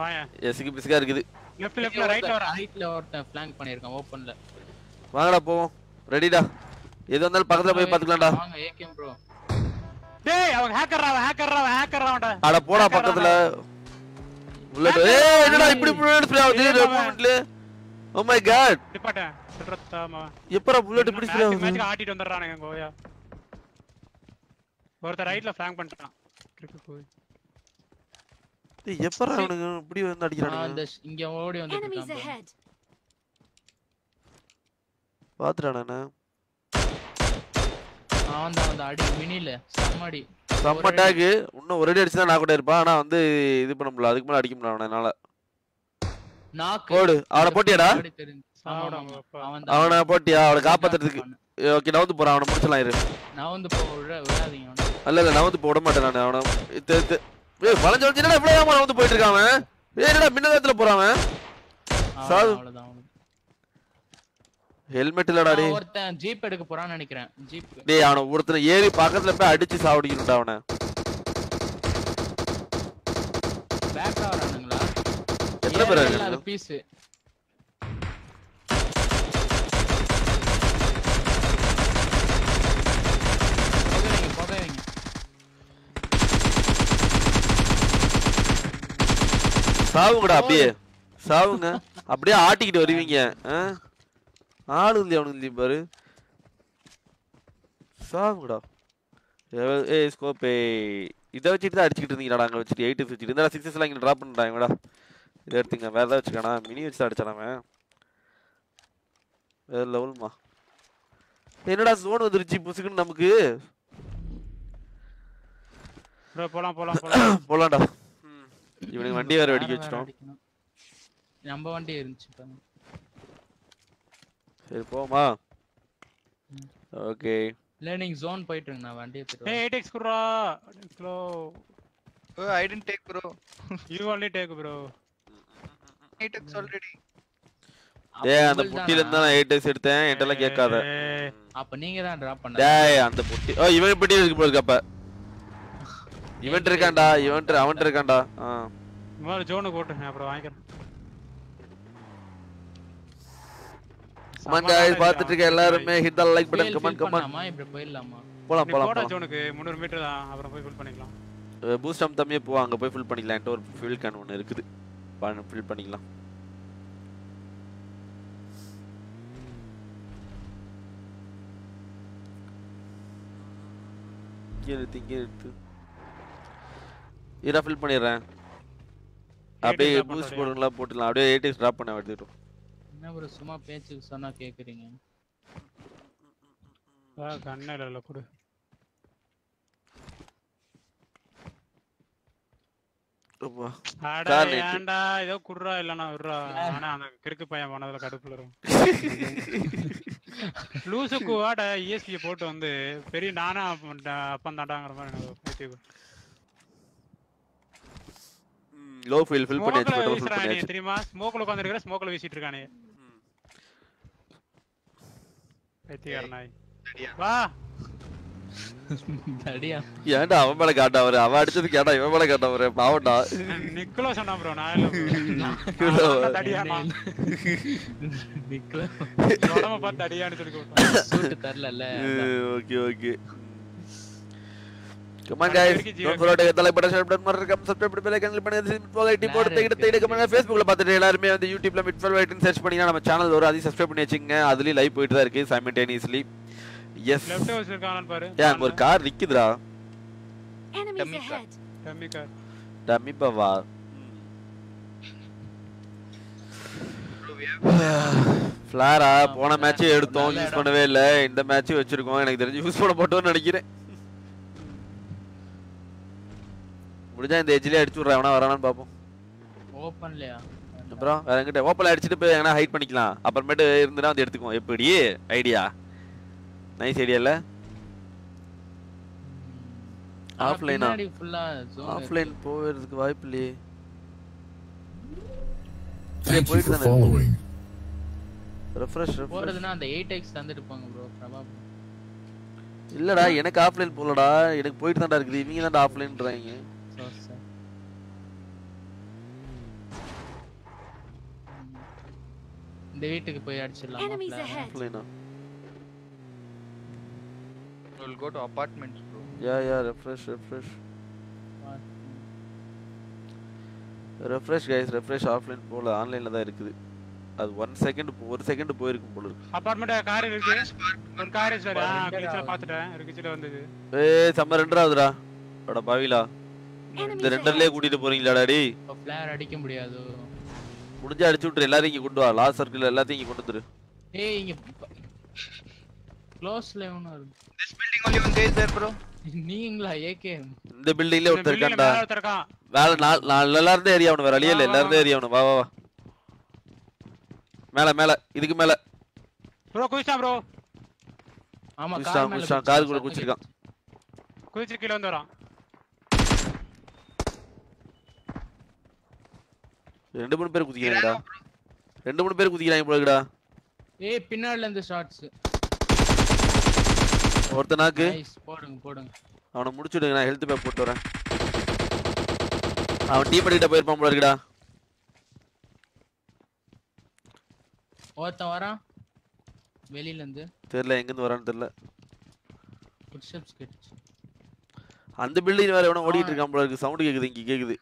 வாயா. எசுக்கு பிசுக்கா இருக்குது. லெஃப்ட் லெஃப்ட்ல ரைட்ல வரா. ரைட்ல ஒருத்தன் ஃபிளாங்க் பண்ணிருக்கான் ஓபன்ல வாங்கடா போவோம். ரெடிடா எது வந்தாலும் பக்கத்துல போய் பாத்துக்கலாம்டா வாங்க ஏகேம் ப்ரோ டேய் அவன் ஹேக்கர்ரா அவன் ஹேக்கர்ரா அவன் ஹேக்கர்ரா அவன்டா அட போடா பக்கத்துல. புல்லட் ஏய் என்னடா இப்படி புல்லட் ஸ்ப்ரே ஆகுது. ரெமோட்ல ஓ மை காட் நிப்பாட்டேன். சொல்றதாமா எப்பரா புல்லட் இப்படி ஸ்ப்ரே ஆகுது மேட்ச் ஆட்டிட்டு வந்துடுறானுங்க கோயா ஒருத்தர் ரைட்ல ஃபிளாங்க் பண்ணிட்டான். கிரிக்கெட் போய் டேய் எப்பரா அவனுங்க இப்படி வந்து அடிக்கிறானுங்க? இங்க ஓடி வந்துட்டு Enemies இருக்கான் ahead. பாத்துடா நானு அவன் தான் அந்த அடி மினில செம்மடி. செம்ம டேக் இன்னும் ஒரு அடி அடிச்சு தான் நான் கூட இருப்பான். ஆனா வந்து இது பண்ண முடியல. அதுக்கு மேல அடிக்க முடியல அவனால நாக்கு. போடு அவனை போட்டியாடா. அவன் அவனை போட்டியா? அவனை காப்பாத்துறதுக்கு. ஓகே நவுந்து போறான். அவனை முடிச்சலாம் இரு. நான் வந்து போ விட விடாதீங்க. இல்ல இல்ல நவுந்து போட மாட்டேன் நான். அவனை ஏய் வளைஞ்சு வளைஞ்சு என்னடா இவ்வளவு நவுந்து போயிட்டு இருக்கான் அவன்? ஏய் என்னடா மின்னதத்துல போறான் அவ்வளவுதான், அவ்வளவுதான். ஹெல்மெட் இல்லடா டேய். ஒருத்தன் ஜீப் எடுக்க போறான்னு நினைக்கிறேன். ஜீப் டேய் அவனை ஒருத்தனை ஏறி பக்கத்துல போய் அடிச்சு சாவடிக்கணும்டா அவனை. பேக் ஆவறானுங்களா எத்தனை பேர் இருக்காங்க? பீஸ் சாவுங்கடா அப்படியே. சாவுங்க. அப்படியே ஆட்டிக்கிட்டு வருவீங்க. ஆ? ஆளு இல்லையா அவனுக்கு இல்லையா பாரு? எவ- ஏய் ஸ்கோப்பே. இதை வச்சுட்டு தான் அடிச்சுக்கிட்டு இருந்தீங்கடா அங்கே வச்சுட்டு எயிட்டு வச்சுட்டு இருந்தா சிக்ஸஸ் எல்லாம் இங்கே ட்ராப் பண்ணிட்டாங்கடா இதை எடுத்துங்க வேற ஏதாவது வச்சுக்கானா மினி வச்சு தான் அடிச்சானா அவன். வேற லெவல்மா. என்னடா ஜோன் வந்துருச்சு புசுக்குன்னு நமக்கு? போலாம் போலாம் போலாம். போலாம்டா. இவனுக்கு வண்டி வேற வெடிக்க வச்சிட்டோம். நம்ம வண்டி இருந்துச்சு சரி போமா ஓகே. இல்ல நீங்க ஜோன் போயிட்டு இருங்க நான் வண்டி எடுத்துட்டு ஏய். 8x குடுறா slow Oh, I didn't take, bro. You only take bro 8x already. டேய் அந்த புட்டில இருந்தா நான் எயிட் டேஸ் எடுத்தேன். என்கிட்ட கேட்காத. அப்ப நீங்க தான் டிராப் பண்ண. டேய் அந்த புட்டி. ஓ இவன் பெட்டி இருக்கு போல இருக்கு அப்ப. இவன்ட் இருக்கான்டா இவன்ட் அவன்ட்டு இருக்கான்டா. ஆ. முதல்ல ஜோனுக்கு ஓட்டு நான் அப்புறம் வாங்கிக்கிறேன். கமான் गाइस பார்த்துட்டு இருக்க எல்லாருமே hit the like button come on come on பண்ணாமா இப்படி போயிடலாமா போலாம் நீ போலாம் போடா போலாம் ஜோனுக்கு முந்நூறு மீட்டர் தான் அப்புறம் போய் ஃபில் பண்ணிக்கலாம் பூஸ்ட் அம் தம்பியே போ அங்க போய் ஃபில் பண்ணிக்கலாம்ட்டு ஒரு ஃபில் கேன் ஒன்று இருக்குது ஃபில் பண்ணிக்கலாம் இங்கே எடுத்து இங்கே எடுத்து இரா ஃபில் பண்ணிடுறேன் அப்படியே drop பூஸ்ட் பண்றியா? போடுங்களா போட்டுடலாம் அப்படியே எயிட்டிஸ் ட்ராப் பண்ண எடுத்துக்கிட்டோம் என்ன ப்ரோ சும்மா பேச்சுக்கு சொன்னா கேக்குறீங்க? கண்ணில் இல்லை கொடு. ஏன்டா ஏதோ குடுறா இல்லனா விடுறா. ஆனா அந்த கிறுக்கு பையன் போனதுல கடுப்புல இருக்கும் லூசுக்கு வாட இஎஸ்பி போட்டு வந்து பெரிய நானா அப்பன் தாண்டாங்கிற மாதிரி எனக்கு பேச்சு லோ ஃபில் ஃபில் வீசுறானே பண்ணியாச்சு தெரியுமா? ஸ்மோக்ல உட்காந்துருக்கிற ஸ்மோக்ல வீசிட்டு இருக்கானே பைத்தியக்கார நாய் வா தடியா ஏன்டா அவன் மேல காட்டா அவரு அவன் அடிச்சதுக்கு ஏன்டா இவன் மேல காட்டா அவரு பாவம்டா நிக்கலோ சொன்னா ப்ரோ நான் இல்ல நிக்கலோ. தடியாமா நிக்கல உடம்ப பார்த்து தடியான்னு சொல்லி okay okay Come on guys don't forget to hit the like button share button மறக்காம subscribe பண்ணி bell icon click பண்ணி போல ஐடி போட்டு தேடி தேடி கமெண்ட் Facebookல பார்த்துட்டு எல்லாரும் வந்து YouTubeல மிட்ஃபல் வைட்னு சர்ச் பண்ணீங்கன்னா நம்ம சேனல் வரும் அதையும் சப்ஸ்கிரைப் பண்ணி வச்சுங்க அதுலயும் லைவ் போயிட்டு தான் இருக்கு simultaneously எஸ் லெஃப்ட் ஹவுஸ் இருக்கானு பாரு ஏன் அங்க ஒரு car நிக்குதுடா Enemies Dummy car. ahead. Dummy car dummy பவா ஃபிளாரா போன மேட்ச் எடுத்தோம் நல்ல யூஸ் இடம். பண்ணவே இல்ல இந்த மேட்ச் வச்சிருக்கோம் எனக்கு தெரிஞ்சு யூஸ் பண்ண போட்டோம்னு நினைக்கிறேன் முடிஞ்சா இந்த எஜ்லயே அடிச்சு விட்றேன். எவனா வரானான்னு பாப்போம் ஓப்பன்லயா? அப்புறம் வேற எங்கிட்ட ஓப்பன்ல அடிச்சுட்டு போய் எங்கன்னா ஹைட் பண்ணிக்கலாம். அப்புறமேட்டு இருந்துனா வந்து எடுத்துக்குவோம். எப்படி? ஐடியா நைஸ் ஐடியா இல்ல? ஆஃப்லைனா ஆஃப்லைன் போகிறதுக்கு வாய்ப்பு இல்லையே. Thank you போயிட்டு தானே. ரெஃப்ரெஷ் அந்த 8x தந்துட்டு போங்க ப்ரோ பிரபா. இல்லடா எனக்கு ஆஃப்லைன் போலடா எனக்கு போயிட்டு தான்டா இருக்குது. இவங்க தான்டா ஆஃப்லைன்றாங்க சோ சார் இந்த வீட்டுக்கு போய் அடிச்சிடலாம்? Enemies ahead. ஆஃப்லைனா We'll go to apartments, bro. Yeah yeah refresh refresh refresh guys refresh offline போல ஆன்லைன்ல தான் இருக்குது. அது ஒன் செகண்ட் ஒரு செகண்ட் போயிருக்கும் போல இருக்கு. அபார்ட்மெண்ட் கார் இருக்கு. ஒரு கார் சார். ஆ கிளிச்ல பாத்துட்டேன். ரிகிச்சில வந்தது. ஏய் செம்ம ரெண்டராவதுடா அட பாவிலா. இந்த ரெண்டர்லயே. கூட்டிட்டு போறீங்களாடா டேய். ஃபிளேர் அடிக்க முடியாது. முடிஞ்சா அடிச்சு விட்டுரு. எல்லாரையும் இங்க கொண்டு வா. லாஸ்ட் சர்க்கிள் எல்லாத்தையும் இங்க கொண்டு வந்துரு. ஏய் இங்க க்ளோஸ்ல எவனோ இருக்கு bro. நீங்களா ஏகே இந்த பில்டிங்ல ஒருத்தர் இருக்கான்டா. வேலை நாலு நாலு எல்லாரும் இருந்தே ஏரியா அவனு வேற வழியே இல்ல. எல்லாரும் வா. ஏரியா அவனு வா வா வா. மேல மேல. இதுக்கு மேல. ப்ரோ குதிச்சான் ப்ரோ ஆமா கார் மேல குதிச்சிட்டான் கார் கூட குதிச்சிருக்கான். குதிச்சு கீழ வந்து வரான். ரெண்டு மூணு பேர் குதிக்கிறாங்கடா. ரெண்டு மூணு பேர் குதிக்கிறாங்க போலடா ஏய் பின்னாடில இருந்து ஷாட்ஸ் ஒருத்த நாக்கு. நைஸ் போடுங்க போடுங்க. அவனை முடிச்சுடுங்க நான் ஹெல்த் பேக் போட்டு வரேன். அவன் டீம் பண்ணிட்ட போயிருப்பான் போல இருக்குடா ஒருத்தன் வரான் வெளியில இருந்து. தெரியல எங்க இருந்து வரான்னு தெரியல. கேட்டுச்சு. அந்த பில்டிங் வேற எவனோ ஓடிட்டு இருக்கான் போல இருக்கு சவுண்ட் கேக்குது இங்க கேக்குது.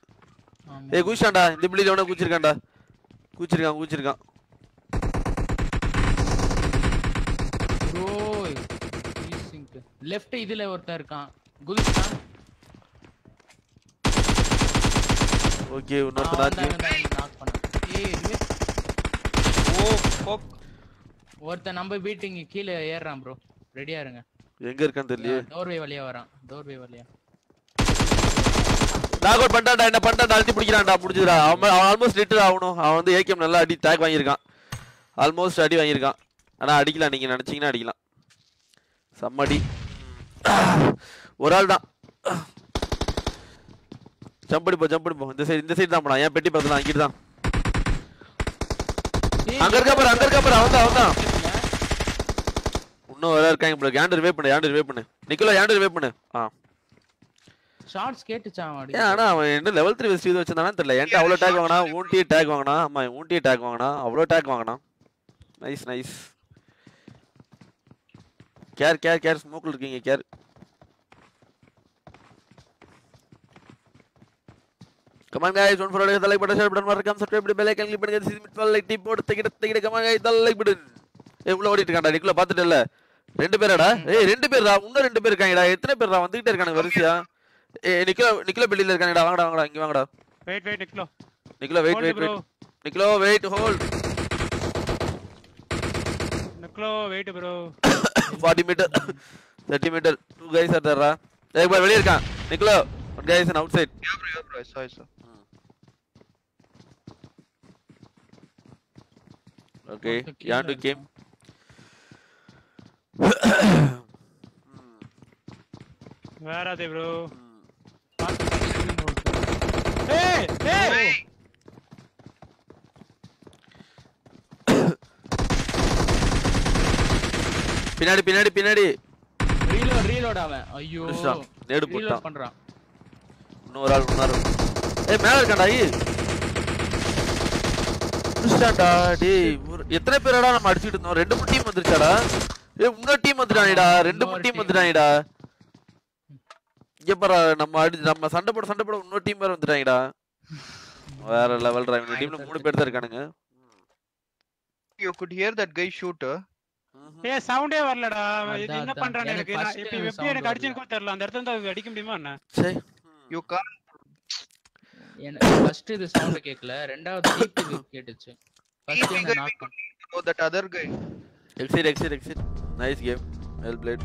ஏய் குச்சிட்டான்டா இந்த பில்டிங் எவனோ குச்சிருக்கான்டா குச்சிருக்கான் குச்சிருக்கான் ப்ரோ லெஃப்ட் இதுல ஒருத்தன் இருக்கான். குதிச்சான். ஓகே இன்னொருத்த நாக்கு நாக் பண்ணான் ஏய் இது. Oh, fuck. ஒருத்தன் நம்ம வீட்டுங்க கீழே ஏறுறான் ப்ரோ ரெடியா இருங்க. எங்க இருக்கான்னு தெரியலையே. டோர்வே வழியா வரான். டோர்வே வழியா. டாக் அவுட் பண்ணிட்டான்டா என்ன பண்ணிட்டான் அழுத்தி பிடிக்கிறான்டா முடிஞ்சுடா அவன் ஆல்மோஸ்ட் லிட்டர் ஆகணும். அவன் வந்து ஏகேம் நல்லா அடி டேக் வாங்கியிருக்கான். ஆல்மோஸ்ட் அடி வாங்கியிருக்கான். ஆனால் அடிக்கலாம் நீங்கள் நினச்சிங்கன்னா அடிக்கலாம். செம்ம அடி ஒரு ஆள் தான். ஜம்ப் அடி ஜம்ப் அடி இந்த சைடு இந்த சைடு தான் போனா ஏன் பெட்டி பார்த்துலாம் அங்கிட்டு தான். அங்க இருக்கா பாரு அங்க இருக்கா பாரு அவன் தான் அவன் தான். இன்னும் வேற இருக்காங்க போல. கேண்டர் வே பண்ணு கேண்டர் வே பண்ணு. நிக்கலோ கேண்டர் வே பண்ணு. ஆ. ஷார்ட்ஸ் கேட்டுச்சான் அடி ஏன் ஆனா அவன் என்ன லெவல் த்ரீ வெஸ்ட் இது வச்சிருந்தானு தெரியல என்கிட்ட அவ்வளோ டேக் வாங்கினா ஊன்டி டேக் வாங்கினா ஆமா ஊன்டி டேக் வாங்கினா அவ்வளோ டேக் வாங்கினா nice nice care care care ஸ்மோக்கில் இருக்கீங்க care come on guys don't forget the like button share button மறக்காம சப்ஸ்கிரைப் பண்ணி பெல் ஐகான் கிளிக் பண்ணுங்க சிஸ் மிட் லைக் டிப் போட்டு தகிட தகிட come on guys the like button ஏய் உள்ள ஓடிட்டு இருக்கான்டா நிக்குல பாத்துட்டல ரெண்டு பேராடா ஏய் ரெண்டு பேர்டா இன்னும் ரெண்டு பேர் இருக்காங்கடா எத்தனை பேர்டா வந்துகிட்டே இருக்கானுங்க வரிசையா ஏய் நிக்குல நிக்குல பில்டிங்ல இருக்காங்கடா வாங்கடா வாங்கடா இங்க வாங்கடா wait wait Niccolo நிக்குல wait Hold wait bro. Wait நிக்குலோ wait hold Niccolo wait bro 40 metre 30 metre two guys are தேர்ரா ஏய் பாய் வெளிய இருக்கான் நிக்குலோ one guys on outside Yeah, bro, yeah, bro. I saw, I saw. Okay ஒருத்தன் கீழ யார் to game வேற அதே bro ஏய் ஏய் பின்னாடி பின்னாடி பின்னாடி. ரீலோட் ரீலோட் அவன். ஐயோ. ரீலோட் போட்டான். பண்றான். இன்னொரு ஆள் இன்னொரு ஏய் மேல இருக்கான்டா ஐ முடிச்சிட்டான்டா டேய். எத்தனை பேரடா நம்ம அடிச்சிட்டு இருந்தோம்? ரெண்டு மூணு டீம் வந்துருச்சாடா? ஏய் இன்னொரு டீம் வந்துட்டாங்கடா ரெண்டு மூணு டீம் team. இங்க பாரு நம்ம அடி நம்ம சண்டை போட சண்டை போட இன்னொரு டீம் வேற வந்துட்டாங்கடா. வேற லெவல் டிரைவ் டீம்ல மூணு பேர் தான் இருக்கானுங்க. You could hear that guy shoot. uh, ஏய் சவுண்டே வரலடா. இது என்ன. பண்றானே எனக்கு? இப்ப எப்படி எனக்கு கூட தெரியல. அந்த இடத்துல இருந்து அடிக்க முடியுமா என்ன? சரி You can't. எனக்கு ஃபர்ஸ்ட் இது சவுண்ட் கேட்கல ரெண்டாவது டீப் இது கேட்டுச்சு. ஃபர்ஸ்ட் என்ன நாக் பண்ண that other guy. Exit exit exit nice game well played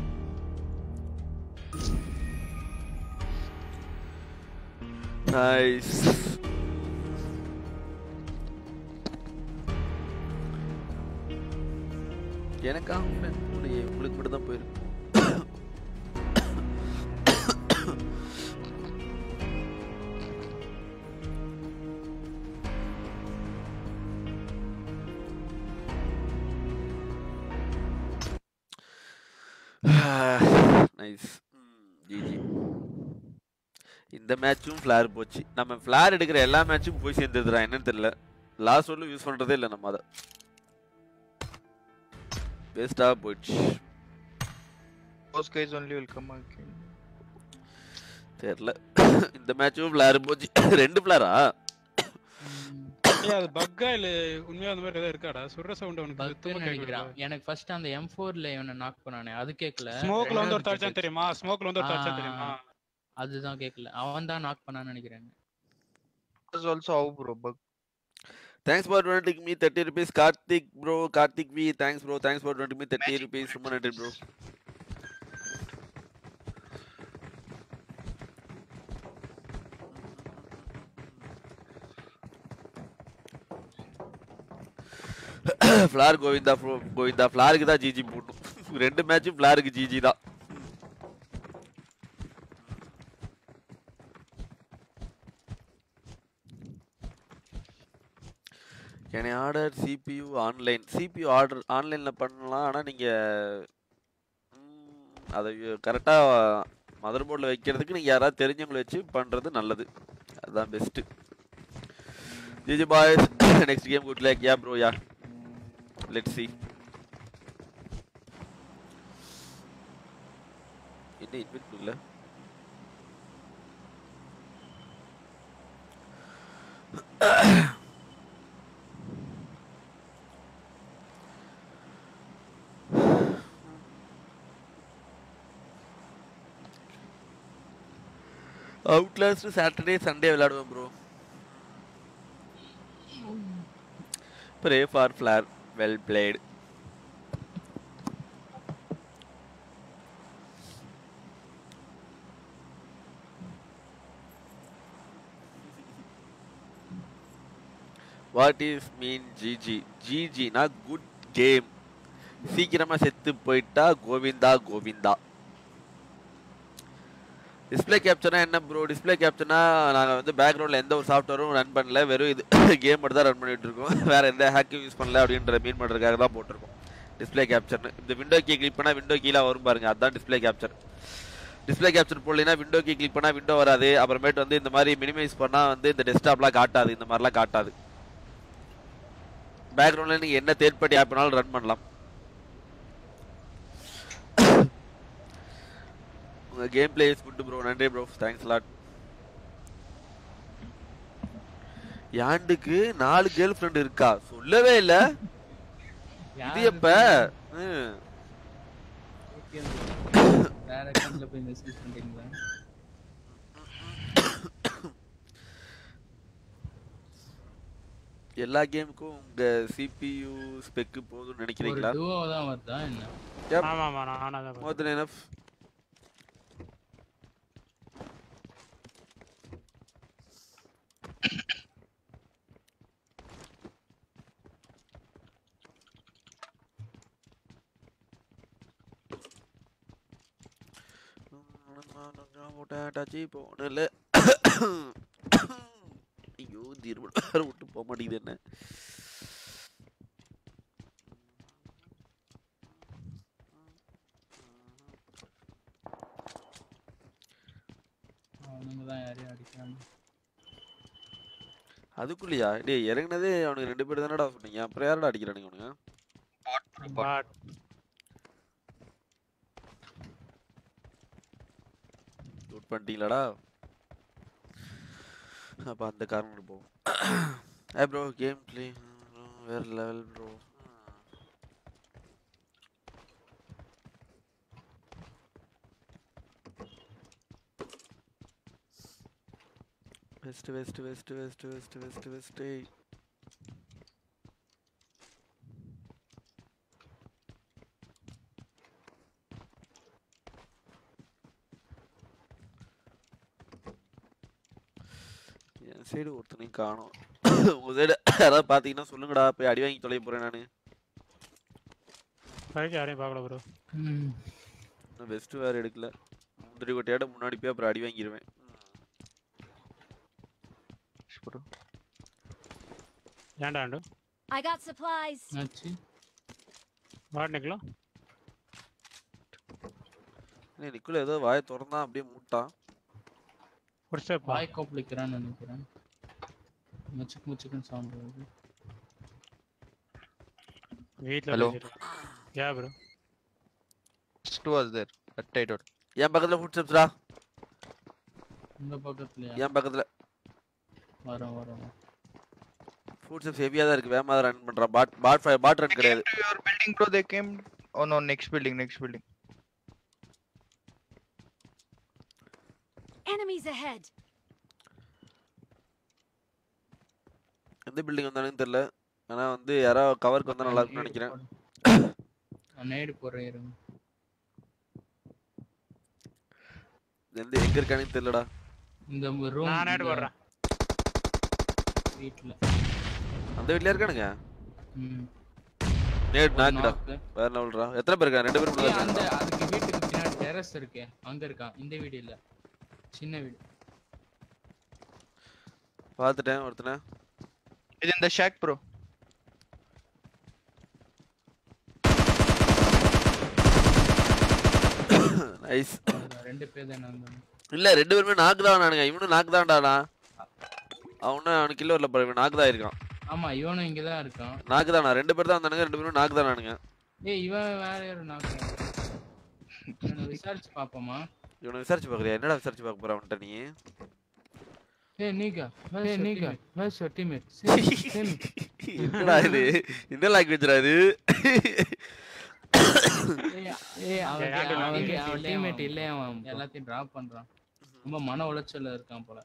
Nice. எனக்காகவும் என்னுடைய உங்களுக்கு மட்டும் தான் போயிருக்கு இந்த மேட்சும் ஃபிளார் போச்சு. நம்ம ஃபிளார் எடுக்கிற எல்லா மேட்சும் போய் சேர்ந்துதுடா என்னன்னு தெரியல. லாஸ்ட் வரலும் யூஸ் பண்றதே இல்லை நம்ம அதை. வேஸ்டா போயிடுச்சு. Those guys only will come again. தெரியல. இந்த மேட்சும் ஃபிளார் போச்சு. ரெண்டு ஃபிளாரா அது பக்கா இல்ல? உண்மையா அந்த மாதிரி ஏதாவது இருக்காடா? சுடுற சவுண்ட் உனக்கு பக்குன்னு சுத்தமா நினைக்கிறான். கேக்குறா எனக்கு ஃபர்ஸ்ட் அந்த எம் ஃபோர்ல இவனை நாக் பண்ணானே அது கேட்கல ஸ்மோக்ல வந்து ஒரு தெரியுமா? ஸ்மோக்ல வந்து ஒரு தடிச்சான் ஆ. தெரியுமா? அதுதான் கேட்கல அவன் தான் நாக் பண்ணான்னு நினைக்கிறேன் also how, bro. Bug. Thanks for twenty me thirty rupees Karthik bro Karthik V thanks bro thanks for twenty me thirty rupees ரொம்ப நன்றி bro flare Govinda bro Govinda ஃப்ளாருக்கு தான் ஜிஜி போடணும். ரெண்டு மேட்சும் ஃப்ளாருக்கு ஜிஜி தான். Can order CPU online CPU order ஆன்லைனில் பண்ணலாம் ஆனால் நீங்கள் அதை கரெக்டாக மதர் போர்டில் வைக்கிறதுக்கு நீங்கள் யாராவது தெரிஞ்சவங்களை வச்சு பண்ணுறது நல்லது. அதுதான் best GG boys next game good luck yeah bro yeah let see என்ன இன்வைட் பண்ணல? அவுட்லாஸ்ட் சாட்டர்டே சண்டே விளையாடுவேன் bro pray for flare well played what is mean GG ஜிஜினா good game சீக்கிரமாக செத்து போயிட்டா கோவிந்தா கோவிந்தா. டிஸ்ப்ளே கேப்சர்னா என்ன ப்ரோ டிஸ்ப்ளே கேப்சர்னா நாங்கள் வந்து பேக்ரவுண்டில் எந்த ஒரு சாஃப்ட்வேரும் ரன் பண்ணல. வெறும் இது கேம் மட்டும் தான் ரன் பண்ணிகிட்டு இருக்கோம். வேறு எந்த ஹேக்கும் யூஸ் பண்ணல அப்படின்ற மீன் பண்ணுறதுக்காக தான் போட்டிருக்கோம். டிஸ்ப்ளே கேப்சர்னு இந்த விண்டோ கீ கிளிக் பண்ணால் விண்டோ கீழே வரும் பாருங்க. அதுதான் டிஸ்ப்ளே கேப்சர் டிஸ்பிளே கேப்சர் போடலைன்னா விண்டோ கீ கிளிக் பண்ணால் விண்டோ வராது. அப்புறமேட்டு வந்து இந்த மாதிரி மினிமைஸ் பண்ணால் வந்து இந்த டெஸ்க்டாப்லாம் காட்டாது. இந்த மாதிரிலாம் காட்டாது. பேக்ரவுண்டில் நீங்கள் என்ன தேர்ட் பார்ட்டி ஆப்னாலும் ரன் பண்ணலாம். உங்க game play is good bro நன்றி ப்ரோ தேங்க்ஸ் லாட் யாண்டுக்கு நாலு கேர்ள் ஃப்ரெண்ட் இருக்கா? சொல்லவே இல்ல. இது எப்ப? எல்லா கேமுக்கும் உங்க சிபியு ஸ்பெக் போதும்னு நினைக்கிறீங்களா? duo தான் வருதா என்ன? Yep. ஆமா ஆமா நானும் அதை more than enough போனல ஐயோ திரும்ப வேற விட்டு போக மாட்டேங்குது என்ன அவனுங்க தான் யாரையும் அடிக்கிறாங்க அதுக்குள்ளயா? டேய் இறங்குனதே அவனுக்கு ரெண்டு பேர் தானடா சொன்னீங்க. அப்புறம் யாரடா அடிக்கிறானுங்க அவனுங்க? லூட் பண்ணிட்டீங்களாடா? அப்போ அந்த காரணம் போவோம். ஏ ப்ரோ கேம் ப்ளே வேற level bro west west west west west west west என் சைடு ஒருத்தனையும் காணோம். உங்க சைடு யாராவது பாத்தீங்கன்னா சொல்லுங்கடா போய் அடி வாங்கி தொலைய போறேன் நானு. யாரையும் பார்க்கல ப்ரோ வெஸ்ட் வேற எடுக்கல. முந்திரி கொட்டையோட முன்னாடி போய் அப்புறம் அடி வாங்கிடுவேன் bro. ஏன்டா ஆண்டு I got supplies. என்னாச்சு வாட் நிக்கலாம் ஏய், நிக்குல ஏதோ வாயை திறந்தான் அப்படியே மூட்டான் ஒரு ஸ்டெப் வாய் கோப்பளிக்கிறான்னு நினைக்கிறேன் முச்சுக்கு முச்சுக்குன்னு சவுண்ட் வருது வீட்ல Hello. Yeah bro was there. At tight door. என் பக்கத்துல ஃபுட் ஸ்டெப்ஸ்டா இந்த பக்கத்துலயா என் பக்கத்துல வரோம் வரோம் ஃபுட் ஸ்டெப்ஸ் ஹெவியா தான் இருக்கு. தான் ரன் பண்றான் பாட் பாட் ஃபை பாட் ரன் கிடையாது. Your building, bro. They came. Oh no, next building, next building. Enemies ahead. எந்த பில்டிங் வந்தானுன்னு தெரியல. ஆனா வந்து யாரோ கவருக்கு வந்தா நல்லா இருக்கும்னு நினைக்கிறேன். நேடு போடுறேன் இருங்க எந்த எங்க இருக்கானு தெரியலடா. இந்த ரூம் நான் நேடு போடுறேன். வீட்ல. அந்த வீட்லயே இருக்கானுங்க. ம். நேட் நாக்குடா. வேற லெவல்ரா எத்தனை பேர் இருக்காங்க? ரெண்டு மட்டும் ஏய், தான் அந்த? அதுக்கு வீட்டுக்கு பின்னாடி டெரஸ் இருக்கே. அங்க இருக்கான். இந்த வீடு இல்ல. சின்ன வீடு. பார்த்துட்டேன் ஒருத்தனை. in the shack, bro. Nice ரெண்டு பேர் தானே இல்ல ரெண்டு பேருமே நாக்கு தான் நானுங்க இவனும் நாக்கு தான்டாடா அவனும் அவனுக்கு கில்ல வரல பாரு நாக்கு தான் இருக்கான் ஆமா இவனும் இங்கதான் இருக்கான். நாக்கு தானா? ரெண்டு பேர் தான் வந்தானுங்க ரெண்டு பேரும் நாக்கு தான் நானுங்க ஏய் இவன் வேற யாரும் நாக்கு விசாரிச்சு பாப்போமா? இவனை விசாரிச்சு பாக்குறியா என்னடா விசாரிச்சு பார்க்க போற அவன்கிட்ட நீ? ஏய் நீங்க ஏய் நீங்க வேர்ஸ் யுவர் டீம்மேட் என்னடா இது? இது? ஏய் அவன் அவன் டீம்மேட் இல்லையா? அவன்? எல்லாத்தையும் டிராப் பண்றான். ரொம்ப மன உளைச்சல்ல இருக்கான் போல.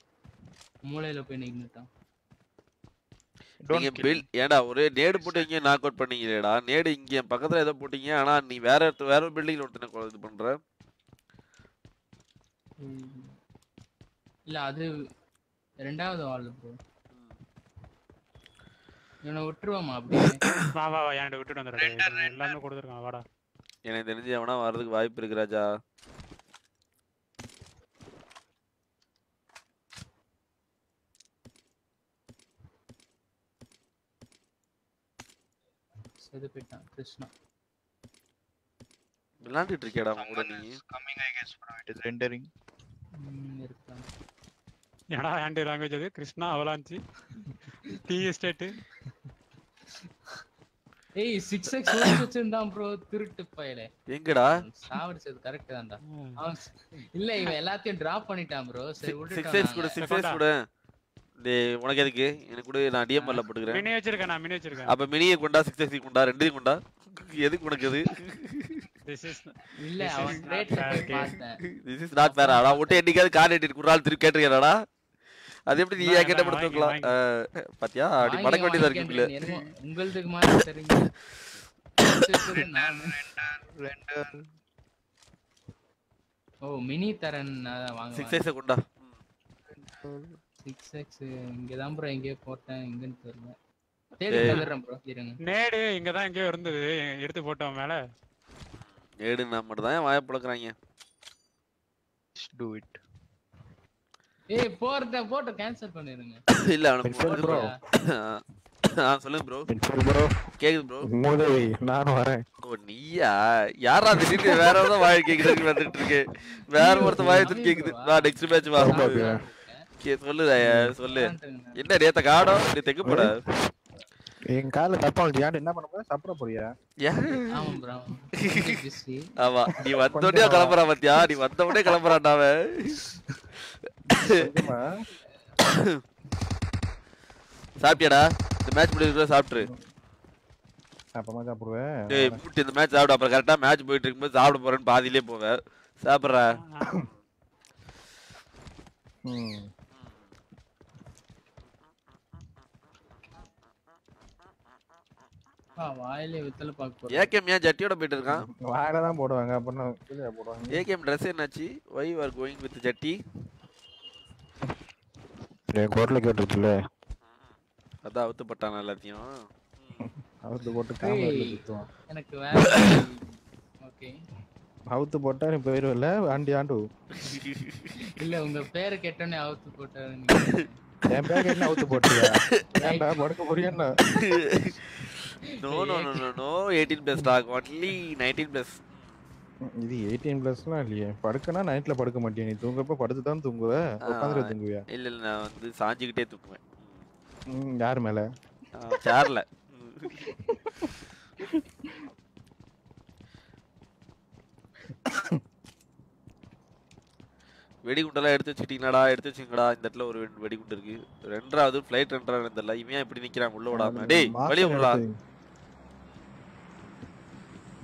மூளையில போய் நின்னுட்டான். நீங்க kill. பில் ஏன்டா ஒரே நேடு போட்டு இங்க நாக் அவுட் பண்ணீங்களேடா. நேடு இங்க பக்கத்துல ஏதோ போட்டீங்க. ஆனா நீ வேற இடத்து- வேற ஒரு பில்டிங்ல ஒருத்தனை இது பண்ற. இல்ல அது ரெண்டாவது ஆள் ப்ரோ இவனை விட்டுருவோமா அப்படியே? வா வா வா. என்கிட்ட விட்டுட்டு வந்துடுறேன் எல்லாமே கொடுத்துருக்கான். வாடா. எனக்கு தெரிஞ்சு அவனா வர்றதுக்கு வாய்ப்பு இருக்கு ராஜா. செது போயிட்டான் கிருஷ்ணா. விளையாண்டுட்டு இருக்கியாடா அவன் கூட நீ guess bro. It is rendering. ம், இருக்கான். என்னடா ஹேண்ட் லாங்குவேஜ் அது? கிருஷ்ணா அவலாஞ்சி டி எஸ்டேட் ஏய் சிக்ஸ் எக்ஸ் வச்சிருந்தான் ப்ரோ திருட்டு பயலே. எங்கடா? சாவடிச்சது கரெக்ட் தான்டா. இல்ல இவன் எல்லாத்தையும் டிராப் பண்ணிட்டான் ப்ரோ சரி சிக்ஸ் எக்ஸ் கூட விட்டுட்டான் சிக்ஸ் எக்ஸ் கூட. டேய் உனக்கு எதுக்கு? எனக்கு கூட நான் டிஎம்எல்ல போட்டுக்கிறேன். மினி வச்சிருக்கேன் நான் மினி வச்சிருக்கேன். அப்ப மினியை கொண்டா சிக்ஸ் எக்ஸ் கொண்டா ரெண்டையும் கொண்டா? எதுக்கு உனக்கு இது? திஸ் இஸ் இல்ல அவன். பார்த்தேன். திஸ் இஸ் நாட் ஃபேர் ஆடா. ஒட்டே என்னைக்காவது கார் எட்டிட்டு குறால் திருப்பி கேட்டிருக்கேடா அது எப்படி நீ ஏன் கேட்ட படுத்துக்கலாம் பாத்தியா? அப்படி மடக்க வேண்டியதா வாங்கிக்க இருக்குல்ல என்னமோ உங்களுதுக்கு மாதிரி தெரியுங்க. ஓ மினி தரேன் வாங்க சிக்ஸ் எக்ஸ் கொண்டா. சிக்ஸ் எக்ஸ் இங்கதான் ப்ரோ எங்கேயோ போட்டேன் எங்கன்னு தெரியல. தேடி ப்ரோ இருங்க. நேடு இங்க தான் எங்கேயோ இருந்தது எடுத்து போட்டோம் மேல. ஏடு நான் மட்டும் தான் வாய. ஏய் போறத போட்டு கேன்சல் பண்ணிருங்க இல்ல அவனுக்கு bro. ஆ சொல்லுங்க ப்ரோ ப்ரோ கேக்குது ப்ரோ நானும் வரேன். ஓ நீயா? யாரா திடீர்னு வேற ஏதோ வாய் கேக்குறதுக்கு வந்துட்டு இருக்கு. வேற ஒருத்த வாய் கேக்குது. வா. நெக்ஸ்ட் மேட்ச் வா. கே சொல்லு தயா, சொல்லு. என்ன நேத்த காடம் நீ தெக்கு போட என் கால தப்பா வந்து ஏன் என்ன பண்ண போற? சாப்பிட போறியா? ஆமா ப்ரோ பிஸி ஆமா நீ வந்த உடனே கிளம்புறா பாத்தியா? நீ வந்த உடனே கிளம்புறான்டா அவன்? சாப்பிட்டியாடா? இந்த மேட்ச் முடிக்கிறத சாப்பிட்டுரு. அப்பமா சாப்பிடுவேன். டேய் மூட்டு இந்த மேட்ச் சாப்பிடு. அப்புறம் கரெக்டா மேட்ச் போயிட்டு இருக்கும்போது சாப்பிட போறேன்னு பாதியிலே போவேன். சாப்பிட்றா. ம். வாயிலே வித்தல பாக்க போறேன். ஏகேம் ஏன் ஜட்டியோட போயிட்டு இருக்கான் வாயில தான் போடுவாங்க அப்புறம் கீழே போடுவாங்க. ஏகேம் ட்ரெஸ் என்னாச்சு? வை ஆர் கோயிங் வித் ஜட்டி என் குரல கேட்டுச்சுல அதான் அவுத்து போட்டான் எல்லாத்தையும். அவுத்து போட்டு. சுத்துவான் எனக்கு வேற ஓகே. அவுத்து போட்டா நீ போயிருவல ஆண்டி ஆண்டு. இல்ல உங்க பேரை கேட்டோன்னே அவுத்து போட்டாரு என் பேர் என்ன அவுத்து போட்டியா? ஏன்டா படுக்க போறியா no no no no no eighteen plus talk only nineteen plus இது எயிட்டீன் பிளஸ்லாம் இல்லையே. படுக்கனா நைட்ல படுக்க மாட்டியா. நீ தூங்குறப்ப படுத்து தான் தூங்குவ உட்காந்துட்டு தூங்குவியா? இல்ல இல்ல நான் வந்து சாஞ்சிக்கிட்டே தூக்குவேன் ம், யார் மேல? சேர்ல வெடிகுண்டெல்லாம் எடுத்து வச்சுக்கிட்டீங்களாடா எடுத்து வச்சுங்கடா இந்த இடத்துல ஒரு வெடி- வெடிகுண்டு இருக்கு. ரெண்டாவது ஃபிளைட் ரெண்டாவது தெரியல இவன் ஏன் இப்படி நிக்கிறான்? உள்ள விடாம டேய் வெளிய விடா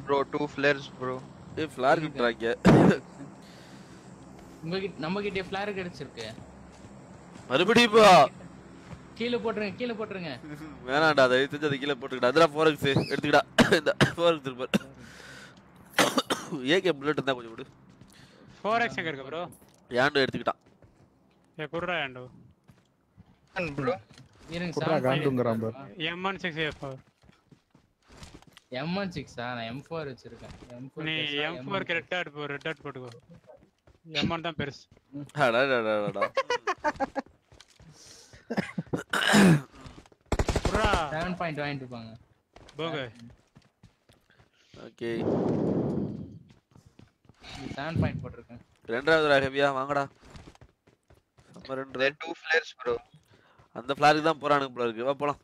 Bro, two flares, bro. ஏய் ஃபிளார் கிட்டுறாங்க. உங்ககிட்ட நம்ம கிட்ட ஃபிளார் கிடைச்சிருக்கு. மறுபடியும் பா. கீழே போட்டுருங்க கீழே போட்டுருங்க. வேணாம்டா அதை எடுத்து அதை கீழே போட்டுக்கிட்டா அதுடா ஃபோர் எக்ஸ் எடுத்துக்கிடா. இந்த ஃபோர் எக்ஸ் இருப்பார் ஏகே புல்லட் இருந்தா கொஞ்சம் விடு. ஃபோர் எக்ஸ் எங்க இருக்கு ப்ரோ ஏன்டோ எடுத்துக்கிட்டான். ஏ குர்ரா ஏண்டோ? bro. இருங்க குட்ரா காண்டுங்கிறான் பாரு. M one six F M one சிக்ஸா நான் எம் ஃபோர் வச்சிருக்கேன். எம் ஃபோர் நீ எம் ஃபோருக்கு ரெட் டாட் போ ரெட் டாட் போட்டுக்கோ. எம் ஒன் தான் பெருசு. அடாடாடாடா குர்ரா செவன் பாயிண்ட் வாங்கிட்டு இருப்பாங்க போங்க ஓகே. செவன் பாயிண்ட் போட்டிருக்கேன். ரெண்டாவது ஹெவியா வாங்கடா. நம்ம ரெண்டு two flares, bro. அந்த ஃபிளாருக்கு தான் போறானுங்க போல இருக்கு. வா போலாம்.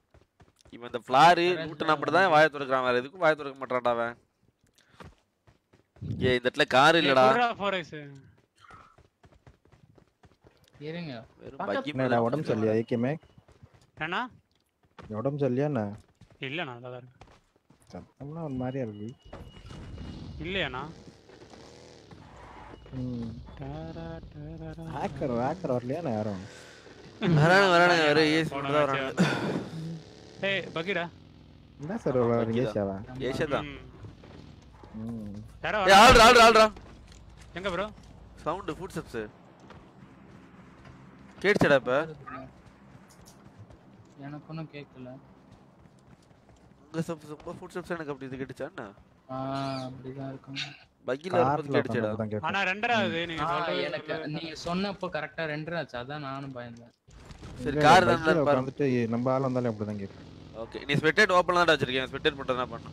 இவன் இந்த ஃபிளாரு லூட்டுனா மட்டும் தான் வாயை திறக்கிறான் வேற எதுக்கும் வாயை திறக்க மாட்டான்டா அவன். ஏ இந்த இடத்துல கார் இல்லடா. இருங்க. வெறும் பக்கி உடம்பு சரியா ஏகேமே ஏன்னா உடம்பு சரியா என்ன? இல்ல நல்லா தான் இருக்கு சத்தம்லாம் ஒரு மாதிரியா இருக்கு. இல்லையாண்ணா. ஹேக்கர் ஹேக்கர் வரலையா நான் யாரும்? வரானுங்க வரானுங்க வேற ஏசி மட்டும் தான் வரானுங்க. ஏய் பக்கீரா என்ன சார் வரீங்க ஏசியாவா ஏசியா தான் யாரோ ஏ ஆள்ரா ஆள்ரா ஆள்ரா எங்க ப்ரோ சவுண்ட் ஃபுட் ஸ்டெப்ஸ் கேட்டுச்சடா இப்ப எனக்கு ஒன்றும் கேட்கல உங்க ஸ்டெப்ஸ் உங்க ஃபுட் ஸ்டெப்ஸ் எனக்கு அப்படி இது கேட்டுச்சா என்ன அப்படிதான் இருக்கும் பக்கில கார்ல கேட்டுச்சடா ஆனா ரெண்டராவது நீங்க ஆ, சொல்றது எனக்கு நீங்க சொன்னப்போ கரெக்டா ரெண்டு ஆச்சு அதான் நானும் பயந்தேன் சரி கார் தான் பாரு உட்காந்துட்டு நம்ம ஆள் வந்தாலும் அப்படிதான் கேட்கும் ஓகே நீ ஸ்பெக்டேட் ஓப்பன் தான் வச்சிருக்கேன் ஸ்பெக்டேட் மட்டும் தான் பண்ணு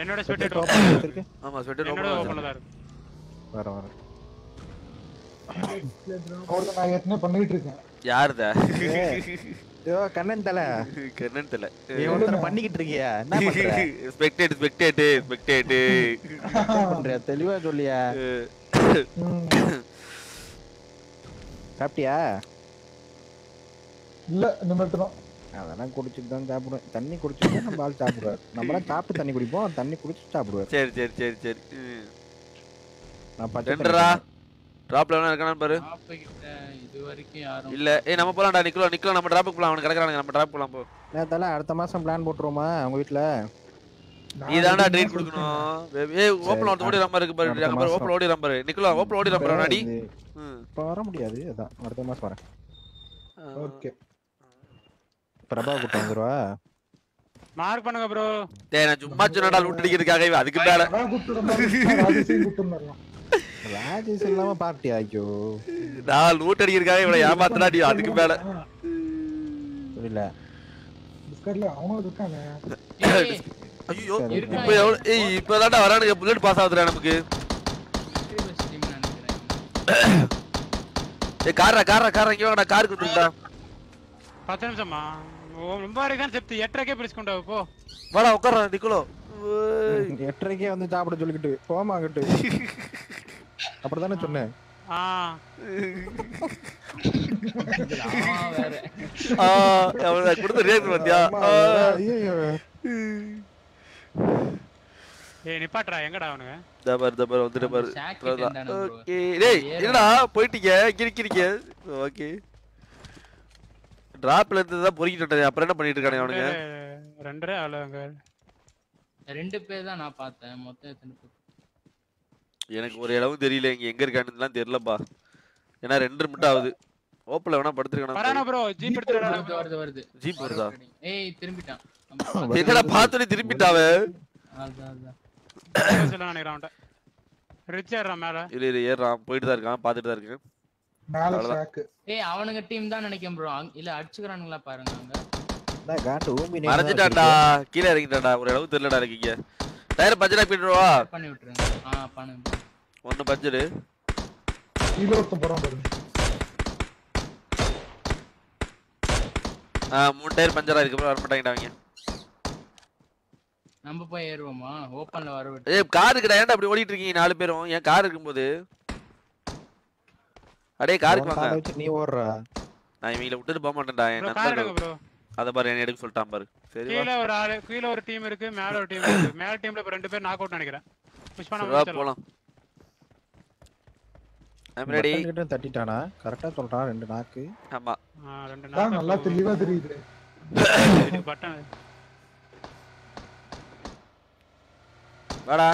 என்னோட Sweater ஸ்வெட்டர் top பண்ணி வச்சிருக்கு ஆமா ஸ்வெட்டர் என்னோட ஓபன் ஓப்பன்ல தான் இருக்கு. வர வர. ஒருத்தன் நான் ஏற்கனவே பண்ணிட்டு இருக்கேன். யாருதா? ஐயோ கண்ணன் தல. என்னன்னு தெரியல நீ ஒருத்தர பண்ணிக்கிட்டு இருக்கியா? என்ன பண்ற? ஸ்பெக்டேட் ஸ்பெக்டேட் ஸ்பெக்டேட் என்ன பண்ற? தெளிவா சொல்லியா? சாப்பிட்டியா? இல்ல இனிமேட்டு தான் அதெல்லாம் குடிச்சிட்டு தான் சாப்பிடுவேன். தண்ணி குடிச்சிட்டு தான் நம்ம ஆள் சாப்பிடுவார். நம்மளாம் சாப்பிட்டு தண்ணி குடிப்போம். தண்ணி குடிச்சிட்டு சாப்பிடுவார். சரி சரி சரி சரி. நான் பச்சை தண்ணி ரெண்டுரா? டிராப்ல வேணா இருக்கானு பாரு? இது வரைக்கும் யாரும் இல்ல ஏய் நம்ம போலாம்டா நிக்கலோ நிக்கலோ நம்ம டிராப்புக்கு போலாம். அவனுக்கு கிடக்குறானுங்க. நம்ம டிராப் போலாம் போ. நான் தல அடுத்த மாசம் பிளான் போட்டுருவோமா உங்க வீட்ல? நீ தான்டா ட்ரீட் கொடுக்கணும். ஏய் ஓப்பன் ஒருத்த ஓடி நம்பர் இருக்கு பாரு. அங்க பாரு ஓப்பன். ஓடி நம்பர் நிக்கலோ ஓப்பன் ஓடி நம்பர் நாடி இப்ப வர முடியாது. அதான் அடுத்த மாசம் வரேன். ஓகே. பிரபா கூட்டம் வந்துருவா. மார்க் பண்ணுங்க ப்ரோ டேய் நான் சும்மா சொன்னடா லூட் அடிக்கிறதுக்காகவே. அதுக்கு மேல ராஜேஷ் இல்லாம பார்ட்டி ஆக்கியோ நான் லூட் அடிக்கிறதுக்காக இவனை ஏமாத்தடா நீ அதுக்கு மேல. புரியல. பிஸ்கட்ல அவனும் இருக்காங்க ஐயோ. இப்போ எவ்வளவு ஏய் இப்போதான்டா வரானுங்க புல்லட் பாஸ் ஆகுதுடா நமக்கு. ஏய் காரா காரா காரா இங்க வாங்கடா காருக்கு வந்துருடா பத்து நிமிஷமா ஓ, ரொம்ப வரைக்கும் செப்து எட்டரைக்கே பிடிச்சுக்கொண்டு போ. வாடா உட்கார்றா நிக்கலோ. எட்டரைக்கே வந்து சாப்பிட சொல்லிக்கிட்டு போமாங்கிட்டு அப்படிதானே சொன்னேன்? ஆ. ஆ அவன கொடுத்த ரியாக்ட் பாத்தியா ஏய் நிப்பாட்றா எங்கடா அவனுங்க இதா பாரு இதா பாரு வந்துட்டு பாரு. ஓகே. டேய் என்னடா போயிட்டீங்க? நிக்கிறீங்க? ஓகே. டிராப்ல இருந்து தான் பொறுக்கிட்டு வந்தேன். அப்புறம் என்ன பண்ணிட்டு இருக்கானே அவனுங்க? ரெண்டு- ரெண்டரை அங்க. ரெண்டு பேர் தான் நான் பார்த்தேன் மொத்தம் எத்தனை பேர்? எனக்கு ஒரு இடமும் தெரியல இங்க எங்க இருக்கானுலாம் தெரியலப்பா. ஏன்னா ரெண்டு மட்டும் ஆகுது. ஓப்பல வேணா வரானா படுத்துருக்கானா ப்ரோ ஜீப் எடுத்துட்டு வருது வருது ஜீப் வருதா? ஏய் திரும்பிட்டான். என்னடா பார்த்தோன்னே திரும்பிட்டாவ? அதான் அதான். சொல்ல நினைக்கிறேன் அவன்கிட்ட ரிச் ஏறான் மேல. இரு இரு ஏறான் போயிட்டு தான் இருக்கான் பார்த்துட்டு தான் இருக்கேன். மேல ஏய் அவனுங்க டீம் தான் நினைக்கிறேன் ப்ரோ இல்ல அடிச்சுக்கிறானுங்களா பாருங்க அங்க. காட்டு மறைஞ்சிட்டான்டா. கீழே இறங்கிட்டான்டா. ஒரு அளவு தெரியலடா இருக்கீங்க டயர் பஞ்சரா போயிட்டுருவா பண்ணி விட்டுருங்க. ஆ பண்ணுங்க ஒன்னு பஞ்சரு. கீழே ஒருத்தன் போறான் பாருங்க ஆ மூணு டயர் பஞ்சரா இருக்கு. வர மாட்டாங்கடா அவங்க. நம்ம போய் ஏறுவோமா? ஓப்பன்ல வர விட்டு ஏய் கார் இருக்குடா. ஏன்டா அப்படி ஓடிட்டு இருக்கீங்க? நாலு பேரும். ஏன் கார் இருக்கும்போது? அடே காருக்கு வாங்க. நீ ஓடுறா. நான் இவங்கள விட்டுட்டு போக மாட்டேன்டா என் நண்பர்கள் ப்ரோ. அத பாரு என்ன எடுக்க சொல்லிட்டான் பாரு. சரி. கீழ ஒரு ஆளு கீழ ஒரு டீம் இருக்கு மேல ஒரு டீம் இருக்கு. மேல டீம்ல இப்ப ரெண்டு பேர் நாக் அவுட் நினைக்கிறேன். புஷ் பண்ண போலாம். ஐம் ரெடி கிட்ட தட்டிட்டானா? கரெக்டா சொல்றான் ரெண்டு நாக்கு ஆமா. ரெண்டு அதான் நாக் நல்லா தெளிவா தெரியுது. பட்டன் வாடா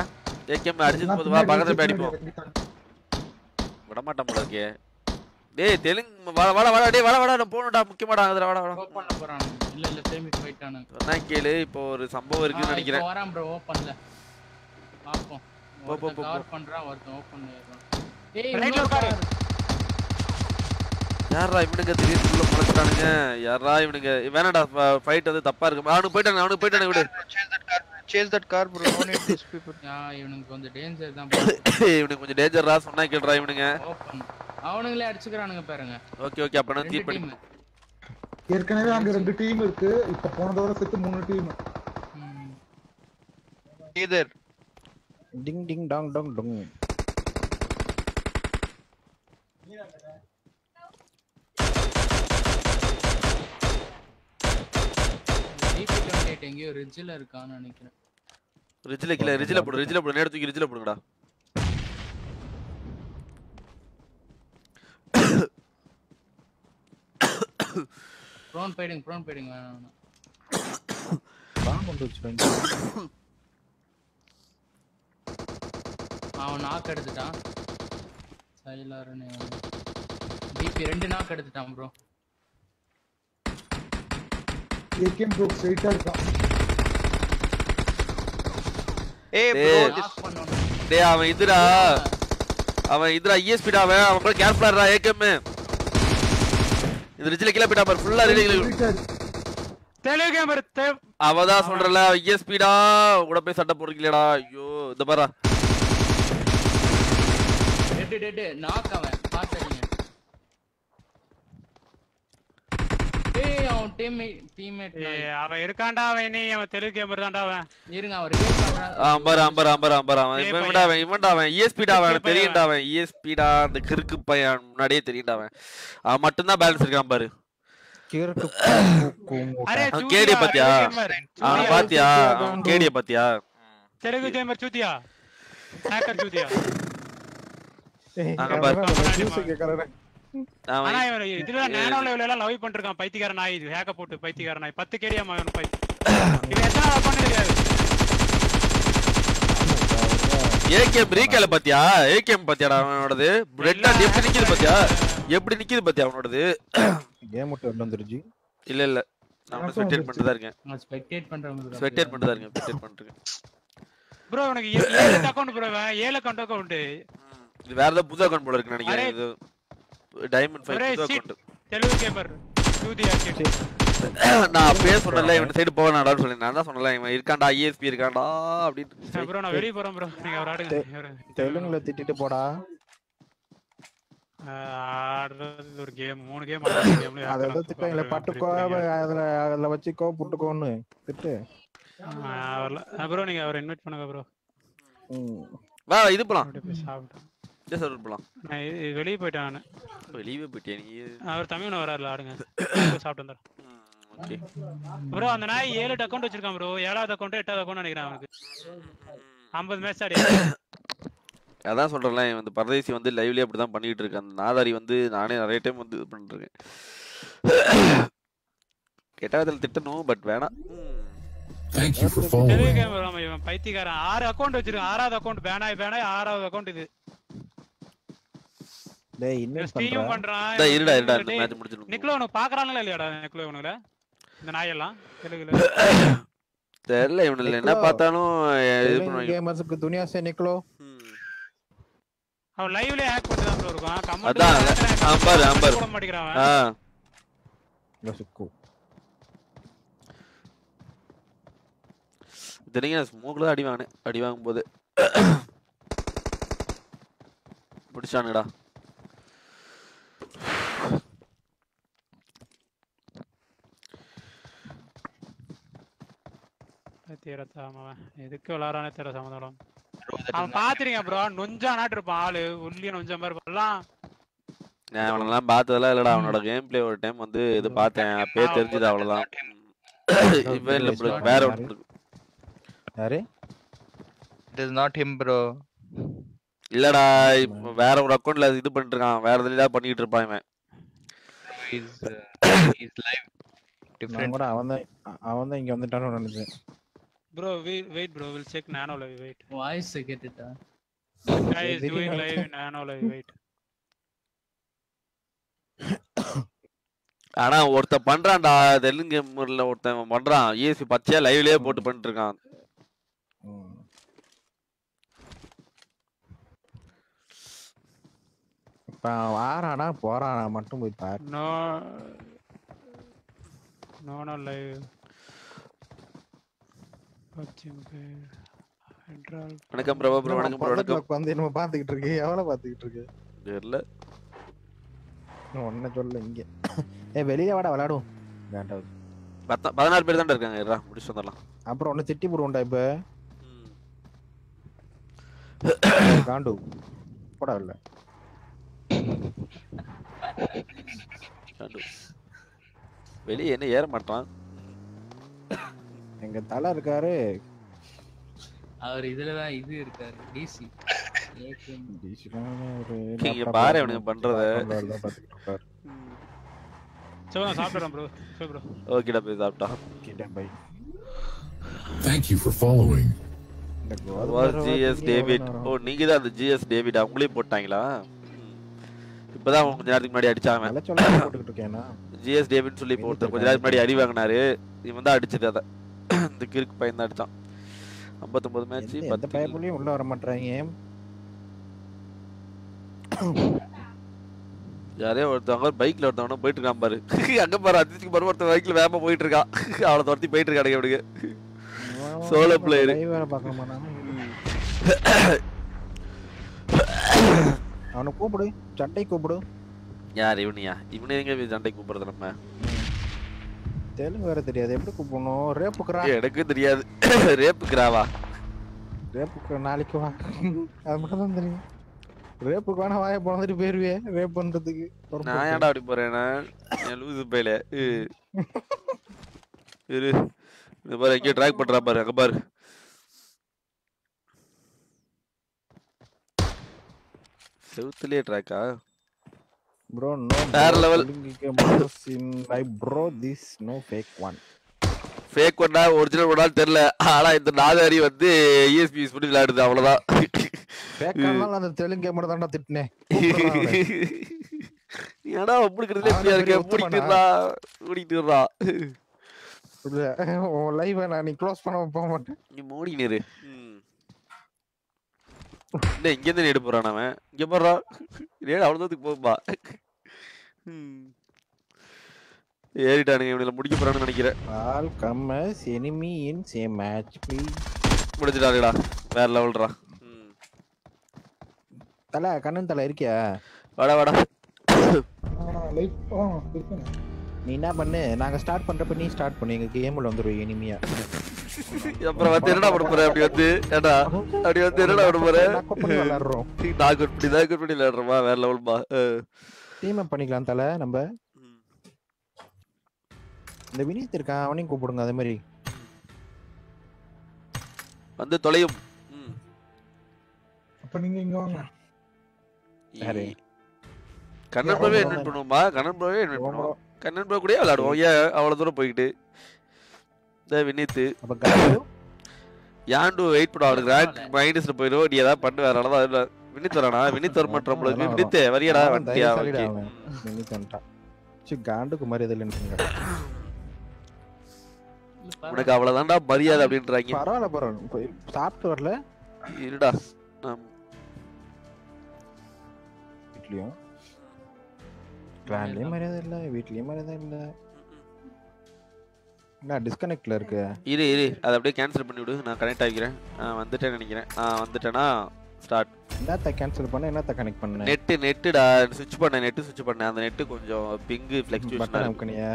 ஏகேம் அடிச்சது போது வா பக்கத்துல போய் அடிப்போம். விட மாட்டான் போல இருக்கே. டேய் தெலுங்கு வாடா வாடா வாடா டேய் வாடா வாடா நான் போகணும்டா முக்கியமாடா அதுல வாடா வாடா. ஓப்பன்ல போறானுங்க இல்ல இல்ல திரும்பி போயிட்டானுங்க சொன்னா கேளு இப்போ ஒரு சம்பவம் இருக்குன்னு இப்போ நினைக்கிறேன். வரான் ப்ரோ ஓப்பன்ல பாப்போம். போ, போ, போ, கவர் பண்றான் ஒருத்தன் ஏய் ரைட்ல உட்காரு car. யாரா இவனுங்க? திடீர்னு உள்ள முளைச்சிட்டானுங்க. யாரா இவனுங்க? வேணாடா ஃபைட் வந்து தப்பா இருக்கு. அவனுக்கு போயிட்டானு அவனுக்கு போயிட்டானு விடு. Chase that car, bro. No need these people. ஆ, இவனுக்கு கொஞ்சம் டேஞ்சர் தான் இவனுக்கு கொஞ்சம் டேஞ்சர்ரா சொன்னா கேளுடா இவனுங்க. ஓப்பன் அவனுங்களே அடிச்சுக்கிறானுங்க பாருங்க. ஓகே ஓகே அப்ப நான் டீம் பண்ணி ஏற்கனவே அங்க ரெண்டு டீம் இருக்கு. இப்ப போன தடவை சேர்த்து மூணு டீம் there. டிங் டிங் டாங் டாங் டுங் எங்கேயோ ரிட்ஜில் இருக்கான்னு நினைக்கிறேன். ரிஜில கீழ ரிஜில போடு ரிஜில போடு நேரத்துக்கு தூக்கி ரிஜில போடுங்கடா. ப்ரோன் போயிடுங்க ப்ரோன் போயிடுங்க வேணாம் பாம்பு வந்து வச்சுருங்க அவன் நாக் எடுத்துட்டான். சைலாருன்னு டிபி ரெண்டு நாக் எடுத்துட்டான் ப்ரோ ஏகேம் ப்ரோ ஸ்ட்ரைட்டா இருக்கான். bro. டேய் This... டேய் அவன் இதுடா. அவன் இதுடா இஎஸ்பிடா அவன் அவன் கூட கேர்ஃபுல்லா ஏகேம் இந்த ரிஜில கீழ போயிட்டா பாரு ஃபுல்லா ரிஜில தெலுங்கு கேமர் அவதான் சொல்றல இஎஸ்பிடா கூட போய் சட்டை போடுறீங்களேடா ஐயோ இந்த பாரா. டெட் டெட் நாக் அவன் பாத்தறீங்க ஏய் அவன் டீம்மேட் டீம்மேட் அவன் இருக்கான்டா அவன் இனி அவன் தெலுங்கு கேமர் தான்டா அவன். இருங்க அவன் ரிவைவ் பண்றான் அம்பர் அம்பர் அம்பர் அம்பர். அவன் ஏய் இவன் பையன். விட அவன் இவன்டா அவன். இஎஸ்பிடா அவன் கிறுக்கு தெரியும்டா அவன். இஎஸ்பிடா அந்த கிறுக்கு பையன் முன்னாடியே தெரியும்டா அவன். அவன் மட்டும்தான் பேலன்ஸ் இருக்கான் பாரு. கேடிய பாத்தியா. அவனை. பாத்தியா? கேடிய பாத்தியா? தெலுங்கு கேமர் சூதியா ஹேக்கர் சூதியா அங்க பாரு ஆனா இதுல நேனோ லெவல்ல எல்லாம் லவ் பண்ணிருக்கான் பைத்தியக்கார நாய் இது. ஹேக்க போட்டு பைத்தியக்கார நாய். பத்து கேடியாமா இவன் பை இவன் எத்தனை பண்ண தெரியாது ஏகேஎம் ரீகேல பாத்தியா? ஏகேஎம் பாத்தியாடா அவனோடது? ரெட்டா எப்படி நிக்குது பாத்தியா? எப்படி நிக்குது பாத்தியா அவனோடது? கேம் விட்டு வெளில வந்துருச்சு. இல்ல இல்ல. நான் ஸ்வெட்டேட் பண்ணிட்டு தான் இருக்கேன். நான் ஸ்பெக்டேட் பண்றவங்க ஸ்வெட்டேட் பண்ணிட்டு தான் இருக்கேன் பண்ணிட்டு இருக்கேன் ப்ரோ உனக்கு ஏ- ஏழு அக்கவுண்ட் ப்ரோ இவன் ஏழு அக்கவுண்ட் அக்கவுண்ட் இது வேற ஏதாவது புது அக்கௌண்ட் போல இருக்கு நினைக்கிறேன். இது டைமண்ட் ஃபைவ் ஒரே புது சீட் அக்கௌண்ட் தெலுங்கு கேமர் சூதியா shit. நான் அப்பயே சொன்னல இவன் சைடு போவேனாடான்னு சொல்லி. நான் தான் சொன்னல இவன் இருக்கான்டா இஎஸ்பி இருக்கான்டா அப்படின்னு. ப்ரோ நான் வெளிய போறேன் ப்ரோ நீங்க அவர் ஆடுங்க. தெலுங்குல திட்டிட்டு போடா. ஆடுறது ஒரு கேம் மூணு கேம் ஆடுற கேம்ல அத திட்டாங்களே பட்டுக்கோ அதுல அதுல வச்சுக்கோ புட்டுக்கோன்னு. திட்டு. ப்ரோ நீங்க அவரை இன்வைட் பண்ணுங்க ப்ரோ. வா இது போலாம். இந்த சர்வர் போலாம். நான் வெளிய போயிட்டேன் நானு. வெளியவே போயிட்டியா நீ? அவர் தமிழ் வராருல ஆடுங்க. சாப்பிட்டு ஓகே. ப்ரோ அந்த நாய் ஏழு அக்கௌண்ட் வச்சிருக்கான் ப்ரோ. ஏழாவது அக்கௌண்ட் எட்டாவது அக்கௌண்ட் நினைக்கிறேன் அவனுக்கு. ஐம்பது மேட்ச் ஆடி. அதான் சொல்றேன்ல இந்த பரதேசி வந்து லைவ்லயே அப்படிதான் பண்ணிட்டு இருக்கான். அந்த நாதாரி வந்து நானே நிறைய டைம் வந்து இது பண்ணிட்டு இருக்கேன் திட்டணும் பட் வேணாம். Thank you for following. பைத்தியக்காரன். ஆறு அக்கௌண்ட் வச்சிருக்கான். ஆறாவது அக்கௌண்ட் பேனாய் பேனாய் ஆறாவது அக்கௌண்ட் இது. டேய் இன்வைட் ஸ்டீவும் பண்றேன் டேய், இருடா இருடா இந்த மேட்ச் முடிச்சிடணும் நிக்லோ உனக்கு பாக்குறாங்களா இல்லையாடா நிக்லோ இவனுங்கள? இந்த நாயெல்லாம் தெலுங்குல தெரியல இவனில் என்ன. பார்த்தாலும் இது பண்ணுவாங்க கேமர்ஸ்க்கு துனியா சே நிக்கலோ? அவன் லைவ்லயே ஹேக் பண்ணி தான் ப்ரோ இருக்கான். கமெண்ட் அதான், அம்பர், அம்பர். போட மாட்டேங்கிறான் ஆ. அவன். சுக்கு. தெரியுங்க ஸ்மோக்ல அடி வாங்கினேன். அடி வாங்கும் போது தீரத்தாம எதுக்கு விளாட்றானே தெரியல சமதளம். அவன் பாத்துறீங்க ப்ரோ நொஞ்சா நாட்டு இருப்பான் ஆளு. ஒல்லிய நொஞ்ச மாதிரி இருப்பான். நான் அவனெல்லாம் பார்த்ததெல்லாம் இல்லடா. அவனோட கேம் பிளே ஒரு டைம் வந்து இது பார்த்தேன். அப்பயே தெரிஞ்சுது அவ்வளவுதான். இவன் இல்ல bro, வேற ஒன்று யாரு? It is not him, bro. இல்லடா இப்ப வேற ஒரு அக்கௌண்ட்ல இது பண்ணிட்டு இருக்கான். வேற எதுலயா பண்ணிட்டு இருப்பான் இவன். Live. நான் Different. கூட அவன் தான் அவன் தான் இங்க வந்துட்டான்னு நினைச்சேன். Bro wait bro will check nano live wait voice கேட்டுட்டா guy is doing live nano live wait ஆனா ஒருத்தன் பண்றான்டா. தெலுங்கு கேமர்ல ஒருத்தன் பண்றான். ஏசி பச்சையா லைவ்லயே போட்டு பண்ணிட்டு இருக்கான். இப்ப வாரானா போறானா மட்டும் போய் பாரு. நோ நோ நோ லைவ் வணக்கம் பிரபா ப்ரோ வணக்கம் ப்ரோ வணக்கம். உட்காந்து என்ன பாத்துக்கிட்டு இருக்கு? எவ்வளவு பாத்துக்கிட்டு இருக்கு? தெரியல. நான் ஒன்ன சொல்ல இங்க. ஏ வெளியே வாடா விளையாடுவோம். வேண்டாம். பத்த- பதினாறு பேர் தான் இருக்காங்க. இருடா முடிச்சு வந்துடலாம். அப்புறம் ஒன்னு திட்டி போடுவோம்டா இப்ப. காண்டு. போடா இல்ல கண்டு. வெளியே என்ன ஏற மாட்டான். எங்க தலை இருக்காரு. அவர் இதுலதான் இது இருக்காரு டிசி இங்க பாரு அவனுங்க பண்றத. பாத்துக்கிட்டு இருப்பாரு. சோ நான் சாப்பிடுறேன் ப்ரோ சோ ப்ரோ ஓகேடா போய் சாப்பிட்டா bye Thank you for following. GS David ஓ நீங்க தான் அந்த ஜிஎஸ் டேவிட் அவங்களையும் போட்டாங்களா? இப்பதான் கொஞ்ச நேரத்துக்கு முன்னாடி அடிச்சாங்க. ஜிஎஸ் டேவிட் சொல்லி இப்போ ஒருத்தர் கொஞ்ச நேரத்துக்கு முன்னாடி அடி வாங்கினாரு. இவன் தான் அடிச்சது அதை. இந்த கிறுக்கு பையன் தான் அடிச்சான். ஐம்பத்தொன்பது மேட்ச் பத்து. பயப்புலயும் உள்ள வர மாட்டாங்க யாரையோ ஒருத்தவங்க பைக்ல ஒருத்தவன போயிட்டு இருக்கான் பாரு. அங்க பாரு அதிர்ச்சிக்கு பாரு ஒருத்தன் பைக்ல வேகமா போயிட்டு இருக்கான். அவளை துரத்தி போயிட்டு இருக்கானுங்க அவனுக்கு சோலோ பிளேயர்? அவனை கூப்பிடு சட்டை கூப்பிடு. யார் இவனியா? இவனே எங்க சண்டை கூப்பிடுறது நம்ம? தெலுங்கு வேற தெரியாது. எப்படி கூப்பிடணும்? ரேப்புக்குறா எனக்கு தெரியாது. ரேப்புக்குறாவா ரேப்புக்கு நாளைக்கு வா. அது மட்டும் தான் தெரியும். ரேப்புக்கு வேணா வாய பிறந்துட்டு போயிருவே ரேப் பண்றதுக்கு. நான் ஏன்டா அப்படி போறேன் என் லூசு பையில. இரு. இது பாரு எங்கேயோ ட்ராக் பண்றா பாரு அங்க பாரு. செவுத்துலயே ட்ராக்கா ப்ரோ நோ வேற level. Bro this no fake one fake ஒன்னா ஒரிஜினல் ஒன்னாலும் தெரியல. ஆனா இந்த நாதாரி வந்து இஎஸ்பி யூஸ் பண்ணி விளையாடுது அவ்வளவுதான். ஃபேக் ஆனாலும் அந்த தெலுங்கு மட்டும் தான்டா திட்டினேன் ஏன்னா அப்படிங்கிறதுல எப்படியா இருக்க? மூடிட்டுறா மூடிட்டுறா உன் லைவ் நான் நீ க்ளோஸ் பண்ண போக மாட்டேன். நீ மூடினிரு இல்ல இங்க இருந்து நேடு போறான் அவன். இங்க போறா நேடு அவ்வளவுக்கு போகும்பா. ஏறிட்டானுங்க இவனில முடிக்க போறான்னு நினைக்கிறேன். All in same match please. முடிச்சிட்டாருடா வேற லெவல்ரா தல கண்ணன் தல இருக்கியா? வாடா வாடா. நீ என்ன பண்ணு? நாங்க ஸ்டார்ட் பண்றப்ப நீ ஸ்டார்ட் பண்ணு. எங்க கேம்ல வந்துரும் இனிமையா அப்புறம் வந்து என்னடா பண்ண போற? அப்படி வந்து ஏடா அப்படி வந்து என்னடா பண்ண போற? Knock பண்ணி விளையாடுறோம் நாக் அவுட் பண்ணி நாக் அவுட் பண்ணி விளையாடுறோமா வேற டீம் அப் பண்ணிக்கலாம் தல நம்ம. இந்த வினீத் இருக்கான் அவனையும் கூப்பிடுங்க அதே மாதிரி. வந்து தொலையும். அப்ப நீங்க இங்க வாங்க. யாரு? கண்ணன் ப்ரோவே இன்வைட் பண்ணுவோமா கண்ணன் ப்ரோவே இன்வைட் பண்ணுவோம். கண்ணன் ப்ரோ கூட விளையாடுவோம் ஏன் அவ்வளவு தூரம் போய்கிட்டு இந்த வினித்து. யாண்டு வெயிட் பண்ண. அவனுக்கு ரேங்க் மைனஸ்ல போயிடும் நீ ஏதாவது பண்ணு. வேற தான் இல்ல வினித் வரானா வினித் வர மாட்டோம் வினித் வரியாடா வண்டியா ஓகே வினீத் வந்துட்டான் சி காண்டுக்கு மரியாதை இல்லைன்னு உனக்கு அவ்வளவுதான்டா மரியாதை அப்படின்றாங்க. பரவாயில்ல பரவாயில்ல. சாப்பிட்டு வரல. இருடா. வீட்லயும். கிளான்லயும் மரியாதை இல்ல வீட்லயும் மரியாதை இல்ல. என்ன டிஸ்கனெக்ட்ல இருக்கு? இரு இரு. அதை அப்படியே கேன்சல் பண்ணி விடு நான் கனெக்ட் ஆகிக்கிறேன். வந்துட்டேன்னு நினைக்கிறேன். நான் வந்துட்டேனா ஸ்டார்ட் என்னத்த கேன்சல் பண்ண என்னத்த கனெக்ட் பண்ண? நெட்டு நெட்டுடா சுவிட்ச் பண்ண நெட்டு சுவிட்ச் பண்ணேன் அந்த நெட்டு கொஞ்சம் பிங்கு ஃபிளக்சுவேஷனா பட்டன் இருக்கு. அமுக்கனியா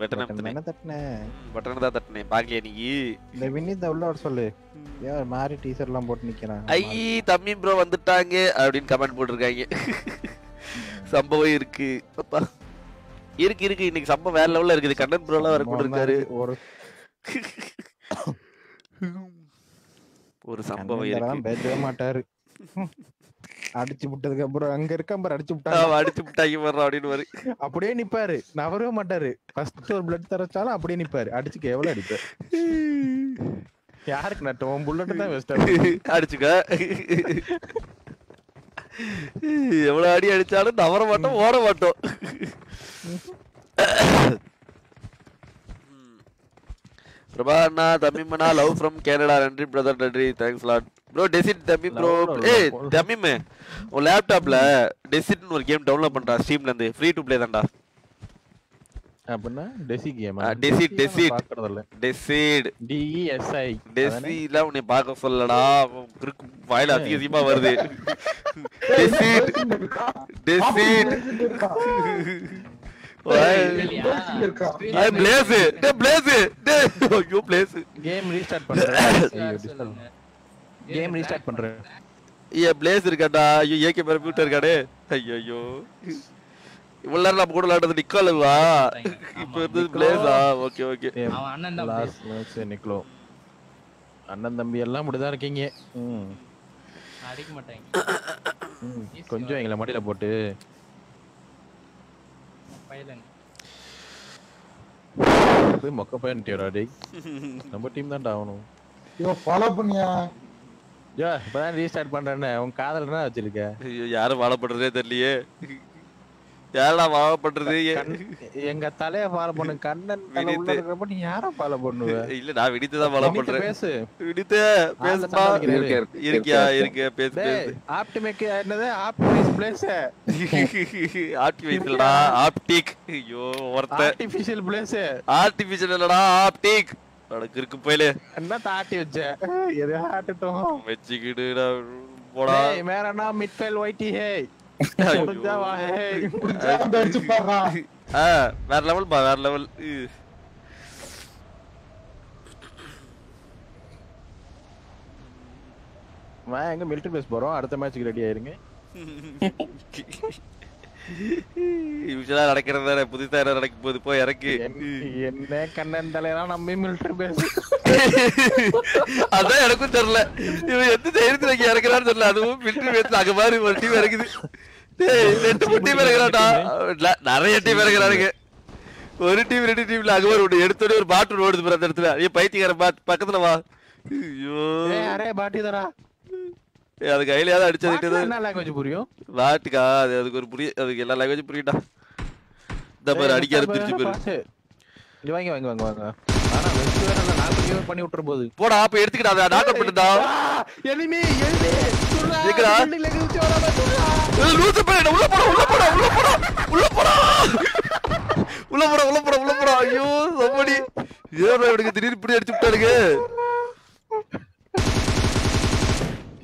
பட்டன் அமுத்துனேன் என்ன தட்டின? பட்டன் தான் தட்டினேன். பாக்கலையா நீ? இந்த வினித் உள்ள வர சொல்லு. ஏன் மாறி டீசர் எல்லாம் போட்டு நிக்கிறான்? ஐ தம்பி ப்ரோ வந்துட்டாங்க அப்படின்னு கமெண்ட் போட்டிருக்காங்க. சம்பவம் இருக்கு. அப்பா. இருக்கு இருக்கு. இன்னைக்கு சம்பவம் வேற லெவல்ல இருக்குது. கண்ணன் ப்ரோலாம் வர கூட இருக்காரு ஒரு ஒரு சம்பவம் இருக்கு. பேசவே மாட்டாரு. அடிச்சு விட்டதுக்கு அப்புறம் அங்க இருக்க பாரு அடிச்சு விட்டாங்க. அடிச்சு விட்டாங்க வர்றோம் அப்படின்னு வரு அப்படியே நிப்பாரு. நவரவே மாட்டாரு. ஃபர்ஸ்ட் ஒரு பிளட் தரச்சாலும் அப்படியே நிப்பாரு. அடிச்சுக்க எவ்வளவு அடிப்பாரு யாருக்கு நட்டம் புல்லட் தான் வெஸ்ட் அடிச்சுக்க. எவ்வளவு அடி அடிச்சாலும் நவர மாட்டோம் ஓட மாட்டோம். பிரபா அண்ணா தம்பிமண்ணா லவ் ஃப்ரம் கேனடா நன்றி பிரதர் நன்றி தேங்க்ஸ் லாட் ப்ரோ டெசிட் தம்பி ப்ரோ ஏய். தம்பிம் உன் லேப்டாப்ல டெசிட்னு ஒரு கேம் டவுன்லோட் பண்றா ஸ்டீம்ல இருந்து. ஃப்ரீ டு ப்ளே தான்டா. அப்படின்னா டெசி கேம் டெசிட் டெசிட் பாக்குறதில்ல டெசிட் டிஇஎஸ்ஐ டெசில உன்னை பார்க்க சொல்லடா கிறுக்கு வாயில அதிக அதிகமா வருது. டெசிட் டெசிட் பிளேஸ் டே பிளேஸ் டே ஐயோ பிளேஸ் கேம் ரீஸ்டார்ட் பண்றேன். கேம் ரீஸ்டார்ட் பண்றேன். ஐயா பிளேஸ் இருக்காடா. ஐயோ ஏகே பேர பியூட்டர் இருக்காடே. ஐயோ இவ்வளவு நேரம் நம்ம கூட விளையாடுறது நிக்கலவா? இப்போ இருந்தது பிளேஸா ஓகே ஓகே. அவன் அண்ணன் தான் லாஸ்ட் மேட்ச் நிக்லோ அண்ணன் தம்பி எல்லாம் இப்படிதான் இருக்கீங்க. ம். அடிக்க மாட்டாங்க. ம். கொஞ்சம் எங்களை மடியில போட்டு. பையலன் போய் மொக்க பையன்ட்டியோடா டேய் நம்ம டீம் தான்டா ஆகணும் ஐயோ ஃபாலோ பண்ணியா யா இப்பதான் ரீஸ்டார்ட் பண்றேன்னு உன் காதல் என்ன வச்சிருக்க ஐயோ யாரும் வாழப்படுறதே தெரியலையே ஏடா ஃபாலோ பண்றது? எங்க தலைய ஃபாலோ பண்ணு. கண்ணன் தலை உள்ள. இருக்கிறப்ப நீ யார ஃபாலோ பண்ணுவ? இல்ல நான் வினித்து தான் ஃபாலோ பண்றேன். பேசு. வினித்து பேசுப்பா. இருக்கியா இருக்கு பேசு பேசு. ஆப்டிமேக் என்னது? ஆப்டிமைஸ் பிளேஸ் ஆப்டிமைஸ் இல்லடா ஆப்டிக். ஐயோ ஒருத்த ஆர்டிபிஷியல் பிளேஸ் ஆர்டிபிஷியல் இல்லடா ஆப்டிக்? உனக்கு இருக்கு போயிலே. என்ன தாட்டி வச்ச? எதையா ஆட்டட்டும். வச்சுக்கிட்டு போடா. மேரனா மிட்ஃபீல்ட் ஒயிட்டி ஹே வேற லெவல் பா வேற லெவல் வா எங்க மிலிட்டரி பேஸ் போறோம் அடுத்த மேட்ச்க்கு ரெடி ஆயிருங்க யூஷுவலா நடக்கிறது தானே புதுசா என்ன நடக்க போகுது போய் இறக்கு என்ன- கண்ணன் தலையெல்லாம் நம்ம மிலிட்டரி பேஸ் அதான் எனக்கும் தெரியல இவன் எந்த தைரியத்துல இறக்குறான்னு தெரியல அதுவும் மிலிட்டரி பேஸ்ல அங்க மாதிரி ஒரு டீம் இறக்குது ரெண்டு மூணு டீம் நிறைய டீம் இறக்குறானுங்க ஒரு டீம் ரெண்டு டீம்ல அங்க ஒரு ஒண்ணு எடுத்தோடனே ஒரு பாட்டு ஓடுது பாரு அந்த இடத்துல ஏ பைத்தியக்கார பாட் பக்கத்துல வா ஐயோ அரே பாட்டி தரா அது கையிலயாவது அடிச்சதுட்டு என்ன லாங்குவேஜ் புரியும் பாட்டுக்கா அது அதுக்கு ஒரு புரிய அதுக்கு எல்லா லாங்குவேஜ் புரியும்டா இந்த மாதிரி அடிக்க ஆரம்பிச்சிருச்சு பாரு இங்க வாங்க வாங்க வாங்க வாங்க ஆனா வெஸ்ட் வேற இல்ல நான் கிவ் பண்ணி விட்டுற போது போடா அப்ப எடுத்துக்கிட்டா அதை நாக் அவுட் பண்ணிட்டா எனிமி எனிமி லூசு உள்ள போடா உள்ள போடா உள்ள போடா உள்ள போடா. உள்ள போடா உள்ள போடா உள்ள போடா. ஐயோ சம்மடி. ஏன் இவனுக்கு திடீர்னு இப்படி அடிச்சு விட்டானுங்க.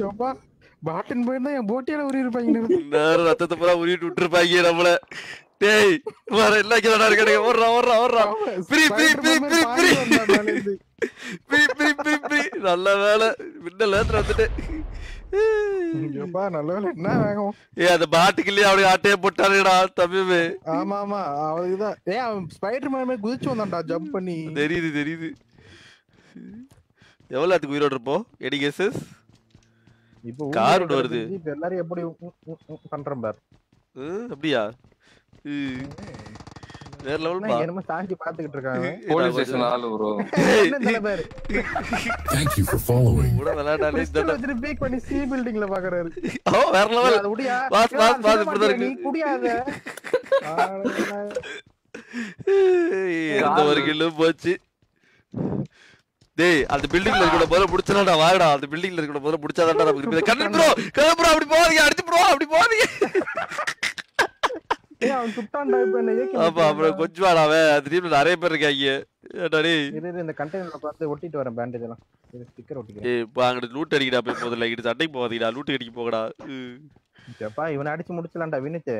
யோப்பா பாட்டின் போயிருந்தா என் போட்டியால உரி இருப்பாங்க நேரம் ரத்தத்தை பூரா உருவிட்டு விட்டுருப்பாங்க நம்மள. டேய் வேற எல்லாம் இங்கதாடா இருக்கானுங்க ஓடுறா ஓடுறா ஓடுறா நல்ல வேலை. ஏத்துல வந்துட்டு. யோப்பா நல்ல என்ன வேகம்? ஏய் அந்த பாட்டுக்குள்ளேயே அவனுக்கு ஆட்டையே போட்டானுடா தம்பிமே ஆமா ஆமா அவனுக்குதான். ஏய் அவன் ஸ்பைடர் மேன் குதிச்சு வந்தான்டா ஜம்ப் பண்ணி. தெரியுது தெரியுது. எவ்வளவு நேரத்துக்கு உயிரோடு இருப்போம்? எனி இப்போ கார் வருது. இப்ப எல்லாரும் எப்படி பண்றேன் பார். அப்படியா. வேற லெவல் என்ன என்னமோ சாஞ்சி பாத்துக்கிட்டு இருக்காங்க போலீஸ் ஸ்டேஷன் ஆளு ப்ரோ என்ன தல பாரு? Thank you for following. கூட விளையாடாலே வச்சுட்டு பீக் பண்ணி சி பில்டிங்ல பாக்குறாரு. ஓ வேற லெவல் அது பாஸ் பாஸ் பாஸ் இப்படிதான் நீ இருக்கு. குடியாத. எந்த ஒரு கில்லும் போச்சு. டேய் அந்த பில்டிங்ல இருக்கிற போல புடிச்சலாடா வாங்கடா அந்த பில்டிங்ல இருக்கிற போல புடிச்சாதான்டா நமக்கு இருக்குது கண்ணன் ப்ரோ கண்ணன் ப்ரோ அப்படி போகாதீங்க அடிச்சு ப்ரோ அப்படி போகாதீங்க. அப்புறம் கொஞ்சம் டீம்ல நிறைய பேர் இருக்காங்க. டேய். இரு இரு, இந்த கண்டெய்னர்ல பார்த்து ஒட்டிட்டு வரேன் பேண்டேஜ் எல்லாம். ஸ்டிக்கர் ஒட்டிக்கிறேன். ஏய் லூட் அடிக்கடா போய் முதல்ல. இங்கிட்டு சண்டைக்கு போகாதீங்கடா லூட் அடிக்க போகடா. ம். எப்பா இவனை அடிச்சு முடிச்சலாம்டா வினித்து.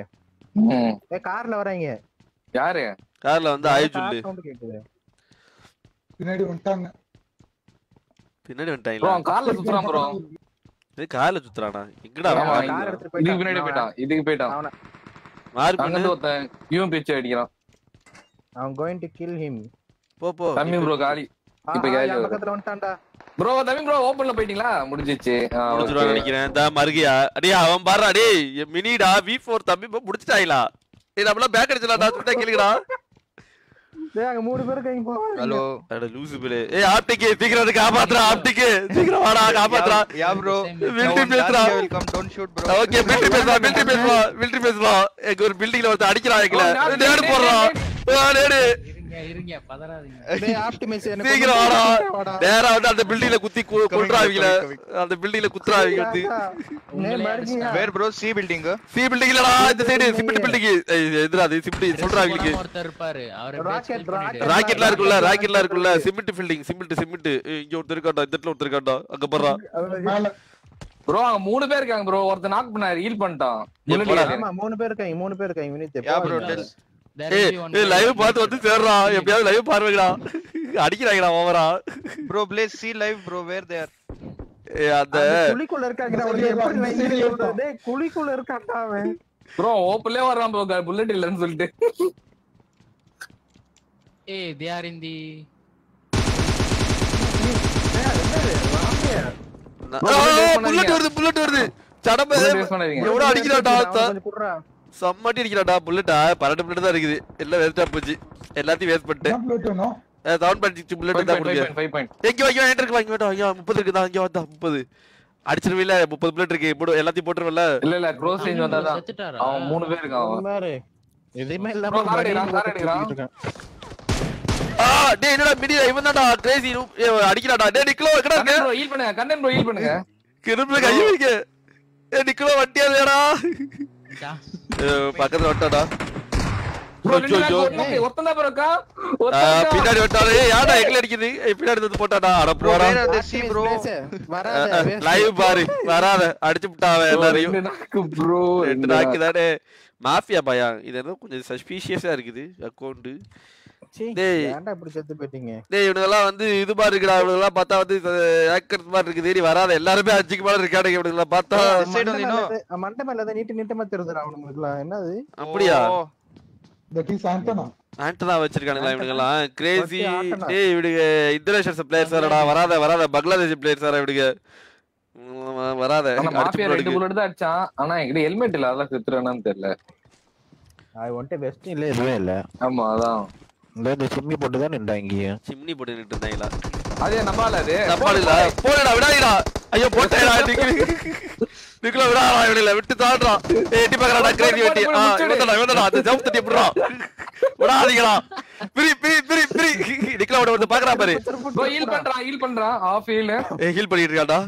ஏ கார்ல வராங்க. யாரு? கார்ல வந்து ஆய் சொல்லு. சவுண்ட் கேக்குது. பின்னாடி வந்துட்டாங்க. பின்னாடி ப்ரோ கார்ல சுத்துறான் ப்ரோ இது கார்ல சுத்துறானா? எங்கடா ஆமா, அவன்? இங்க. கார் பின்னாடி போயிட்டான் இதுக்கு போயிட்டான். அடிக்கிறான். போ தம்பி ப்ரோ காலி. பக்கத்துல ப்ரோ தம்பி ப்ரோ ஓபன்ல போயிட்டீங்களா? முடிஞ்சிச்சு. முடிஞ்சிரும் நினைக்கிறேன். தா மறுகியா. அவன் பாறா டேய். மினிடா V4 தம்பி போ முடிச்சிட்டாயிலா. பேக் அடிச்சலாம் நான் சொல்லிட்டே டேய் மூணு பேருக்கு எங்க சீக்கிரம் காப்பாத்துறா ஆப்டிக்கு சீக்கிரம் ஓகே வில்டி பேசுறா வில்டி பேசுறா வில்டி பேசுறா ஒரு பில்டிங்ல ஒருத்த அடிக்கிறான் எங்கள. Oh, போடுறான் இருங்க இருங்க பதறாதீங்க. டேய் ஆப்டிமைஸ் என்ன சீக்கிரம் வாடா. வாடா. நேரா வந்து அந்த பில்டிங்ல குத்தி கொ- கொல்றாவீங்கள coming, அந்த பில்டிங்ல குத்துறாவீங்க where bro C building C இந்த சைடு சிமெண்ட் பில்டிங் எதிரா அது சிமெண்ட் சொல்றாங்களுக்கு ஒருத்தர் இருப்பாரு. அவரை. ராக்கெட்லாம் இருக்குல்ல ராக்கெட்லாம் இருக்குல்ல. சிமெண்ட் பில்டிங் சிமெண்ட் சிமெண்ட் இங்க ஒருத்தர் இருக்காண்டா இந்த இடத்துல ஒருத்தர் அங்க மேல ப்ரோ அங்க மூணு பேர் இருக்காங்க ப்ரோ ஒருத்தன் நாக் பண்ணாரு ஹீல் பண்ணிட்டான். மூணு பேர் இருக்காங்க மூணு பேர் இருக்காங்க வினித். யா ப்ரோ லைவ் பார்த்து வந்து சேர்றா. எப்படியாவது லைவ் பாருங்கடா அடிக்கிறாங்கடா ஓவரா. Bro place C live bro where there அந்த குழிக்குள்ள இருக்காங்க அவனுக்கு எப்படி line ல சொல்றது? டேய் குழிக்குள்ள இருக்கான்டா அவன். ப்ரோ ஓப்பன்லயே வர்றான் ப்ரோ புல்லட் இல்லன்னு சொல்லிட்டு. ஏய் they are in the bullet வருது புல்லட் வருது. பண்ணாதீங்க. எவ்வளவு குடுறா. சம்மட்டி அடிக்கிறான்டா புல்லட்டா பன்னெண்டு புல்லட் தான் இருக்குது. எல்லாம் வேஸ்டா போச்சு. எல்லாத்தையும் வேஸ்ட் பண்ணிட்டேன். வேணும். சவுண்ட் பண்ணிச்சு புல்லட் தான் பாயிண்ட் எங்க வாங்கி வாங்கிட்டு இருக்கு? வாங்கி வேண்டாம் ஐயா முப்பது இருக்குதா? இங்க வந்தா முப்பது. அடிச்சிருவீல முப்பது புல்லட் இருக்கு. போடு எல்லாத்தையும் போட்டுருவல இல்ல இல்ல க்ளோஸ் ரேஞ்ச் வந்தாதான் அவன் மூணு பேர் இருக்கான் எதையுமே இல்லாம. ஆ டேய் என்னடா மிடி இவன் தான்டா கிரேசி அடிக்கிறாடா டேய் நிக்கலோ எங்கடா இருக்க? ப்ரோ ஹீல் பண்ணுங்க கண்ணன் ப்ரோ ஹீல் பண்ணுங்க. கிருப்பு கை வைக்க. ஏ நிக்கலோ வண்டியா இல்லையாடா? ஏ, பக்கத்துல இருக்கா? பின்னாடி வட்டாரு யாரா எங்களை அடிக்குது பின்னாடி வந்து போட்டாடா அட. லைவ் பாரு வராத அடிச்சு விட்டாவ எல்லாரையும் ரெண்டு நாக்கு ப்ரோ ரெண்டு நாக்கு தானே மாஃபியா பயா இது என்ன கொஞ்சம் சஸ்பீஷியஸா இருக்குது அக்கௌண்ட் சீ, டேய். ஏன்டா இப்படி செத்து போயிட்டீங்க? டேய் இவனுங்கெல்லாம் வந்து இது மாதிரி இருக்குடா இவனுங்கெல்லாம் பார்த்தா வந்து ஹேக்கர்ஸ் மாதிரி இருக்குது நீ வராத எல்லாருமே அஞ்சுக்கு மேல இருக்கானுங்க இவனுங்கெல்லாம் பார்த்தா. மண்டை மேல நீட்டு நீட்டமா அவனுங்களுக்குலாம். என்னது? அப்படியா. ஆண்டனா? வச்சிருக்கானுங்களா இவனுங்கெல்லாம்? கிரேசி. டேய் இவனுங்க இந்தோனேஷியன் பிளேயர்ஸ் வரடா வராத வராத பங்களாதேஷ் பிளேயர்ஸ் வர இவனுங்க. வராத. மாஃபியா ரெண்டு. புல்லட் தான் அடிச்சான். ஆனா என்கிட்ட ஹெல்மெட் இல்ல அதெல்லாம் செத்துறானான்னு தெரியல. இல்ல எதுவே இல்ல. ஆமா அதான். இந்த இந்த சிம்மி போட்டு தான் நின்றா இங்கேயும் சிம்னி போட்டு நின்று இருந்தாங்களா? அதே நம்பால அது? தப்பாடு இல்ல. போடா விடாதீடா. ஐயோ போட்டேடா நிக்கல நிக்கல விடாடா இவனில விட்டு தாடுறா ஏய் எட்டி பாக்கறடா கிரேசி வெட்டி. ஆ இவன் தான்டா இவன் தான்டா அந்த ஜம்ப் தட்டி புடுறா விடாதீங்கடா. பிரி பிரி பிரி பிரி. நிக்கல விட வந்து பாக்கறா பாரு. ஹீல் பண்றான் ஹீல் பண்றான் ஆஃப் ஹீல் ஏய் ஹீல் பண்ணிட்டு இருக்காடா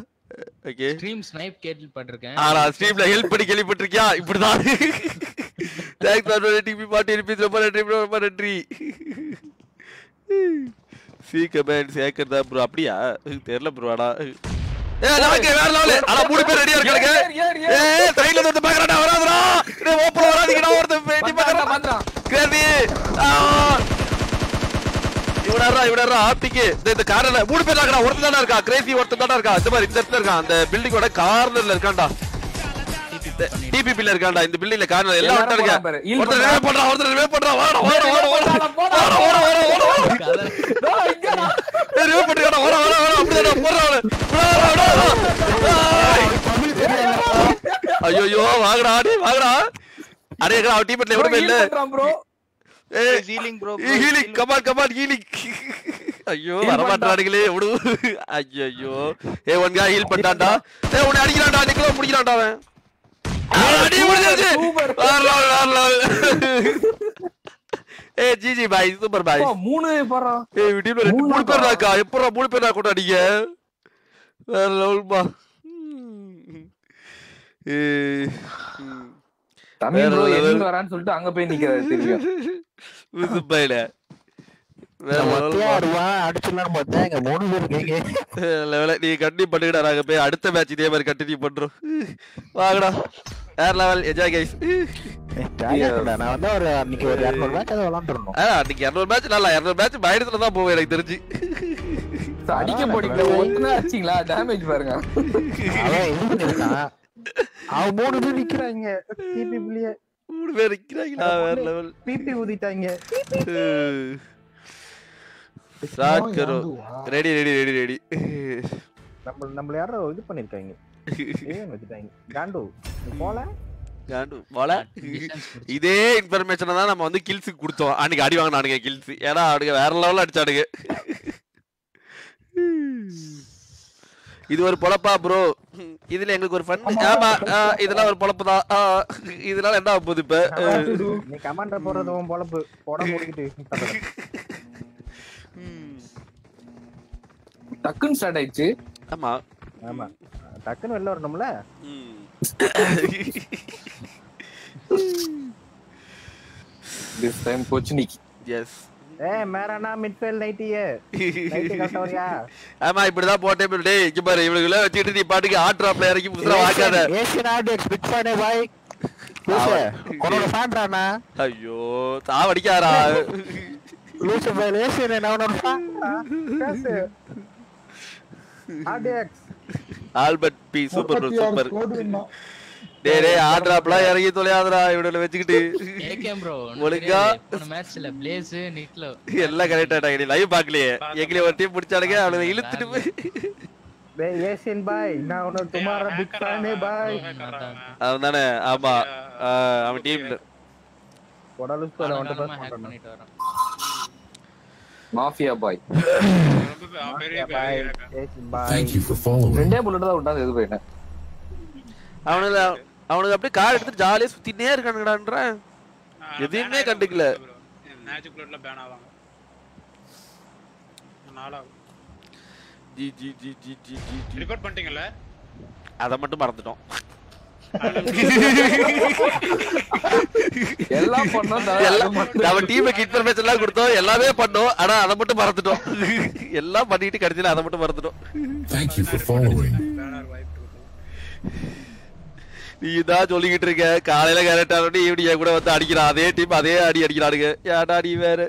ஓகே ஸ்ட்ரீம் ஸ்னைப் கேள்விப்பட்டிருக்கேன். ஆனா ஸ்ட்ரீம்ல ஹெல்ப் பண்ணி கேள்விப்பட்டிருக்கியா? இப்படிதான். தேங்க்ஸ் ஃபார் டிபி பாட்டி ரிப்பீஸ் ரொம்ப நன்றி ரொம்ப நன்றி. சி கமெண்ட்ஸ் ஹேக்கர் தான் ப்ரோ அப்படியா? தெரியல ப்ரோ ஆனா ஏ நமக்கு வேற லெவல் ஆனா மூணு பேர் ரெடியா இருக்காங்க ஏ சைடுல வந்து பாக்குறடா வராதடா. டேய் ஓப்பன் வராதீங்கடா ஒருத்தன் பேட்டி பாக்குறான் பாத்துறான் கிரேசி இவனரா இவனரா ஆப்டிக்கு இந்த இந்த கார்ல மூணு பேர் இருக்கா ஒருத்தன் தானே இருக்கா? கிரேசி ஒருத்தன் தானே இருக்கா? இந்த மாதிரி இந்த இடத்துல இருக்கான். அந்த பில்டிங்கோட கார்னர்ல இருக்கான்டா. டிபிபில இருக்கான்டா இந்த பில்டிங்ல கார்னர் எல்லாம் பாரு. heal ஒருத்தர். ரிவே பண்றான் ஒருத்தர் ரிவே பண்றான் வாடா வாடா வாடா வாடா. வாடா வாடா வாடா வாடா வாடா. டேய், ரிவே பண்றாடா வாடா வாடா வாடா அப்படியே போறா ஐயோ ஐயோ வாங்கடா அடி வாங்கடா. எங்கடா அவன் டீம் எவ்வளவு இல்ல? Healing bro healing come on come on healing ஐயோ வர மாட்டானுங்களே விடு ஐயோ ஐயோ ஏ ஒன் கா ஹீல் பண்ணான்டா ஏய் உன்னை அடிக்கிறான்டா நிக்கல முடிக்கிறான்டா அவன். அடி முடிஞ்சிருச்சு. level. ஏய் ஜிஜி பாய் சூப்பர் பாய் மூணு போறா ஏய் டீம்ல ரெண்டு மூணு பேர். இருக்கா எப்பறா மூணு பேர் கூட வேற ஏய் ம். தமிழ் ப்ரோ. எங்க வரான்னு சொல்லிட்டு அங்க போய் நிக்கிறாரு தெரியும் லெவல நீ கண்டினியூ பண்ணுங்கடா நாங்க போய் அடுத்த மேட்ச் இதே மாதிரி கண்டினியூ பண்றோம் வாங்கடா. வேற லெவல் என்ஜாய் கைஸ். நான் வந்து ஒரு அன்னைக்கு ஒரு மேட்ச் அதை அன்னைக்கு இரநூறு மேட்ச் நல்லா. இரநூறு மேட்ச் பயணத்துல தான் போவேன் எனக்கு தெரிஞ்சு. அடிக்க போட்டீங்களா? ஒருத்தனே அடிச்சிங்களா? டேமேஜ் பாருங்க. அவன் இது பண்ணிருக்கான். அவன் மூணு பேர் நிக்கிறாங்க. டிபிபிலேயே மூணு பேர் இருக்கிறாங்களா வேற லெவல் பிபி ஊதிட்டாங்க. ஸ்டார்ட் கரோ. ரெடி ரெடி ரெடி ரெடி நம்ம நம்மள யாரோ இது பண்ணிருக்காங்க. ஏன் வச்சுட்டாங்க. காண்டு போல? காண்டு போல? இதே இன்ஃபர்மேஷனை தான் நம்ம வந்து கில்ஸுக்கு கொடுத்தோம். அன்னைக்கு அடி வாங்கினானுங்க கில்ஸ் ஏன்னா அவனுங்க வேற லெவல்ல அடிச்சானுங்க. இது ஒரு பொழப்பா ப்ரோ இதுல எங்களுக்கு ஒரு ஃபன் ஆமா. இதெல்லாம் ஒரு பொழப்பு தான். இதனால என்ன ஆக போகுது இப்ப? நீ கமாண்டர் போடுறது உன் பொழப்பு. போட முடிக்கிட்டு டக்குன்னு ஸ்டார்ட் ஆயிடுச்சு. ஆமா. ஆமா. டக்குன்னு வெளில வரணும்ல? திஸ் டைம் கொச்சினிக்கு எஸ் ஏ மேரானா மிட்ஃபீல்ட் நைட்டியே நைட்டி கரெக்டா வரியா? ஆமா போட்டே டேய் இங்க பாரு இவனுக்குள்ள வச்சுட்டு நீ பாட்டுக்கு ஆட்ரா பிளேயர் இறக்கி புதுசா வாக்காத ஏசியன் ஆர்டிஎக்ஸ் பிக் ஃபேனே பாய் உன்னோட ஃபேன்றானா ஐயோ சாவடிக்காரா லூசு பாய் உன்னோட fan Albert B super bro super. டேய் ஆட்ராப்லாம் இறங்கி தொலையாதடா இவனுல வெச்சிக்கிட்டு. ஏகேம் எல்லாம் கரெக்ட் ஆட்டாங்க லைவ் பார்க்கலையே. எங்களே ஒரு டீம் பிடிச்சானுங்க அவனுக்கு இழுத்துட்டு போய். டேய் பாய் நான் உன அவன் தானே. ஆமா. அவன் அவன் வந்து மாஃபியா பாய். பாய் பாய் ரெண்டே புல்லட் தான் விட்டான் எது போயிட்டேன் அவனுல அவனுக்கு அப்படியே கார் எடுத்துட்டு ஜாலியா சுத்தினே இருக்கானுங்கடான்றேன் எதையுமே கண்டுக்கல. மேஜிக் புல்லட்ல பேன் ஆவாங்க நாளாகும் G G G G G G report பண்ணிட்டீங்கல்ல? அதை மட்டும் மறந்துட்டோம். எல்லாம் பண்ணோம் எல்லாம் நம்ம டீமுக்கு இன்ஃபர்மேஷன் எல்லாம் கொடுத்தோம் எல்லாமே பண்ணோம் ஆனா அதை மட்டும் மறந்துட்டோம். எல்லாம் பண்ணிட்டு கடைசியில அதை மட்டும் மறந்துட்டோம். நீ தான் சொல்லிக்கிட்டு இருக்க. காலையில கரெக்டாக ஈவினிங் என் கூட வந்து அடிக்கிறான் அதே டீம் அதே அடி அடிக்கிறானுங்க. ஏன்டா நீ வேற?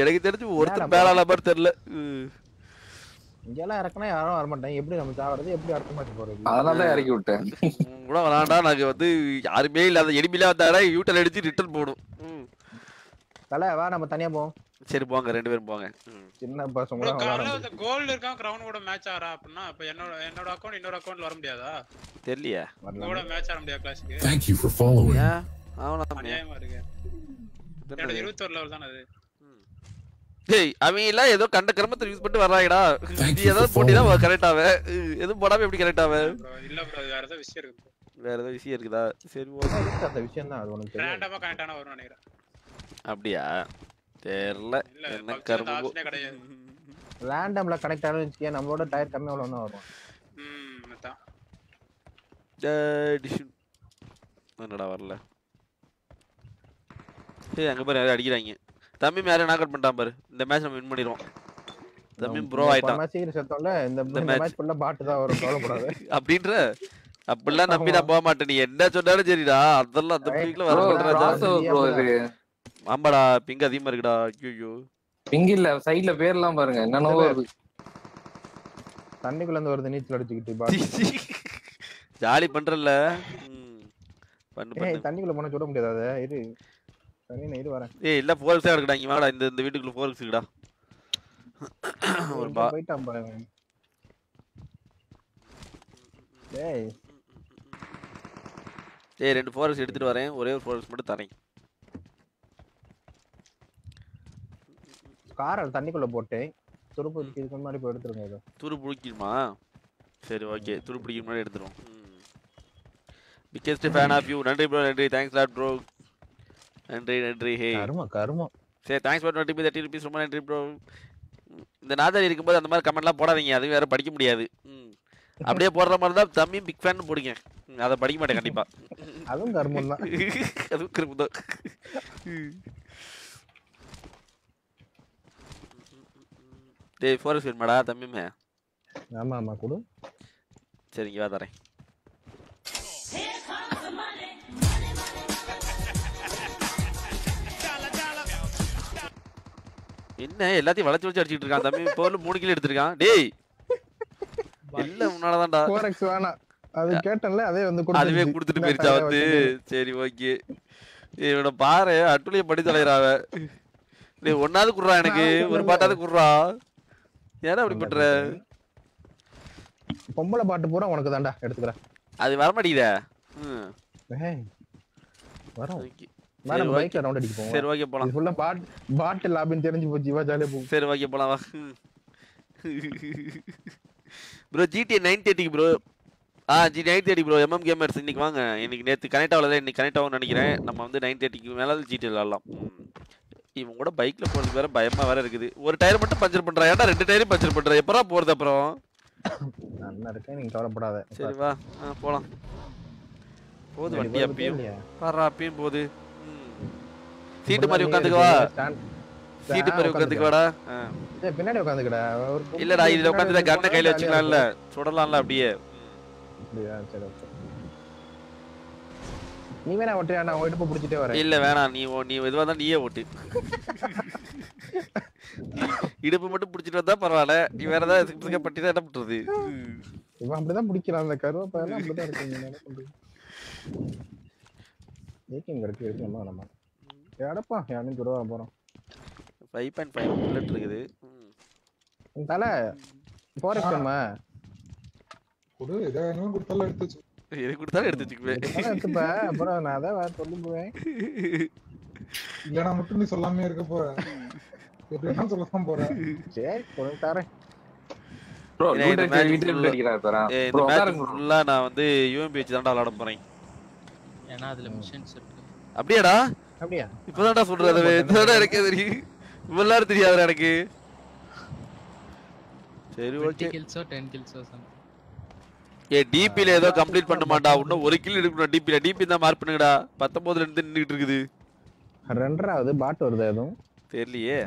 எனக்கு தெரிஞ்சு ஒருத்தர் மேலான மாதிரி தெரியல. இங்கெல்லாம் இறக்குனா யாரும் வரமாட்டாங்க. எப்படி நம்ம சாவறது? எப்படி அடுத்த மாட்டி போறது? அதனால தான் இறக்கி விட்டேன். கூட விளாண்டா நாங்க வந்து யாருமே இல்லாத எனிமிலாம் வந்தாடா யூட்டல் அடிச்சு ரிட்டர்ன் போடும். தல வா நம்ம தனியா போவோம். சரி போங்க ரெண்டு பேரும் போங்க. சின்ன பசங்க காலைல. இந்த கோல்டு இருக்கான் கிரவுண்ட் கூட மேட்ச் ஆறா அப்படின்னா இப்ப என்னோட என்னோட அக்கவுண்ட் இன்னொரு அக்கவுண்ட்ல வர முடியாதா? தெரியலையே. கூட மேட்ச் ஆட முடியாது கிளாஸ்க்கு you for following. ஏன்? அவனா அநியாயமா இருக்கு. என்னோட இருபத்தொரு லெவல் தானே அது? டேய் அவங்க எல்லாம் ஏதோ கண்ட கிரமத்தை யூஸ் பண்ணிட்டு வர்றாங்கடா. நீ போட்டி தான். கரெக்ட் ஆவே. எதுவும் போடாம எப்படி கரெக்ட் ஆவே? இல்ல ப்ரோ வேற ஏதோ விஷயம் இருக்கு. வேற ஏதோ விஷயம் இருக்குதா? சரி ஓகே அந்த விஷயம் தான் அது உனக்கு ரேண்டமா கனெக்ட் ஆன நினைக்கிறேன். அப்படியா? தெரியல என்ன கரும்பு? ரேண்டம்ல கனெக்ட் ஆனு வச்சுக்கே நம்மளோட டயர் கம்மியா உள்ளவனா வரும் ம் அதான். டிஷன் என்னடா வரல? ஏய் அங்க பாரு யாரும் அடிக்கிறாங்க. தம்பி மேல நாக் அவுட் பண்ணிட்டான் பாரு. இந்த மேட்ச் நம்ம வின் பண்ணிடுவோம். தம்பி ப்ரோ ஆயிட்டான். சீக்கிரம் செத்தோம்ல இந்த. மேட்ச் ஃபுல்லா பாட்டு தான் வரும் கவலைப்படாத. அப்படின்ற? அப்படிலாம் நம்பி நான் போக மாட்டேன். நீ என்ன சொன்னாலும் சரிடா. அதெல்லாம் அந்த ப்ரோ வர கிராஸ் ப்ரோ இது ஆமாடா பிங்க் அதிகமா இருக்குடா. ஐயோ பிங்க இல்ல சைடுல பேர்லாம் பாருங்க. என்னென்னவோ வருது தண்ணிக்குள்ள இருந்து வருது நீச்சல் அடிச்சுக்கிட்டு ஜாலி பண்றல ம். பண்ணு தண்ணிக்குள்ள போனா சுட முடியாது அத? இரு. இரு வரேன். ஏய் இல்ல ஃபோர்க்ஸா இருக்குடா இங்க வாடா இந்த இந்த வீட்டுக்குள்ள ஃபோர்க்ஸ் இருக்குடா ஒரு போயிட்டான் பாருங்க டேய் ஏய் ரெண்டு ஃபோர்க்ஸ் எடுத்துட்டு வரேன். ஒரே ஒரு ஃபோர்க்ஸ் மட்டும் தரேன். காரை தண்ணிக்குள்ள போட்டேன் துருப்பு இதுக்கு முன்னாடி போய் எடுத்துருங்க இதை. துரு பிடிக்குமா சரி ஓகே. துரு பிடிக்கிற முன்னாடி எடுத்துரும் பிக்கெஸ்ட் ஃபேன் ஆஃப் யூ நன்றி ப்ரோ நன்றி. தேங்க்ஸ் லாட் ப்ரோ நன்றி நன்றி. ஹே கருமம் கருமம். சரி thanks for twenty thirty rupees ரொம்ப நன்றி ப்ரோ இந்த நாதாரி இருக்கும்போது அந்த மாதிரி கமெண்ட்லாம் போடாதீங்க. அது வேற படிக்க முடியாது. அப்படியே போடுற மாதிரி தான் தம்பி பிக் ஃபேன் போடுங்க. அதை படிக்க மாட்டேன் கண்டிப்பா. அதுவும் கருமம் தான். அதுவும் கிருப்பு தான். டேய் ஃபோரஸ்ட் வேணுமாடா தம்பிமே ஆமா ஆமா கொடு. சரிங்க வா தரேன். என்ன எல்லாத்தையும் வளைச்சு வளைச்சு அடிச்சிட்டு இருக்கான் தம்பி. பொருள் மூணு கிலோ எடுத்திருக்கான். டேய். எல்லாம் முன்னாலதான்டா ஃபோரெக்ஸ் வேணாம். அது கேட்டேன்ல அதே வந்து அதுவே கொடுத்துட்டு போயிருச்சா வந்து. சரி ஓகே. இவனை பாரு. அட்டுலிய படி தலைறாவ டேய் ஒன்னாவது குடுறா எனக்கு. ஒரு பாட்டாவது குடுறா. ஏன்னா அப்படி பண்ற? பொம்பளை பாட்டு பூரா உனக்கு தான்டா எடுத்துக்கிறேன். அது வர மாட்டேங்குதே. வரும். ஓகே. வா சரி நம்ம ஓகே. பைக்ல ரவுண்ட் அடிக்க போவோம் சரி ஓகே போலாம். இது ஃபுல்லா பாட் பாட்டு லாபின்னு தெரிஞ்சு போச்சு இவா ஜாலியா போகும் சரி ஓகே போலாம் வா. ப்ரோ ஜிடி நைன் தேர்ட்டிக்கு ப்ரோ ஆ G nine thirty bro MM gamers இன்னைக்கு வாங்க. இன்னைக்கு நேற்று கனெக்ட் ஆகல இன்னைக்கு கனெக்ட் ஆகும்னு நினைக்கிறேன். நம்ம வந்து நைன் தேர்ட்டிக்கு மேலே ஜிடி விளாடலாம். இவன் கூட பைக்ல போறது வேற பயமா வேற இருக்குது. ஒரு டயர் மட்டும் பஞ்சர் பண்றா. ஏன்டா ரெண்டு டயரும் பஞ்சர் பண்ற? எப்பரா போறது அப்புறம்? நல்லா இருக்கேன் நீங்க கவலைப்படாத. சரி வா. போலாம். சரி, வண்டி அப்பயும்? வர்றா அப்பயும் போகுது. ம். சீட்டு மாதிரி உட்காந்துக்குவா சீட்டு மாதிரி உட்காந்துக்குவாடா பின்னாடி உட்காந்துக்கடா. இல்லடா இதுல பின்னாடி உட்காந்து கண்ணை கையில வச்சுக்கலாம்ல. சுடலாம்ல அப்படியே. அப்படியா? சரி ஓகே. நீ வேணா ஒட்டியா நான் இடுப்பு பிடிச்சிட்டே வரேன். இல்ல வேணாம் நீ ஓ- நீ எதுவா இருந்தாலும் நீயே ஓட்டு. இடுப்பு மட்டும் பிடிச்சிட்டு வந்தா பரவாயில்ல. நீ வேற ஏதாவது சிக்க பட்டினா என்ன பண்றது? இவன் அப்படிதான் பிடிக்கிறான் அந்த கருவேப்பெல்லாம் அப்படிதான் இருக்கு. நீங்க என்ன பண்றீங்க ஏக்கிங் கிடைக்கு எடுக்கணுமா நம்ம. எடப்பா யாரும் வர போறோம் ஃபைவ் பாயிண்ட் ஃபைவ் புல்லட் இருக்குது. தலை நம்ம கொடு எதை வேணாலும் கொடுத்தாலும் எடுத்து எது கொடுத்தாலும் எடுத்து வச்சுக்குவேன். அப்புறம் நான் அதான் வேற சொல்லி போவேன் இல்லைன்னா மட்டும் நீ சொல்லாமே இருக்க போற. எப்படின்னா சொல்லதான் போற. சரி கொண்டு தரேன். ப்ரோ ஏன்னா இந்த மேட்ச். ஃபுல்லா நான் வந்து யூஎம்பி வச்சு தான்டா விளாட போறேன். ஏன்னா அதுல மிஷன்ஸ் இருக்கு. அப்படியாடா? அப்படியா? இப்பதான்டா சொல்றது இப்பதான்டா எனக்கே தெரியும். இவ்வளவு தெரியாதுடா எனக்கு. சரி ஓகே கில்ஸோ டென் கில்ஸோ சம் ஏ டிபில ஏதோ கம்ப்ளீட் பண்ண மாட்டா இன்னும் ஒரு கில் எடுக்கணும் டிபில டிபி தான் மார்க் பண்ணுங்கடா. பத்தொன்பதுல இருந்து நின்னுட்டு இருக்குது. ரெண்டராவது பாட்டு வருது எதுவும் தெரியலையே.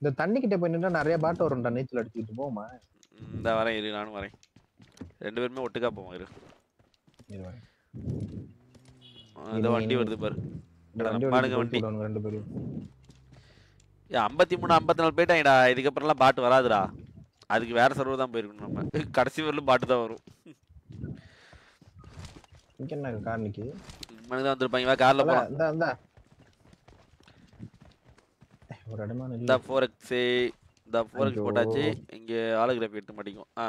இந்த தண்ணி கிட்ட போய் நின்னா நிறைய பாட்டு வரும்டா நீச்சல் அடிச்சுக்கிட்டு. போமா இந்த வரேன் இரு நானும் வரேன். ரெண்டு பேருமே ஒட்டுக்கா போவோம் இரு. இந்த வண்டி வருது பாரு. பாடுங்க வண்டி ரெண்டு பேரும். ஏ ஐம்பத்தி மூணு ஐம்பத்தி நாலு போயிட்டாங்கடா. இதுக்கப்புறம்லாம் பாட்டு வராதுடா. அதுக்கு வேற சர்வர் தான் போயிருக்கணும் நம்ம. கடைசி வரலும் பாட்டு தான் வரும். இங்க என்ன கார் நிக்குது? மனுக்கு தான் வந்திருப்பாங்க வா கார்ல போலாம் இந்த இந்த. ஒரு இடமான இந்த ஃபோர் எக்ஸ் இந்த ஃபோர் எக்ஸ். போட்டாச்சு. இங்க ஆலோகிராஃபி எடுத்து மாட்டிக்கும் ஆ.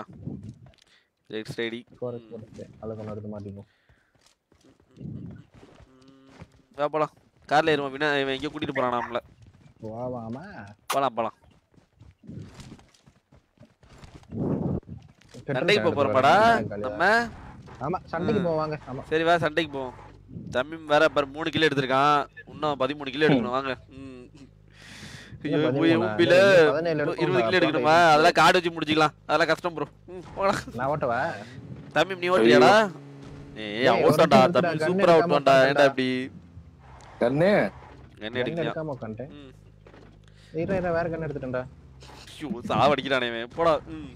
ரெட் ஸ்டேடி ஃபாரஸ்ட் போட்டு அழகு நடத்த மாட்டேங்கும் வா போலாம். கார்ல ஏறுவோம். வினா இவன் எங்கேயோ கூட்டிட்டு போறான் நம்மள. வா வாமா. போலாம். சண்டைக்கு போக போறோமாடா நம்ம ஆமா சண்டைக்கு போவாங்க. ஆமா. சரி வா சண்டைக்கு போவோம். தம்பி வேற பாரு மூணு கிலோ எடுத்திருக்கான். இன்னும் பதிமூணு கிலோ எடுக்கணும் வாங்க. எடுக்கணும் இருபது கிலோ எடுக்கணுமா? அதெல்லாம் கார்டு வச்சு முடிச்சுக்கலாம். அதெல்லாம் கஷ்டம் ப்ரோ நான் ஓட்டவா? தம்பி நீ ஓட்டுவியாடா ஏய் ஒரு தம்பி சூப்பரா ஓட்டுவான்டா. ஏன்டா. இப்படி? கண்ணு? என்ன கண்ணு எடுக்காம இரு, வேற கண்ணு எடுத்துட்டேன்டா. ஐயோ சாவடிக்கிறானே. போடா. ம்.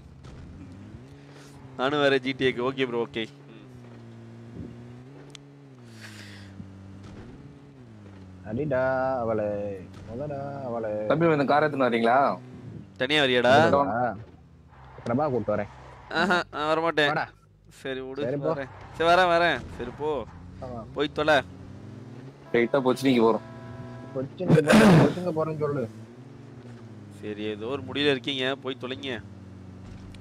நானும் வேற ஜிடிஏக்கு ஓகே ப்ரோ ஓகே அடிடா அவளை முதடா அவளை. தம்பி இந்த கார் எடுத்துன்னு வரீங்களா? தனியா வரியாடா? பிரபா கூப்பிட்டு வரேன். ஆஹா நான் வர மாட்டேன் வாடா. சரி விடு சரி, போ. வரேன். சரி வரேன் வரேன். சரி போ. போய் தொலை. ஸ்ட்ரைட்டா போச்சு நீங்க போறோம். கொச்சின் கொச்சிங்க போறேன்னு சொல்லு. சரி ஏதோ ஒரு முடியல இருக்கீங்க. போய் தொலைங்க.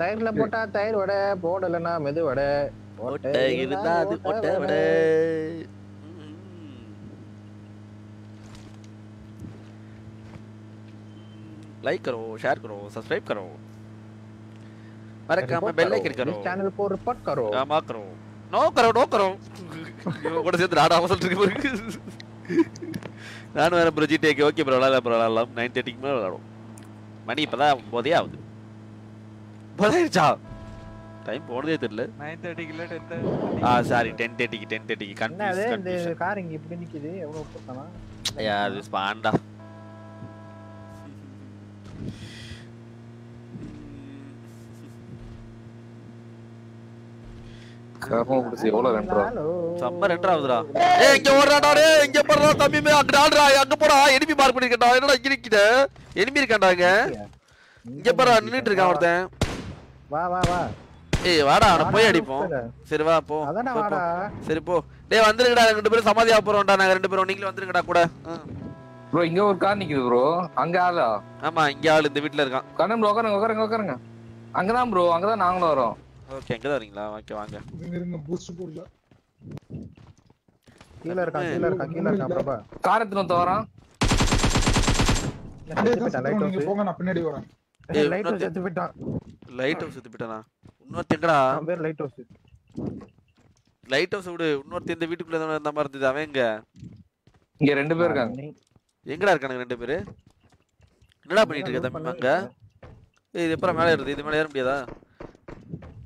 தயிர்ல போட்டா தயிர் வடை போடலன்னா மெது வடை ஓட்ட இருந்தா அது ஓட்ட விட लाइक करो शेयर करो सब्सक्राइब करो मरकाम बेल आइकन करो चैनल को रिपोर्ट करो ஆமா करो நோ करो நோ करो இவன் கூட சேர்ந்து நாடா அவசரம் இருக்கு பாரு நான் வேற ப்ரோ ஜிடிஏக்கு ஓகே ப்ரோ விளாடலாம் ப்ரோ விளாடலாம் நைன் தேர்ட்டிக்கு மேலே விளாடும் மணி இப்பதான் போதே ஆகுது போதாயிருச்சா டைம் போனதே தெரியல. நைன் தேர்ட்டிக்கு இல்லை டென் ஆ சாரி டென் தேர்ட்டிக்கு டென் தேர்ட்டிக்கு கன்ஃபியூஸ் கார் இங்க இப்படி நிக்குது? எவ்வளவு போட்டானா ஐயா அது ஸ்பாண்டா கர்மம் பிடிச்சி எவ்வளவு ரெண்டு ரூபா செம்ம ரெண்டாவதுடா ஏய் இங்க ஓடுறாடா டேய் இங்க போடுறா தம்பி மே அங்க ஆடுறா அங்க போடா. எனிமி மார்க் பண்ணிருக்கடா என்னடா இங்க நிக்கிற எனிமி இருக்கான்டா இங்க. இங்க பாரு நின்னுட்டு இருக்கான் ஒருத்தன். வா வா வா. ஏய் வாடா அவன போய் அடிப்போம். சரி வா போ. சரி போ. டேய் வந்துருங்கடா ரெண்டு பேரும் சமாதியா போறோம்டா நாங்க ரெண்டு பேரும். நீங்களும் வந்துருங்கடா கூட. ப்ரோ இங்க ஒரு கார் நிக்குது ப்ரோ. அங்க ஆளா? ஆமா இங்க ஆளு இந்த வீட்ல இருக்கான். கண்ணன் ப்ரோ உட்காருங்க உட்காருங்க உட்காருங்க. அங்கதான் ப்ரோ. அங்கதான் நாங்களும் வரோம். ஓகே எங்க தான் வரீங்களா? ஓகே வாங்க. இருங்க இருங்க பூஸ்ட் போடல கீழ இருக்கான் கீழ இருக்கான் கீழ இருக்கான் பிரபா கார் தான் நீங்க ஹவுஸ் போங்க நான் பின்னாடி வரேன். ஏய், லைட் ஹவுஸ். செத்து போயிட்டான் லைட் ஹவுஸ் சுத்தி போயிட்டானா இன்னொருத்தன் எங்கடா? அவன் பேர் லைட் ஹவுஸ் லைட் ஹவுஸ் விடு. இன்னொருத்தன் இந்த வீட்டுக்குள்ள இருந்த மாதிரி இருந்தது. அவன் எங்க? இங்க ரெண்டு பேர் இருக்காங்க. எங்கடா இருக்கானுங்க ரெண்டு பேரு? என்னடா பண்ணிட்டு இருக்க தம்பி? அங்க? ஏய் இது எப்பறம் மேலே ஏறுது? இது மேலே ஏற முடியாதா?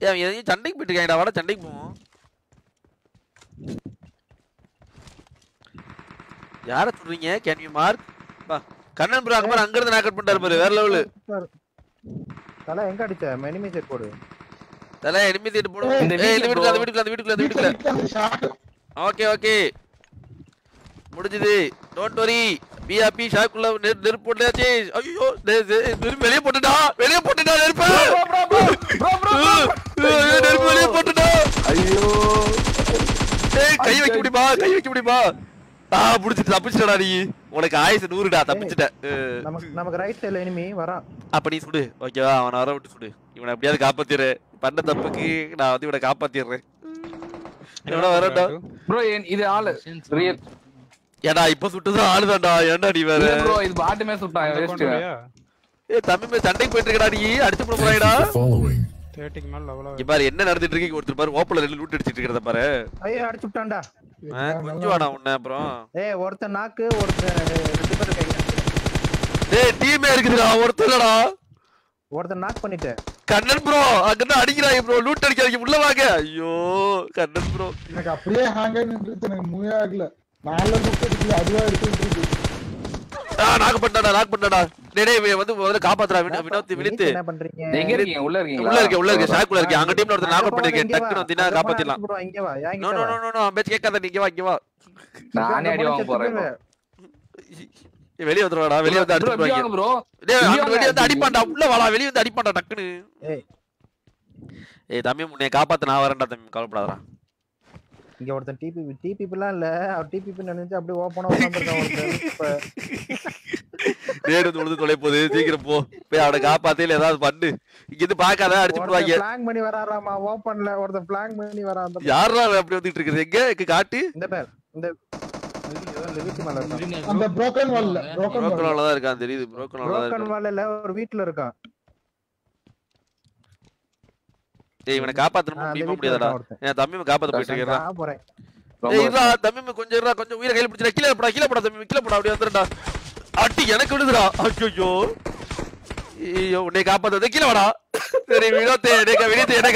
ஏய் அவன் எதையும் சண்டைக்கு போயிட்டு இருக்காங்கடா வாடா சண்டைக்கு போவோம். யார சொல்றீங்க? கேன் யூ மார்க் பா கண்ணன் ப்ரோ அங்க பாரு. அங்க இருந்து நாக் அவுட் பண்ணிட்டாரு பாரு. வேற லெவலு தலை எங்க அடிச்ச? எனிமி செட் போடு. தல எனிமி தேடி போடு. இந்த வீட்டுக்குள்ள அந்த வீட்டுக்குள்ள அந்த வீட்டுக்குள்ள அந்த வீட்டுக்குள்ள. ஓகே ஓகே முடிஞ்சது. டோன்ட் வரி பி ஹாப்பி ஷாக்குள்ள நெருப்பு போட்டாச்சு. ஐயோ நெருப்பு வெளியே போட்டுடா வெளியே போட்டுடா நெருப்பு? நெருப்பு வெளியே போட்டுடா ஐயோ. ஏய் கை வைக்க முடியுமா? கை வைக்க முடியுமா? ஆ புடிச்சிட்டு தப்பிச்சிட்டடா நீ. உனக்கு ஆயுசு நூறுடா தப்பிச்சிட்ட. நமக்கு ரைட் சைடுல எனிமி வரான். அப்ப நீ சுடு. ஓகேவா அவனை வர விட்டு சுடு. இவனை எப்படியாவது காப்பாத்திடு பண்ண தப்புக்கு நான் வந்து இவனை காப்பாத்திடுறேன். இவனை வரட்டா ப்ரோ இது ஆளு. ரியல் ஏடா இப்ப சுட்டுதான் ஆளுதான்டா. ஏன்டா நீ வேற? ப்ரோ இது பாட்டுமே சுட்டான் வேஸ்ட் ஏ தம்பி மேல சண்டைக்கு போயிட்டு இருக்கடா நீ. அடிச்சு போட போறாடா Following. தேர்ட்டிக்கு மேல லெவலா இங்க பாரு என்ன நடந்துட்டு இருக்கு? ஒருத்தர் பாரு ஓப்பல ரெண்டு லூட் அடிச்சிட்டு இருக்கிறத பாரு. ஐயோ அடிச்சு விட்டான்டா. ஆ, கொஞ்சம் வாடா உன்ன அப்புறம். ஏய் ஒருத்தன் நாக்கு ஒருத்தன் ரெண்டு பேரும் கை டேய் டீமே இருக்குதுடா ஒருத்தர் இல்லடா. ஒருத்தன் நாக் பண்ணிட்டேன் கண்ணன் ப்ரோ அங்கிருந்து அடிக்கிறாங்க ப்ரோ லூட் அடிக்காதீங்க உள்ள வாங்க. ஐயோ கண்ணன் ப்ரோ எனக்கு அப்படியே ஹேங் ஆகி நின்றுச்சு எனக்கு மூவே ஆகல. நாலு முட்டை அடிக்கல அதுவா எடுத்துட்டு இருக்கு. ஆ நாக் பண்ணடா நாக் பண்ணடா டேய் வந்து முதல்ல காப்பாத்துறா வினோ வினோத் வினித்து. என்ன பண்றீங்க? எங்க இருக்கீங்க? உள்ள இருக்கீங்களா? உள்ள இருக்க உள்ள இருக்க ஷாக்குள்ள இருக்க அங்க டீம்ல ஒருத்தர் நாக் பண்ணிருக்கேன் இங்க வா. டக்குனு வந்தீனா அப்புறமா காப்பாத்திடலாம். bro, இங்க வா. ஏன் நோ இங்க நோ வா? No no no. பேச்சு கேட்காத நீங்க வா இங்க வா. நானே அடி வாங்க போறேன் வெளிய வந்துடுவாடா வெளிய வந்து. டேய் அங்க வாங்க. வெளிய வந்து அடிப்பான்டா. உள்ள வாடா வெளிய வந்து அடிப்பான்டா டக்குனு ஏய். ஏய் தம்பி உன்னை காப்பாத்த நான் வரேன்டா தம்பி. கவலைப்படாதடா. இங்க ஒருத்தன் டிபிபி டிபிபிலாம் இல்ல. அவர் டிபிபி நினைச்சு அப்படியே ஓப்பனா உட்கார்ந்திருக்கான் ஒருத்தன் இப்ப நேடு வந்து உழுது தொலை போகுது சீக்கிரம் போ. போய் அவனை காப்பாத்தே. இல்ல ஏதாவது பண்ணு. இங்க இருந்து பாக்காத அடிச்சு விடுவாங்க. பிளாங் பண்ணி வராராமா? ஓப்பன்ல ஒருத்தன் பிளாங் பண்ணி வரான். அந்த யாரா அப்படி வந்துட்டு இருக்குது? எங்க? இங்க காட்டு. இந்த பேர் இந்த அந்த broken wall ல, broken wall. புரோக்கனால தான் இருக்கான் தெரியுது. Wall இல்ல ஒரு வீட்ல இருக்கான். டேய் இவனை காப்பாத்தணும்? முடியுமா முடியாதடா. இருக்கான். என் தம்பி காப்பாத்த போயிட்டு இருக்கா நான் போறேன். ஏய் இருடா தம்பி கொஞ்சம் இருடா கொஞ்சம் உயிரை கையில பிடிச்சிடா கீழே போடா கீழே போடா தம்பி கீழே போடா அப்படியே வந்துடா அட்டி எனக்கு விடுதுடா ஐயோ ஐயோ உன்னை காப்பாத்து கீழே வாடா. சரி வினோத்தே என்னை வினோத்தே என்ன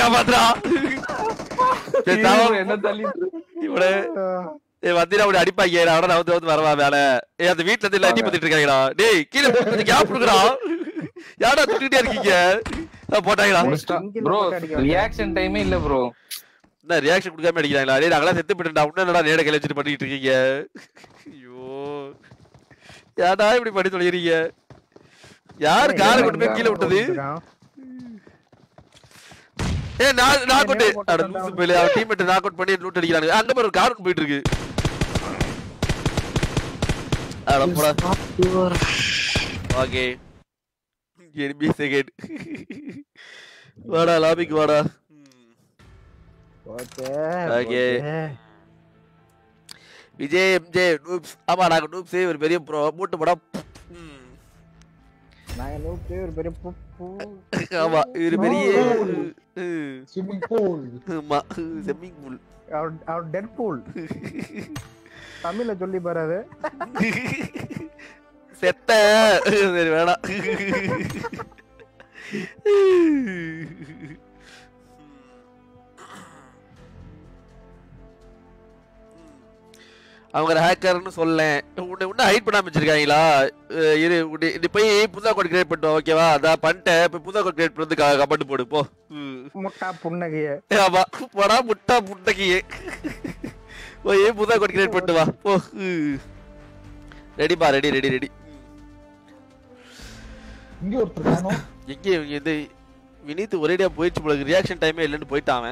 தாவம். என்ன தள்ளி இவனே. ஏய் வந்திரா அப்படி அடிப்பாங்க நான் உடனே வந்து வந்து வரவா வேலை? ஏய் அந்த வீட்ல இருந்து எல்லாம் பத்திட்டு இருக்காங்கடா டேய் கீழே போட்டு கேப் கொடுக்குறா. யாரா திட்டுட்டே இருக்கீங்க? போட்டாங்களா? ப்ரோ ரியாக்ஷன் டைமே இல்ல ப்ரோ என்ன ரியாக்ஷன் கொடுக்காம அடிக்கிறாங்களா? டேய் நாங்களாம் செத்து போயிட்டா உன்ன என்னடா நேட கையில வச்சுட்டு பண்ணிட்டு இருக்கீங்க? ஐயோ. ஏடா இப்படி பண்ணி தொலைகிறீங்க? யார் காரை கொண்டு போய் கீழே விட்டது? ஏ நான் அட லூசு டீம்மேட் நாக் அவுட் பண்ணி லூட் அடிக்கிறாங்க அங்க பாரு ஒரு கார் போயிட்டு இருக்கு. அட போடா. ஓகே வாடா லாபிக்கு வாடா. Okay okay. Vijay MJ noobs ஆமா நாங்க நூப்ஸ் ஒரு பெரிய ப்ரோ மூட்டு படம் நாங்க நூத்தி ஒரு பெரிய ஆமா இவரு பெரிய ஸ்விம்மிங் பூல் ஆமா ஸ்விம்மிங் பூல் அவர் அவர் டெட் பூல் தமிழ்ல சொல்லி பாரு அது. செத்த. சரி வேணாம். அவங்க ஹேக்கர்னு சொல்லேன். உன்னை இன்னும் ஹைட் பண்ணாம வச்சிருக்காங்களா இரு நீ போய் புதுசா கோட் கிரியேட் பண்ணிட்டு வா, ஓகேவா அதான் பண்ணிட்டேன். இப்போ புதுசா கோட் கிரியேட் பண்ணது கமெண்ட் போடு போ. முட்டா புன்னகைய. ஆமா. போடா முட்டா புட்டக்கியே போய் புதுசா கோட் கிரியேட் பண்ணிட்டு வா போ. ரெடிப்பா ரெடி ரெடி ரெடி. இங்க ஒருத்தர் காணோம் எங்க இவங்க இது வினீத் ஒரேடியா போயிடுச்சு போல ரியாக்ஷன் டைமே இல்லைன்னு போயிட்டான்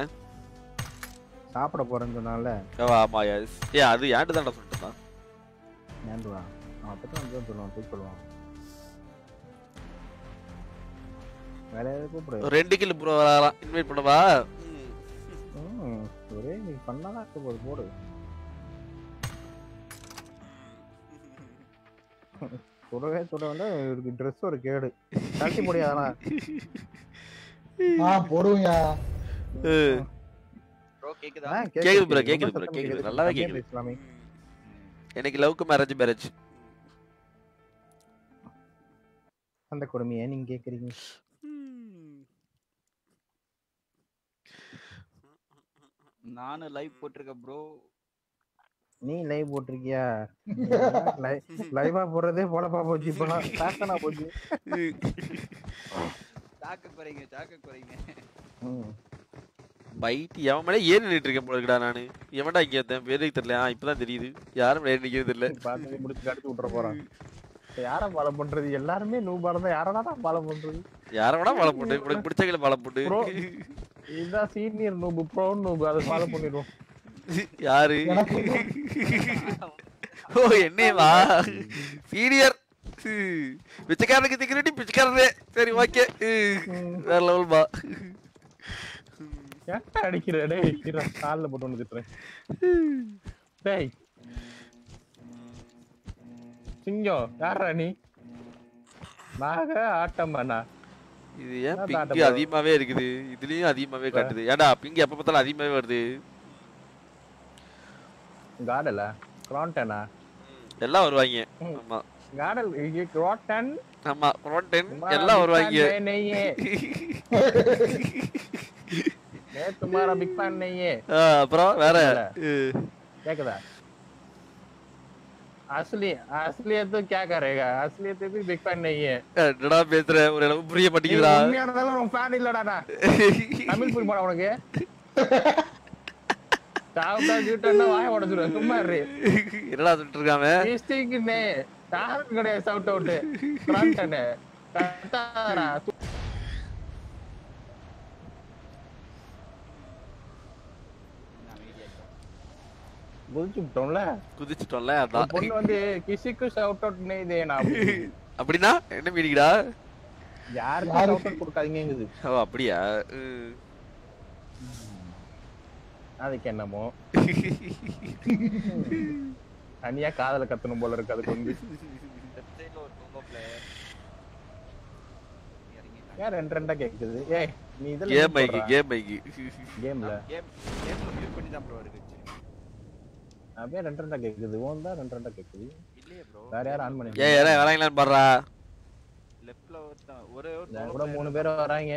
சாப்பிட போறேன்னு சொன்னால ஆமா எஸ் ஏ அது ஏன்ட்டு தான்டா சொல்லிட்டு இருந்தான்? ஏன்டுவா அவன் அப்பதான் வந்து சொல்லுவான் போய் சொல்லுவான். வேற யாராவது கூப்பிடு ரெண்டு கிலோ ப்ரோ வராலாம் இன்வைட் பண்ணவா? ஒரே நீ இருக்க போது போடு. சுடவே சுட வந்து இவருக்கு ட்ரெஸ் ஒரு கேடு. கழட்டி முடியாதா ஆ போடுவீங்க கேக்குது? ப்ரோ கேக்குது ப்ரோ கேக்குது. நல்லாவே கேக்குது. இஸ்லாமி எனக்கு லவ்க்கு மேரேஜ் மேரேஜ் அந்த கொடுமையை நீங்க கேக்குறீங்க. நானும் லைவ் போட்டிருக்கேன் ப்ரோ நீ லைவ் போட்டிருக்கியா? லைவா போடுறதே போலப்பா போச்சு. இப்பெல்லாம் ஃபேஷனா போச்சு? சாக்க குறைங்க சாக்க குறைங்க. பைட் எவன் மேலே ஏறி நின்றுட்டு இருக்கேன் போல இருக்குடா நானு. எவன்டா இங்க ஒருத்தன் பேருக்கு தெரியல ஆ, இப்பதான் தெரியுது. யாரும் ஏறி நிக்கிறது இல்ல. பார்த்து முடிச்சு கடிச்சு விட்டுற போறான். இப்ப யார ஃபாலோ பண்றது? எல்லாருமே நூ தான் யாரடா தான் ஃபாலோ பண்றது? யார வேணா பாலம் போட்டு உனக்கு பிடிச்சவங்கள பாலம் போட்டு ப்ரோ இதுதான் சீனியர் நூபு ப்ரோ நூபு அதை ஃபாலோ பண்ணிடுவோம். யாரு? ஓ என்னேவா சீனியர். பிச்சைக்காரனுக்கு செக்யூரிட்டி பிச்சைக்காரனே. சரி ஓகே. வேற லெவல் பா. ஏன்டா அடிக்கிற டேய் இரு, கால்ல போட்டு வந்து திட்டுறேன். டேய். சிங்கம் யாரா நீ? நாக ஆட்டம்மாண்ணா இது ஏன் பிங்க் அதிகமாவே இருக்குது. இதுலயும் அதிகமாவே காட்டுது. ஏன்டா பிங்க் எப்ப பார்த்தாலும் அதிகமாவே வருது? காடல கிராண்டனா எல்லாம் வருவாங்க ஆமா காடல் இது கிராட்டன் ஆமா குரோட்டன் எல்லாம் வருவாங்க நெய்யே ஏ துமாரா பிக் ஃபேன் நெய்யே ஆ, அப்புறம் வேற கேக்குதா असली असलियत तो क्या करेगा असलियत भी बिग फैन नहीं है என்னடா பேசுற ஒரு அளவு புரிய நீ மாட்டேங்குதுடா உண்மையா இருந்தாலும் உனக்கு ஃபேன் இல்லடா நான் தமிழ் புரிய மாட்டா உனக்கு சாவுட்டா கிட்டா வாய உடைச்சிருவேன். சும்மா இரு. என்னடா சொல்லிட்டு இருக்காம கிடையாது சவுட் அவுட் குதிச்சு விட்டோம்ல குதிச்சிட்டோம்ல? அதான். பொண்ணு வந்து கிசிக்கு ஷவுட் அவுட் நே தேனா அப்படின்னா என்ன மீனிங்கடா யாருக்கும் ஷவுட் அவுட் கொடுக்காதீங்கங்குது ஓ அப்படியா. அதுக்கு என்னமோ. தனியா காதல கத்தணும் போல இருக்கு அதுக்கு வந்து. ஏன் ரெண்டு ரெண்டா கேக்குது? ஏய் நீ இதெல்லாம் கேம் மைக்கு கேம் மைக்கு கேம்ல கேம் கேம்ல மியூட் பண்ணி தான் ப்ரோ இருக்கு அப்படியே ரெண்டு ரெண்டா கேக்குது. ஓன் தான் ரெண்டு ரெண்டா கேக்குது. இல்லையே ப்ரோ வேற யாரும் ஆன் பண்ணி ஏய் யாரா வராங்களான்னு பாடுறா. லெஃப்ட்ல ஒருத்தன் ஒரே ஒரு கூட மூணு பேர் வராங்க.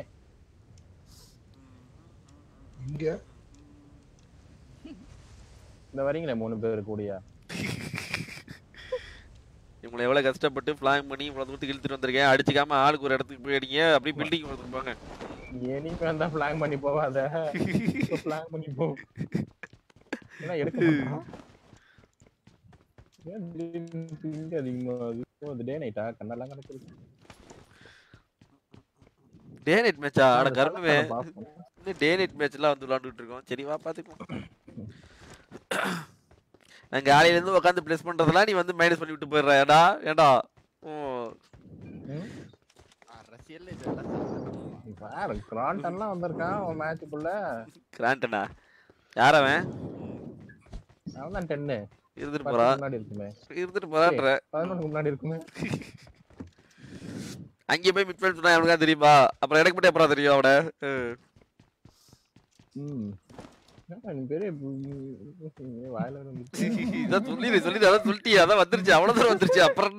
இங்க இந்த வரீங்களே மூணு பேர் கூடியா. இவங்களை எவ்வளவு கஷ்டப்பட்டு பிளான் பண்ணி இவ்வளவு தூரத்துக்கு இழுத்துட்டு வந்திருக்கேன். அடிச்சுக்காம ஆளுக்கு ஒரு இடத்துக்கு போயிடுங்க அப்படியே பில்டிங் கொடுத்துருப்பாங்க இனிமே வந்தா பிளான் பண்ணி போவாத. பிளான் பண்ணி போ. ஏன்னா எடுக்க ஏன் அதிகமா அது டே நைட்டா கண்ணெல்லாம் கிடக்குது டே நைட் மேட்சா அட கருணுவே டே நைட் மேட்ச்லாம் வந்து விளாண்டுட்டு இருக்கோம். சரி வா பாத்துக்குவோம். நான் காலையில இருந்து உட்காந்து ப்ளஸ் பண்றதெல்லாம் நீ வந்து மைனஸ் பண்ணி விட்டு போயிடுற. ஏடா ஏடா ஓ. அரசியல். பாரு கிராண்டன்லாம் வந்திருக்கான் உன் மேட்சுக்குள்ள கிராண்டனா யார் அவன்? அவன் தான் டென்னு இருந்துட்டு போறா முன்னாடி இருக்குமே. இருந்துட்டு போறான்ற. பதினொன்று முன்னாடி இருக்குமே. அங்கே போய் மிட்ஃபீல்ட் சொன்னா அவனுக்கா தெரியுமா? அப்புறம் எனக்கு மட்டும் அப்புறம் தெரியும் அவன? ம். வந்துருச்சு. அவ்வளவு தூரம் வந்துருச்சு. அப்புறம்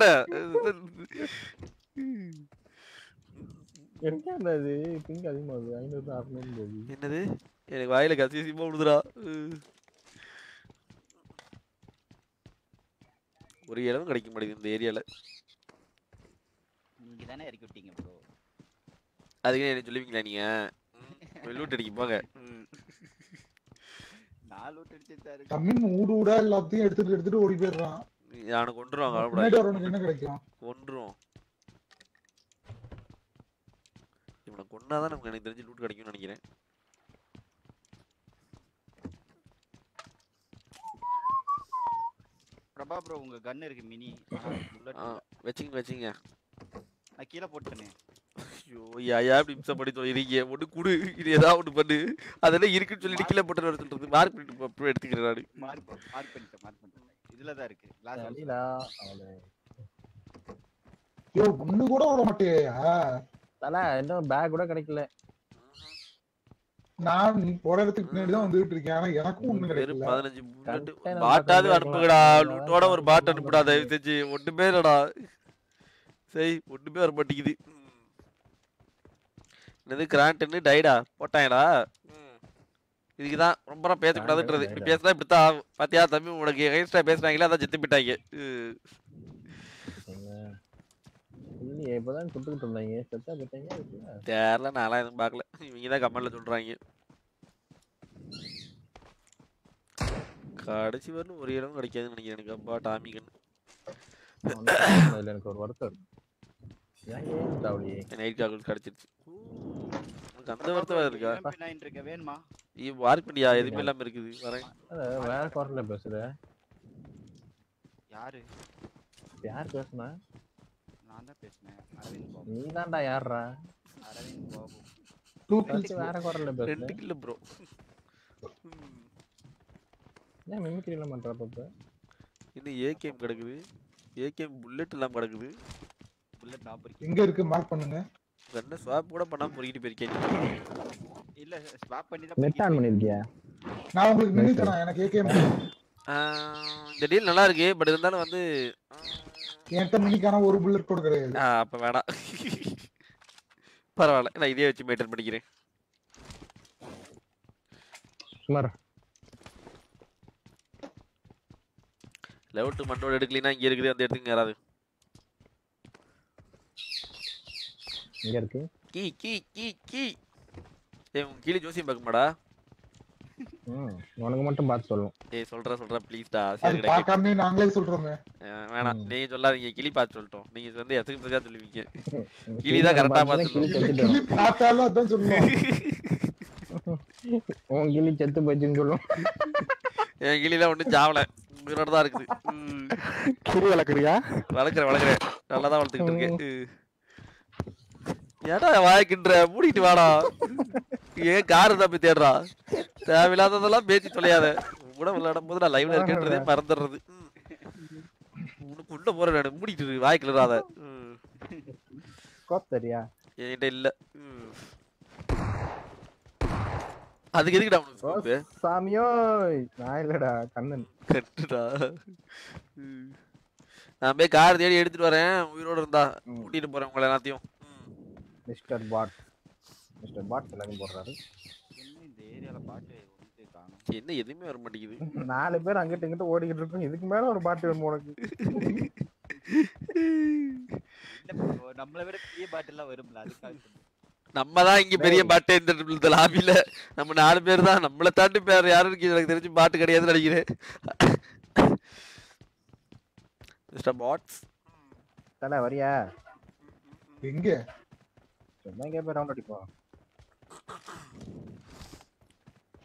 எனக்கே இது? பிங்க் அதிகமாகுது ஐநூறு அறுநூறு போகுது என்னது? எனக்கு வாயில கசியசியமா விடுதுடா ம். ஒரு இடமும் கிடைக்க மாட்டேங்குது இந்த ஏரியால. நீங்க தானே இறக்கி விட்டீங்க ப்ரோ அதுக்கு என்ன சொல்லுவீங்களா நீங்க? லூட் அடிக்க போங்க. நாலு ஊடு ஊடா எல்லாத்தையும் எடுத்துட்டு எடுத்துட்டு ஓடி போயிடுறான். அவனை கொண்டுருவாங்க வரவனுக்கு என்ன கிடைக்கும்? கொன்றும் இவனை கொண்டாதான் நமக்கு எனக்கு தெரிஞ்சு லூட் கிடைக்கும்னு நினைக்கிறேன். பிரபா ப்ரோ உங்க கன் இருக்கு மினி. வச்சுங்க வச்சுங்க. நான் கீழே போட்டேனே ஐயோ யாயா இப்படி மிஸ் பண்ணி சொல்லிருக்கீங்க ஒன்று குடு இது ஏதாவது ஒன்று பண்ணு. அதெல்லாம் இருக்குன்னு சொல்லிட்டு கீழே போட்டு வர சொல்றது. மார்க் பண்ணிட்டு எடுத்துக்கிறேன் நானு. மார்க் மார்க் பண்ணிட்டேன் மார்க் பண்ணிட்டேன். இதுல தான் இருக்கு. லாஸ்ட் அடிடா அவளே. யோ ஒண்ணு கூட விட மாட்டேயா. தல இன்னும் பேக் கூட கிடைக்கல. நான் போற இடத்துக்கு பின்னாடி தான் வந்துகிட்டு இருக்கேன். ஆனா எனக்கும் ஒண்ணு கிடைக்கல. பாட்டாவது தான் லூட்டோட ஒரு பாட் அனுப்புடா தயவு செஞ்சு ஒண்ணுமே இல்லடா. சரி ஒண்ணுமே வர மாட்டேங்குது. என்னது கிராண்ட்னு டைடா போட்டாங்கடா ம். இதுக்குதான் ரொம்ப பேசக்கூடாதுன்றது இப்படி பேசினா இப்படித்தான் ஆகும். பாத்தியா தம்பி உனக்கு எகென்ஸ்டா பேசுறாங்களே அதான் செத்து போயிட்டாங்க. இப்பதான் சுட்டுக்கிட்டு இருந்தாங்க. செத்தா போயிட்டாங்க அதுக்குள்ள. தெரியல நான்லாம் எதுவும் பார்க்கல. இவங்க தான் கமெண்ட்ல சொல்றாங்க. கடைசி வரலும் ஒரு இடம் கிடைக்காதுன்னு நினைக்கிறேன் எனக்கு அப்பா டாமிகன். எனக்கு ஒரு வருத்தம் இருக்கு. நைட் கால் கிடைச்சிருச்சு உனக்கு அந்த வருத்தம் இருக்கா நைன் இருக்க வேணுமா நீ மார்க் பண்ணியா எதுவுமே இல்லாம இருக்குது வரேன் அத வேற குரல்ல பேசுற யாரு யார் பேசுனா நான் தான் பேசுனேன் அரவிந்த் பாபு நீ தான்டா யார்ரா அரவிந்த் பாபு டூ ஃபர்ஸ்ட் வேற குரல்ல பேசுற ரெண்டு கிலோ ப்ரோ ஏன் மிமிக்ரி எல்லாம் பண்ற பாப்ப இன்னும் ஏகேம் கிடக்குது ஏகேம் புல்லட் எல்லாம் கிடக்குது புல்லட் நாற்பது எங்க இருக்கு? மார்க் பண்ணுங்க. என்ன ஸ்வாப் கூட பண்ணாம பொறுக்கிட்டு போயிருக்கேன். இல்ல ஸ்வாப் பண்ணி தான் நெட் ஆன் பண்ணிருக்கியா? நான் உங்களுக்கு மினி தரேன். எனக்கு ஏகேஎம் இந்த டீல் நல்லா இருக்கு. பட் இருந்தாலும் வந்து என்கிட்ட மினிக்கான ஒரு புல்லட் கூட கிடையாது. ஆ, அப்ப வேணாம். பரவாயில்ல. நான் இதே வச்சு மெயின்டைன் பண்ணிக்கிறேன். சுமார். லெவல் டூ மண்டோட எடுக்கலைன்னா இங்க இருக்குது அந்த இடத்துக்கு யாராவது இங்க இருக்கு? கீ கீ கீ கீ. ஏய் உன் கீழே ஜோசியம் பார்க்கமாடா ம் உனக்கு மட்டும் பார்த்து சொல்லுவோம். ஏய் சொல்றா சொல்றா ப்ளீஸ்டா அது சரி பார்க்காம நாங்களே சொல்றோமே. வேணாம். நீங்க சொல்லாதீங்க கிளி பார்த்து சொல்லிட்டோம். நீங்க வந்து எதுக்கு பிரச்சனை சொல்லுவீங்க? கிளி தான் கரெக்டா பார்த்து தான் கிளி பார்த்தாலும் அதான் சொல்லுவோம். உன் கிளி செத்து போச்சுன்னு சொல்லும் என் கிளிலாம் ஒன்றும் சாவல. உங்களோட தான் இருக்குது. ம். கிளி வளர்க்குறியா? வளர்க்குறேன் வளர்க்குறேன். நல்லா தான் வளர்த்துக்கிட்டு இருக்கேன். ஏடா வாய்க்கின்ற? மூடிட்டு வாடா. ஏன் காரு தப்பி தேடுறா? தேவையில்லாததெல்லாம் பேச்சு தொலையாத. உன் கூட விளையாடும் போது நான் லைவ்ல இருக்கேன்றதே மறந்துடுறது. உள்ள போற நான். மூடிட்டு இரு, வாய் கிளறாத ம். கோப் தெரியா என்கிட்ட இல்ல. அதுக்கு எதுக்குடா உனக்கு? சாமியோ நான் இல்லடா கண்ணன். கட்டுடா. நான் போய் கார் தேடி எடுத்துட்டு வரேன். உயிரோட இருந்தா. கூட்டிட்டு போறேன் உங்களை எல்லாத்தையும். மிஸ்டர் பாட் மிஸ்டர் பாட் எல்லாரும் போடுறாரு. என்ன எதுவுமே வர மாட்டேங்குது. நாலு பேர் அங்கிட்ட இங்கிட்ட ஓடிக்கிட்டு இருக்கோம். இதுக்கு மேல ஒரு பாட்டு வேணும் உனக்கு? நம்மளை விட பெரிய பாட்டெல்லாம் வரும்ல அதுக்காக. நம்ம தான் இங்க பெரிய பாட்டு இந்த லாபில நம்ம நாலு பேர் தான். நம்மளை தாண்டி பேர் யாரும் இருக்கு. எனக்கு தெரிஞ்சு பாட்டு கிடையாதுன்னு நினைக்கிறேன். மிஸ்டர் பாட்ஸ் தலை வரியா? எங்க? சும்மா ரவுண்ட் அடிப்போம்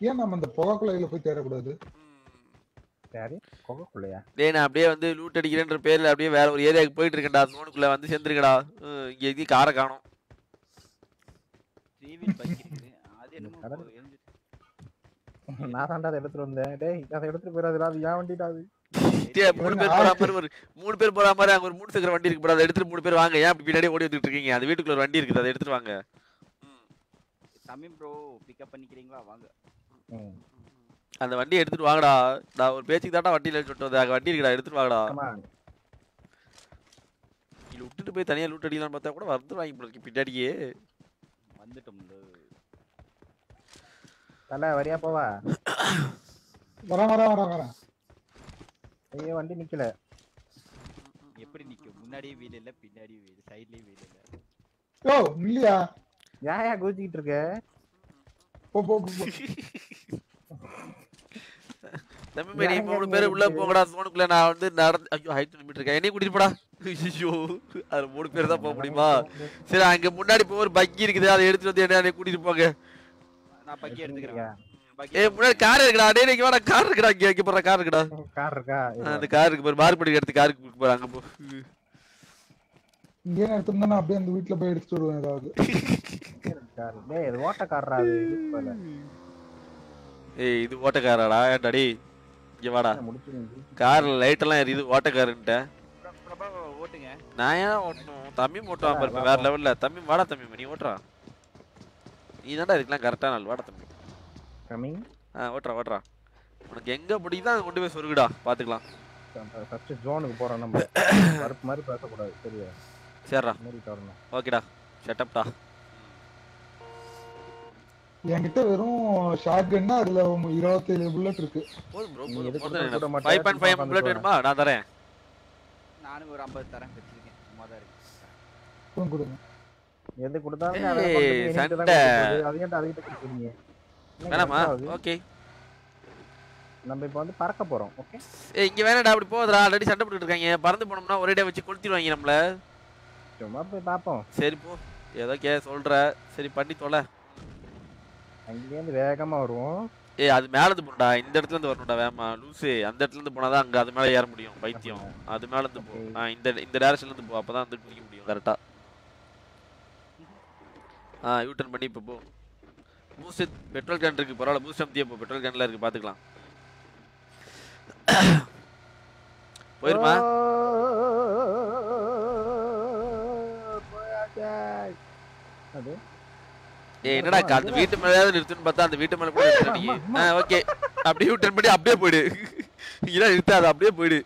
ஏன் நம்ம அந்த புகைக்குள்ளையில போய் தேடக்கூடாது? சரி கொகக்குள்ளையா டேய் நான் அப்படியே வந்து லூட் அடிக்கிறேன்ற பேர்ல அப்படியே வேற ஒரு ஏரியாவுக்கு போயிட்டு இருக்கேன்டா சோனுக்குள்ள வந்து சேர்ந்துருக்கடா இங்க எங்கேயும் காரை காணோம். டிவி பைக் இருக்குது அது என்னமோ நான் தாண்டா அதை எடுத்துட்டு வந்தேன். டேய் அதை எடுத்துட்டு போயிடாதுடா. அது ஏன் வண்டிடா அது டேய், மூணு பேர் போற மாதிரி ஒரு மூணு பேர் போற மாதிரி அங்க ஒரு மூணு சக்கர வண்டி இருக்கு அதை எடுத்துட்டு மூணு பேர் வாங்க. ஏன் அப்படி பின்னாடி ஓடி வந்துட்டு இருக்கீங்க? அது வீட்டுக்குள்ள ஒரு வண்டி இருக்குது அதை எடுத்துட்டு வாங்க. தமிழ் ப்ரோ பிக்கப் பண்ணிக்கிறீங்களா? வாங்க. அந்த வண்டியை எடுத்துட்டு வாங்கடா. நான் ஒரு பேச்சுக்கு தாண்டா வண்டியில சொல்லிட்டு வந்தேன். வண்டி இருக்குடா எடுத்துட்டு வாங்கடா. நீ விட்டுட்டு போய் தனியா லூட் அடிக்கலாம்னு பார்த்தா கூட வந்து வாங்கி போல இருக்கு பின்னாடியே. வந்துட்டோம்ல தலை வரியா போவா? வரேன் வரேன் வரேன் வரேன் ஐயோ வண்டி நிக்கல. எப்படி நிக்கும்? முன்னாடியே வீல் இல்ல பின்னாடியும் வீல். சைட்லயும் வீல் இல்ல. யோ இல்லையா ஏன் ஏன் குதிச்சுக்கிட்டு இருக்க? போ போ போ. தம்பி நீ மூணு பேர் உள்ள போங்கடா சோனுக்குள்ள நான் வந்து நடந்து ஐயோ ஹைட் நிமிட்டு இருக்கேன். என்னையும் கூட்டிட்டு போடா. ஐயோ அதுல மூணு பேர் தான் போக முடியுமா? சரி அங்க முன்னாடி போய் ஒரு பக்கி இருக்குது. அதை எடுத்துட்டு வந்து என்ன கூட்டிட்டு போங்க. நான் பக்கி எடுத்துக்கிறேன். ஏய் முன்னாடி கார் இருக்குடா. டேய் இங்க வாடா கார் இருக்குடா. இங்க இங்க போற கார் இருக்குடா. கார் இருக்கா? அந்த கார் இருக்கு பாரு. மார்க் பண்ணி எடுத்து காருக்கு போற அங்க போ. இங்கே எடுத்திருந்தா நான் அப்படியே அந்த வீட்டுல போய் ஏதாவது. கார் டேய் இது ஓட்ட அது. ஏய் இது ஓட்டக்காரடா ஏன்டா டேய்? இங்க வாடா. கார்ல லைட் எல்லாம் எரியுது. ஓட்டக்காரன்ட்ட. பிரபா ஓட்டுங்க. நான் ஏன் ஓட்டணும்? தம்பி ஓட்டுவான் பாரு. வேற லெவல்ல தம்பி வாடா தம்பி. நீ ஓட்டுறா. நீ தான்டா இதுக்கெல்லாம் கரெக்டா நாள் வாடா தம்பி. கமிங் ஆ ஓட்டுறா ஓட்டுறா உனக்கு எங்க பிடிக்குதோ அங்க கொண்டு போய் சொருகுடா. பாத்துக்கலாம். ஃபர்ஸ்ட் ஜோனுக்கு போறோம் நம்ம. கருப்பு மாதிரி பேசக்கூடாது சரியா? சரிடா மூடிட்டு வரணும் ஓகேடா. செட்டப்டா என்கிட்ட வெறும் ஷார்ட் கன்னா அதுல இருபத்தேழு புல்லட் இருக்கு. போதும் ப்ரோ போதும். எதுக்கு போதும். கூட மாட்டே, ஃபைவ் பாயிண்ட் ஃபைவ் சும்மா புல்லட் உட்காந்து வேணுமா? நான் தரேன். நானும் ஒரு ஐம்பது தரேன் வச்சிருக்கேன். சும்மா தான் இருக்கு. கொடுங்க, எது கொடுத்தாலும் சண்டை. கொடுக்க போகுது. அது வேணாமா? ஓகே. நம்ம இப்போ வந்து பறக்க போறோம் ஓகே ஏய் இங்க வேணாடா அப்படி போகுதுடா. ஆல்ரெடி சண்டை போட்டுட்டு இருக்காங்க. பறந்து போனோம்னா ஒரே டே வச்சு கொளுத்திடுவாங்க நம்மள. சும்மா போய் பார்ப்போம். சரி போ. ஏதோ கே சொல்ற. சரி பண்ணி தொலை. அங்கேருந்து வேகமா வருவோம். ஏய் அது மேல இருந்து போணும்டா. இந்த இடத்துல இருந்து வரணும்டா வேமா லூசு அந்த இடத்துல இருந்து போனாதான் அங்க அது மேல ஏற முடியும் பைத்தியம். அது மேல இருந்து போ இந்த இந்த டைரக்ஷன்ல இருந்து போ. அப்பதான் வந்து குதிக்க முடியும் கரெக்டா ஆ. யூ டர்ன் பண்ணி இப்போ போ. பூஸ்ட் பெட்ரோல் கேன் இருக்கு பரவாயில்ல. பூஸ்ட் அமுத்தியே போ பெட்ரோல் கேன்ல இருக்கு பாத்துக்கலாம். போயிருமா? ஏய் என்னடா அந்த வீட்டு மேலயாவது நிறுத்துன்னு பார்த்தா அந்த வீட்டு மேல கூட நிறுத்தல நீ. ஆ ஓகே. அப்படியே யூ டர்ன் பண்ணி அப்படியே போயிடு. இங்கெல்லாம் நிறுத்தாது அப்படியே போயிடு.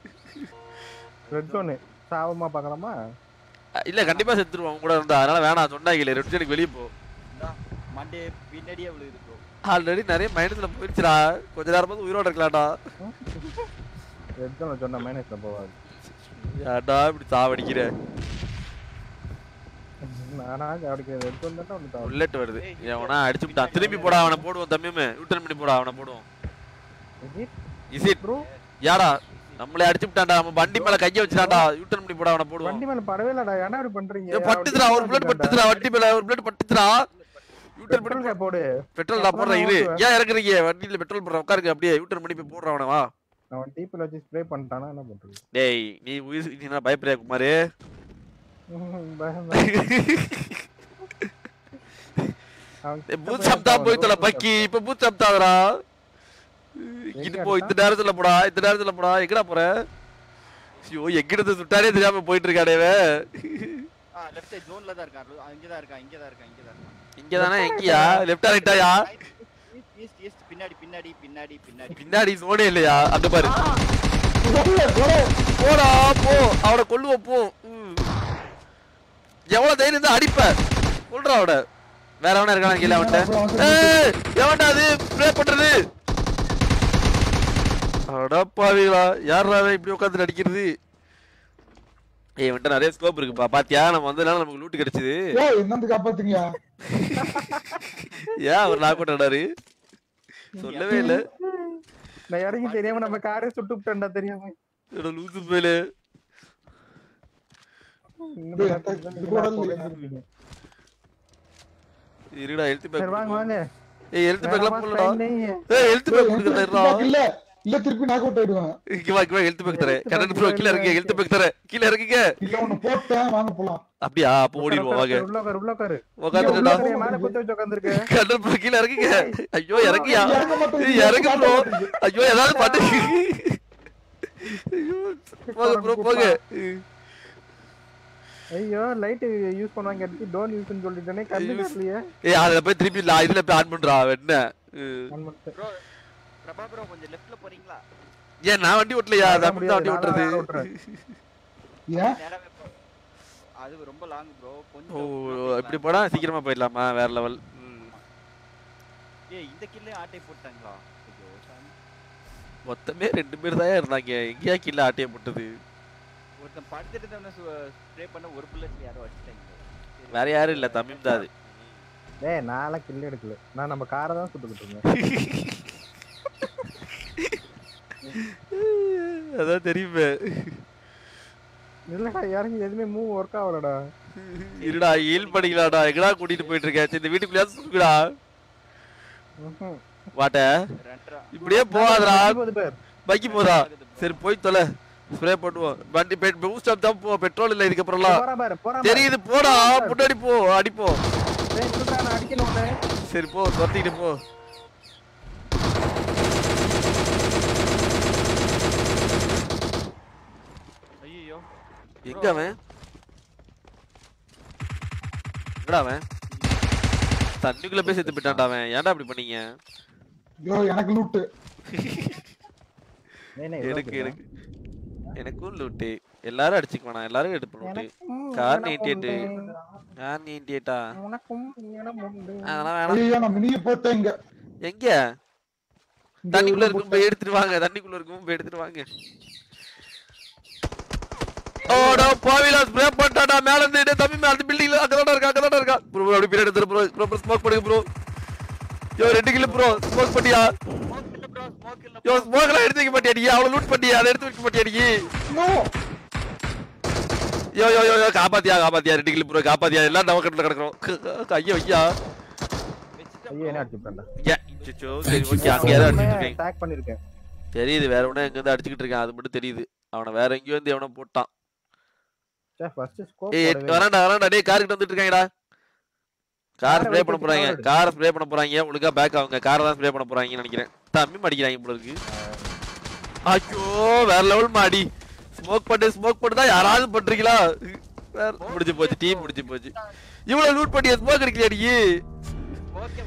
ரெட் ஜோனு சாவமா பார்க்கலாமா இல்ல கண்டிப்பா செத்துருவோம். கூட இருந்தா. அதனால வேணாம் சொன்னாங்க ரெட் ஜோனுக்கு வெளியே போ. மண்டே பின்னாடியே விழுகுது ப்ரோ ஆல்ரெடி நிறைய மைனஸ்ல போயிடுச்சுடா. கொஞ்ச நேரமாவது உயிரோட இருக்கலாம்டா. ஜோனை சொன்ன மைனஸ்ல போவாது ஏன்டா இப்படி சாவடிக்கிற? நானா ஒன்று புல்லட் வருது. எவனா அடிச்சு விட்டான். திரும்பி போடா அவனை போடுவோம் தம்பியுமே. யூட்டர்ன் பண்ணி போடா அவனை போடுவோம். இஸ் இட் ப்ரோ நம்மளே அடிச்சு விட்டான்டா. நம்ம வண்டி மேல கைய வச்சுட்டான்டா. யூட்டர்ன் பண்ணி போடா அவனை போடுவோம். வண்டி மேல படவே இல்லடா. பண்றீங்க? ஏய், பட்டுச்சுடா. ஒரு பிளேட் பட்டுச்சுடா. வண்டி மேல ஒரு பிளேட் பட்டுச்சுடா. பண்ணி பெட்ரோல் போடு. பெட்ரோல் நான் போடுறேன் இரு. ஏன் இறக்குறீங்க? வண்டியில பெட்ரோல் போடுற உட்காருங்க அப்படியே யூட்டர்ன் பண்ணி போய் போடுறேன் அவனை வா. அவன் டீப்பில் வச்சு ஸ்ப்ரே பண்ணிட்டானா என்ன பண்றது? டேய் நீ உயிர் நீ என்ன பயப்படுறியா குமாரு? பூத் சப்தா போய் தொலை பக்கி இப்ப பூத் சப்தாதடா இது போ இந்த நேரத்துல போடா இந்த நேரத்துல போடா எங்கடா போற? ஐயோ எங்கிட்ட சுட்டானே தெரியாம போயிட்டு இருக்காடே இவன். ஆ லெஃப்ட் சைடு ஜோன்ல தான் இருக்கான் இங்க தான் இருக்கான் இங்க தான் இருக்கான் இங்க தான் இருக்கான். இங்கதானே எங்கயா லெஃப்டா ரைட்டாயா பின்னாடி பின்னாடி பின்னாடி பின்னாடி. பின்னாடி சோனே இல்லையா? அங்க பாரு. போடா போ. அவனை கொல்லுவோம் போ. ம். எவ்வளவு தைரியம் இருந்தா அடிப்ப. கொல்றா அவட வேற எவனா இருக்கானா கீழ அவன்கிட்ட? ஏய் எவன்டா அது? ஸ்ப்ரே பண்றது. அடப்பாவீங்களா யாரா இப்படி உட்காந்து அடிக்கிறது? இவன்ட்ட நிறைய ஸ்கோப் இருக்குப்பா பாத்தியா? நம்ம வந்ததுனால நமக்கு லூட் கிடைச்சது. ஏய் என்னந்து காப்பாத்துங்க ஏன் அவர் லாக் பண்ணாரு சொல்லவே இல்ல. நான் இறங்கி தெரியாம நம்ம காரே சுட்டு விட்டேன்டா தெரியாம. என்னோட லூசு போயில. இருடா எழுத்து சரி பேக் வாங்க வாங்க. ஏய் எழுத்து பேக்லாம் போடலடா. ஏய் எழுத்து பேக் கொடுக்கறடா இல்ல. இல்ல திருப்பி நாக் அவுட் ஆயிடுவேன் இங்க வா இங்க வா எழுத்து பேக் தரேன் கண்ணன் ப்ரோ கீழ இறங்க எழுத்து பேக் தரேன் கீழ இறங்குங்க. இல்ல ஒண்ணு போட்டேன் வாங்க போலாம். அப்படியா? அப்ப ஓடிடுவோம் வாங்க. உள்ள உட்காரு உள்ள உட்காரு. உட்காந்துடா உள்ள மேல குத்தி வச்சு உட்காந்துருக்க. கண்ணன் ப்ரோ கீழ இறங்குங்க. ஐயோ இறங்கியா? இறங்க ப்ரோ ஐயோ ஏதாவது பண்ணு. ஐயோ போங்க ப்ரோ போங்க. ஐயோ லைட் யூஸ் பண்ணுவாங்க எடுத்து டோன் யூஸ்னு சொல்லிட்டேனே கண்ணு காட்டலையே ஏய் அதுல போய் திருப்பி இதுல போய் ஆன் பண்றா அவன் என்ன? ஆன் பண்ணிட்டேன். ப்ரோ பிரபா ப்ரோ கொஞ்சம் லெஃப்ட்ல போறீங்களா? ஏன் நான் வண்டி ஓட்டலையா? தமிழ் தான் வண்டி ஓட்டுறது. ஏன்? அது ரொம்ப லாங் ப்ரோ ஓ கொஞ்சம் இப்படி போனா சீக்கிரமா போயிடலாமா? வேற லெவல் ஏய் இந்த கில்லே ஆட்டை போட்டாங்களா மொத்தமே ரெண்டு பேர் தான் இருந்தாங்க. எங்கேயா கீழே ஆட்டைய போட்டது? ஒருத்தன் படுத்துட்டு இருந்தவன ஸ்ப்ரே பண்ண ஒரு புல்லட்ல யாரோ அடிச்சிட்டாங்க. வேற யாரும் இல்ல தமிழ் தான் அது. ஏய் நான்லாம் கில் எடுக்கல. நான் நம்ம காரை தான் சுட்டுக்கிட்டு இருந்தேன். அதான் தெரியுமே. இல்லடா இறங்கி எதுவுமே மூவ் ஒர்க் ஆகலடா. இருடா ஹீல் பண்ணிக்கலாம்டா. எங்கடா கூட்டிட்டு போயிட்டு இருக்க? இந்த வீட்டுக்குள்ளேயா சுத்துக்கடா ம்ஹும். வாட்ட. இப்படியே போகாதடா. பைக்கு போதா சரி போய் தொலை. ஸ்ப்ரே பண்ணுவோம் வண்டி பூஸ்ட் ஸ்டாப் தான் போ பெட்ரோல் இல்ல பாரு போறா தெரியுது போடா. முன்னாடி போ அடிப்போம் சரி போ துரத்திக்கிட்டு போ. எங்க அவன்? எங்கடா அவன்? தண்ணிக்குள்ள போய் செத்து போயிட்டான்டா அவன். ஏன்டா அப்படி பண்ணீங்க? ஐயோ எனக்கு இவ்வளவு எனக்கு? எனக்கு எனக்கும் லூட்டு எல்லாரும் அடிச்சுக்க வேணாம். எல்லாரும் எடுப்போம் லூட்டு கார் நைன்டி உண்டு. கார் நைன்டி எயிட்டா. அதெல்லாம் வேணாம். மினிய இங்க. எங்க? தண்ணிக்குள்ள இருக்கும் போய் எடுத்துட்டு வாங்க. தண்ணிக்குள்ள இருக்கும் போய் எடுத்துட்டு வாங்க. ஓடா பாவிலா ஸ்ப்ரே பண்ணிட்டாடா மேல இருந்து தம்பி மேல பில்டிங்ல அங்கதான் இருக்கா அங்கதான் இருக்கா. ப்ரோ அப்படி பின்னாடி எடுத்துரு ப்ரோ ப்ரோ ப்ரோ ஸ்மோக் பண்ணுங்க ப்ரோ யோ ரெண்டு கிலோ ப்ரோ ஸ்மோக் பண்ணியா? ஸ்மோக் இல்ல ப்ரோ ஸ்மோக் இல்ல யோ எடுத்து வைக்க மாட்டியா நீ? அவளை லூட் பண்ணியா? அதை எடுத்து வைக்க மாட்டியா நீ? யோ யோ யோ யோ காப்பாத்தியா காப்பாத்தியா ரெண்டு கிலோ ப்ரோ காப்பாத்தியா? எல்லாம் நம்ம கட்டில கிடக்குறோம். ஐயோ என்ன அடிச்சுட்டான்டா ஏ சிச்சோ சரி ஓகே அங்க அடிச்சிட்டு இருக்கேன். பண்ணிருக்கேன். தெரியுது வேற ஒண்ணு எங்க இருந்து அடிச்சுக்கிட்டு இருக்கேன். அது மட்டும் தெரியுது. அவனை வேற எங்கேயோ இருந்து எவனோ போட்டான். வரான்டா வரான்டா டேய் கார் கிட்ட வந்துட்டு இருக்காங்கடா. கார் ஸ்ப்ரே பண்ண போறாங்க. கார் ஸ்ப்ரே பண்ண போறாங்க. ஒழுங்கா பேக் ஆகுங்க. காரை தான் ஸ்ப்ரே பண்ண போறாங்கன்னு நினைக்கிறேன். தம்பி அடிக்கிறாங்க போல இருக்கு. ஐயோ வேற லெவல் மாடி. ஸ்மோக் பண்ணு ஸ்மோக் பண்ணு தான் யாராவது பண்றீங்களா? முடிஞ்சு போச்சு டீம் முடிஞ்சு போச்சு. இவ்வளவு லூட் பண்ணிய ஸ்மோக் அடிக்கலையா நீ?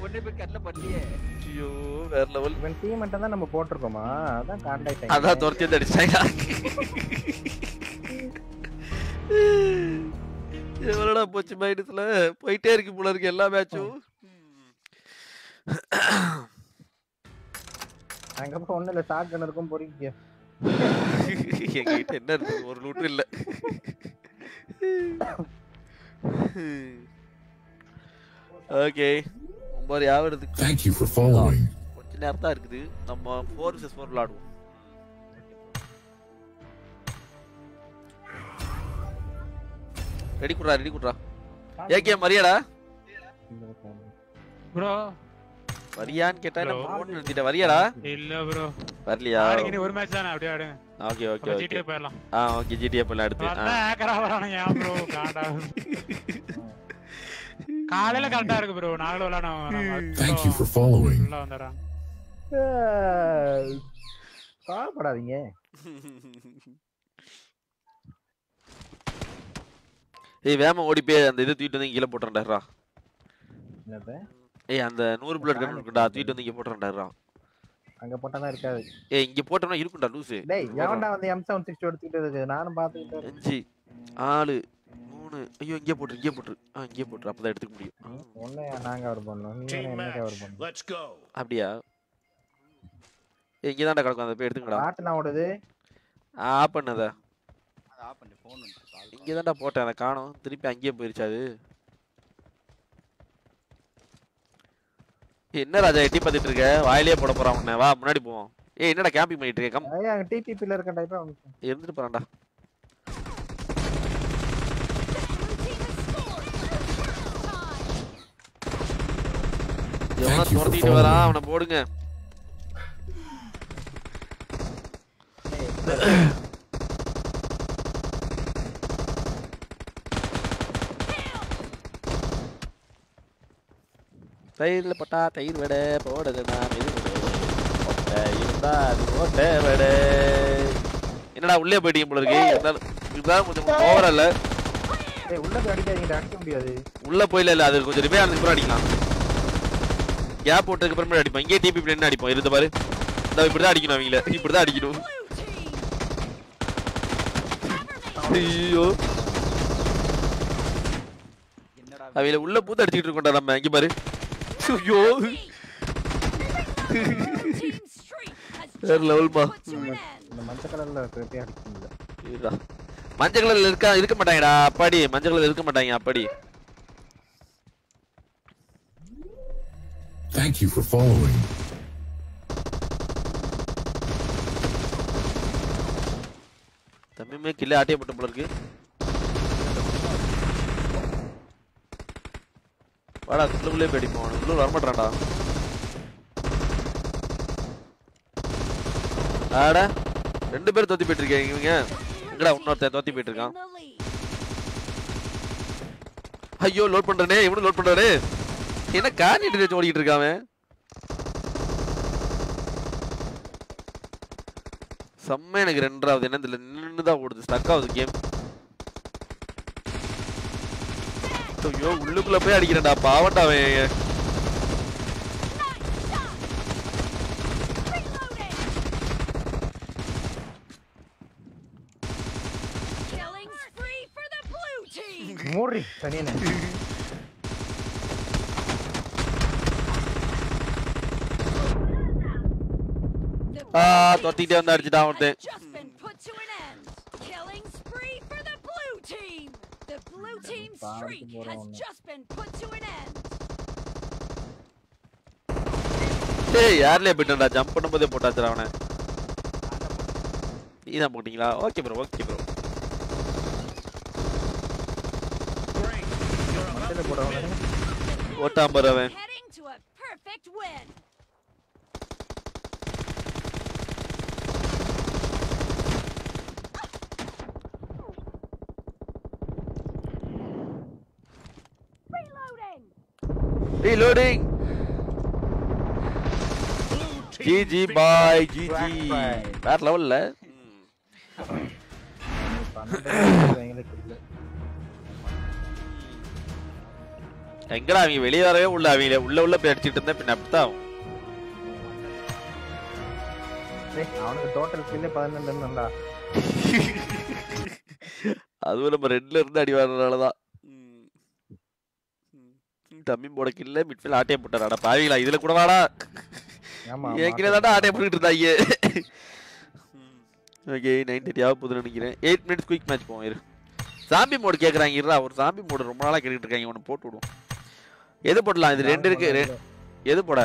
ஒண்ணு போய் கண்ணில் பண்ணலையே ஐயோ வேற லெவல் இவன் டீம் மட்டும் தான் நம்ம போட்டிருக்கோமா? அதான் அதான் துரத்தி அடிச்சாங்க. எவ்வளோடா போச்சு மைனஸ்ல? போயிட்டே இருக்கு போல இருக்கு எல்லா மேட்சும் அங்க போய் ஒண்ணும் இல்ல ஷார்ட் கன் இருக்கும் பொறிக்க எங்ககிட்ட என்ன இருக்கு? ஒரு லூட்டும் இல்ல. ஓகே ஒன்பது யாவது Thank you for following. கொஞ்ச நேரம் தான் இருக்குது. நம்ம ஃபோர் விசஸ் ஃபோர் விளாடுவோம் ரெடி குடுறா ரெடி குடுறா. ஏகே மரியாடா? ப்ரோ. வரியான்னு கேட்டா என்ன Bro. போன் நிறுத்திட்ட? வரியாடா? இல்ல ப்ரோ. வரலையா? நாளைக்கு இனி ஒரு மேட்ச் தானே அப்படியே ஆடுங்க ஓகே ஓகே ஓகே. GTA போயிடலாம். ஆ ஓகே ஜிடிஏ எல்லாம் எடுத்து ஆ. ஏக்கரா வரானுங்க ஏன் ப்ரோ? காண்டா காலையில கரெக்டா இருக்கு ப்ரோ. நாங்களும் விளையாடும் Thank you for following. உள்ள ஏய் வேமா ஓடி போய் அந்த இது தூக்கிட்டு வந்து கீழே போட்டுறேன்டா ஏய் அந்த நூறு புல்லட் கன் இருக்குடா தூக்கிட்டு வந்து இங்க போட்டுறேன்டா அங்க போட்டாதான் இருக்காது. ஏய் இங்க போட்டோம்னா இருக்கும்டா லூசு. டேய் எவன்டா வந்து எம் செவன் சிக்ஸ்டி எடுத்துக்கிட்டு இருக்கு? நானும் பாத்துக்கிட்டு. அஞ்சு ஆறு மூணு ஐயோ இங்கே போட்டுரு இங்கே போட்டுரு. ஆ இங்கே போட்டுரு அப்பதான் எடுத்துக்க முடியும். ஒண்ணு நாங்க கவர் பண்ணோம். நீ என்ன கவர் பண்ணணும் Let's go. அப்படியா? ஏய் இங்கே தான்டா கிடக்கும் அதை போய் எடுத்துங்கடா பாட்டு நான் ஓடுது. ஆ பண்ணத. அதை ஆஃப் பண்ணு கால் இங்கே தான்டா போட்டேன் அதை காணோம். திருப்பி அங்கேயே போயிருச்சு அது. ஏய், என்ன ராஜா எட்டி பார்த்துட்டு இருக்க? வாயிலே போட போறான் உன்னை. வா முன்னாடி போவோம். ஏய் என்னடா கேம்பிங் பண்ணிட்டு இருக்க? கம். ஐயா அங்க டிடிபில இருக்க டைப்பா இருந்துட்டு போறான்டா. எவனா துரத்திட்டு வரான் following. அவனை போடுங்க. தயிர்ல பட்டா தயிர் வடை போடுது நான் இது ஒட்டை இருந்தா அது ஓட்டை வடை. என்னடா உள்ளே போயிட்டீங்க போல இருக்கு? இருந்தாலும் இருந்தாலும் கொஞ்சம் ஓவரா இல்ல? உள்ள போய் அடிக்காதீங்க அடிக்க முடியாது. உள்ள போயில இல்ல அது கொஞ்சம் ரிப்பேர் ஆனதுக்கு அப்புறம் அடிக்கலாம். கேப் போட்டதுக்கு அப்புறமே அடிப்போம். இங்கே டிபி பிளேன் அடிப்போம். இருந்த பாரு. இந்த இப்படிதான் அடிக்கணும் அவங்கள. இப்படிதான் அடிக்கணும். ஐயோ. அவங்கள உள்ள பூத்து அடிச்சுக்கிட்டு இருக்கோம்டா நம்ம. இங்க பாரு. ஐயோ வேற லெவல்மா இந்த மஞ்சள் கலர்ல இருக்கிறதே அடிக்க முடியல இருடா. மஞ்சள் கலர்ல இருக்க? இருக்க மாட்டாங்கடா. அப்பாடி. மஞ்சள் கலர்ல இருக்க மாட்டாங்க அப்பாடி. Thank you for following. தம்பிமே கில்ல ஆட்டிய போட்ட போல இருக்கு. வாடா உள்ளே போய் அடிப்போம். வரமாட்டான்டா. ஆடா ரெண்டு பேரும் தோத்தி போயிட்டு இருக்கீங்க இவங்க. எங்கடா இன்னொருத்தன் தோத்தி போயிட்டு இருக்கான் ஐயோ லோட் பண்றனே இவனு லோட் பண்றானே. என்ன கார்னிட்டு வச்சு ஓடிக்கிட்டு இருக்கான் செம்ம எனக்கு ரெண்டாவது என்ன தெரியல நின்று தான் ஓடுது. ஸ்டக் ஆகுது கேம் ஐயோ உள்ளுக்குள்ள போய் அடிக்கிறேன்டா பாவண்டா அவன் Killing spree for the blue team. மூடி சனியனே The ஆ blue team's தொத்திக்கிட்டே வந்து அடிச்சுட்டான் ஒருத்தன் has just been put to an end. Killing spree for the blue team. The blue team's streak has just been put to an end. ஏய் யார்லயே போயிட்டான்டா jump பண்ணும்போதே போட்டாச்சுடா அவனை. நீ தான் போட்டீங்களா okay bro okay bro மஞ்சள் போடுறவங்க ஓட்டாம் பாரு அவன் Heading to a perfect win. Reloading. Reloading GG bye GG வேற லெவல்ல. எங்கடா அவங்க வெளியே வரவே உள்ள அவங்க உள்ள உள்ள போய் அடிச்சிட்டு இருந்தா பின்ன அப்படித்தான் ஆகும். அவனுக்கு டோட்டல் ஸ்கில்லே பதினெண்டு இருந்தா அதுவும் நம்ம ரெண்டுல இருந்து அடி வாங்குறதுனாலதான். ம். தம்பி முடக்கில்ல மிட்ஃபீல்ட் ஆட்டையை போட்டாராடா. பாவிங்களா இதுல கூட வாடா. கீழே தாண்டா ஆட்டையை போட்டுட்டு இருந்தாங்க ஓகே நைன் தேர்ட்டி ஆக போகுதுன்னு நினைக்கிறேன். எயிட் மினிட்ஸ் குயிக் மேட்ச் போவோம் இரு. சாம்பி மோடு கேட்குறாங்க இருடா. ஒரு சாம்பி மோடு ரொம்ப நாளாக கேட்டுட்டு இருக்காங்க ஒன்று போட்டு விடுவோம். எது போடலாம்? இது ரெண்டு இருக்கு எது போட?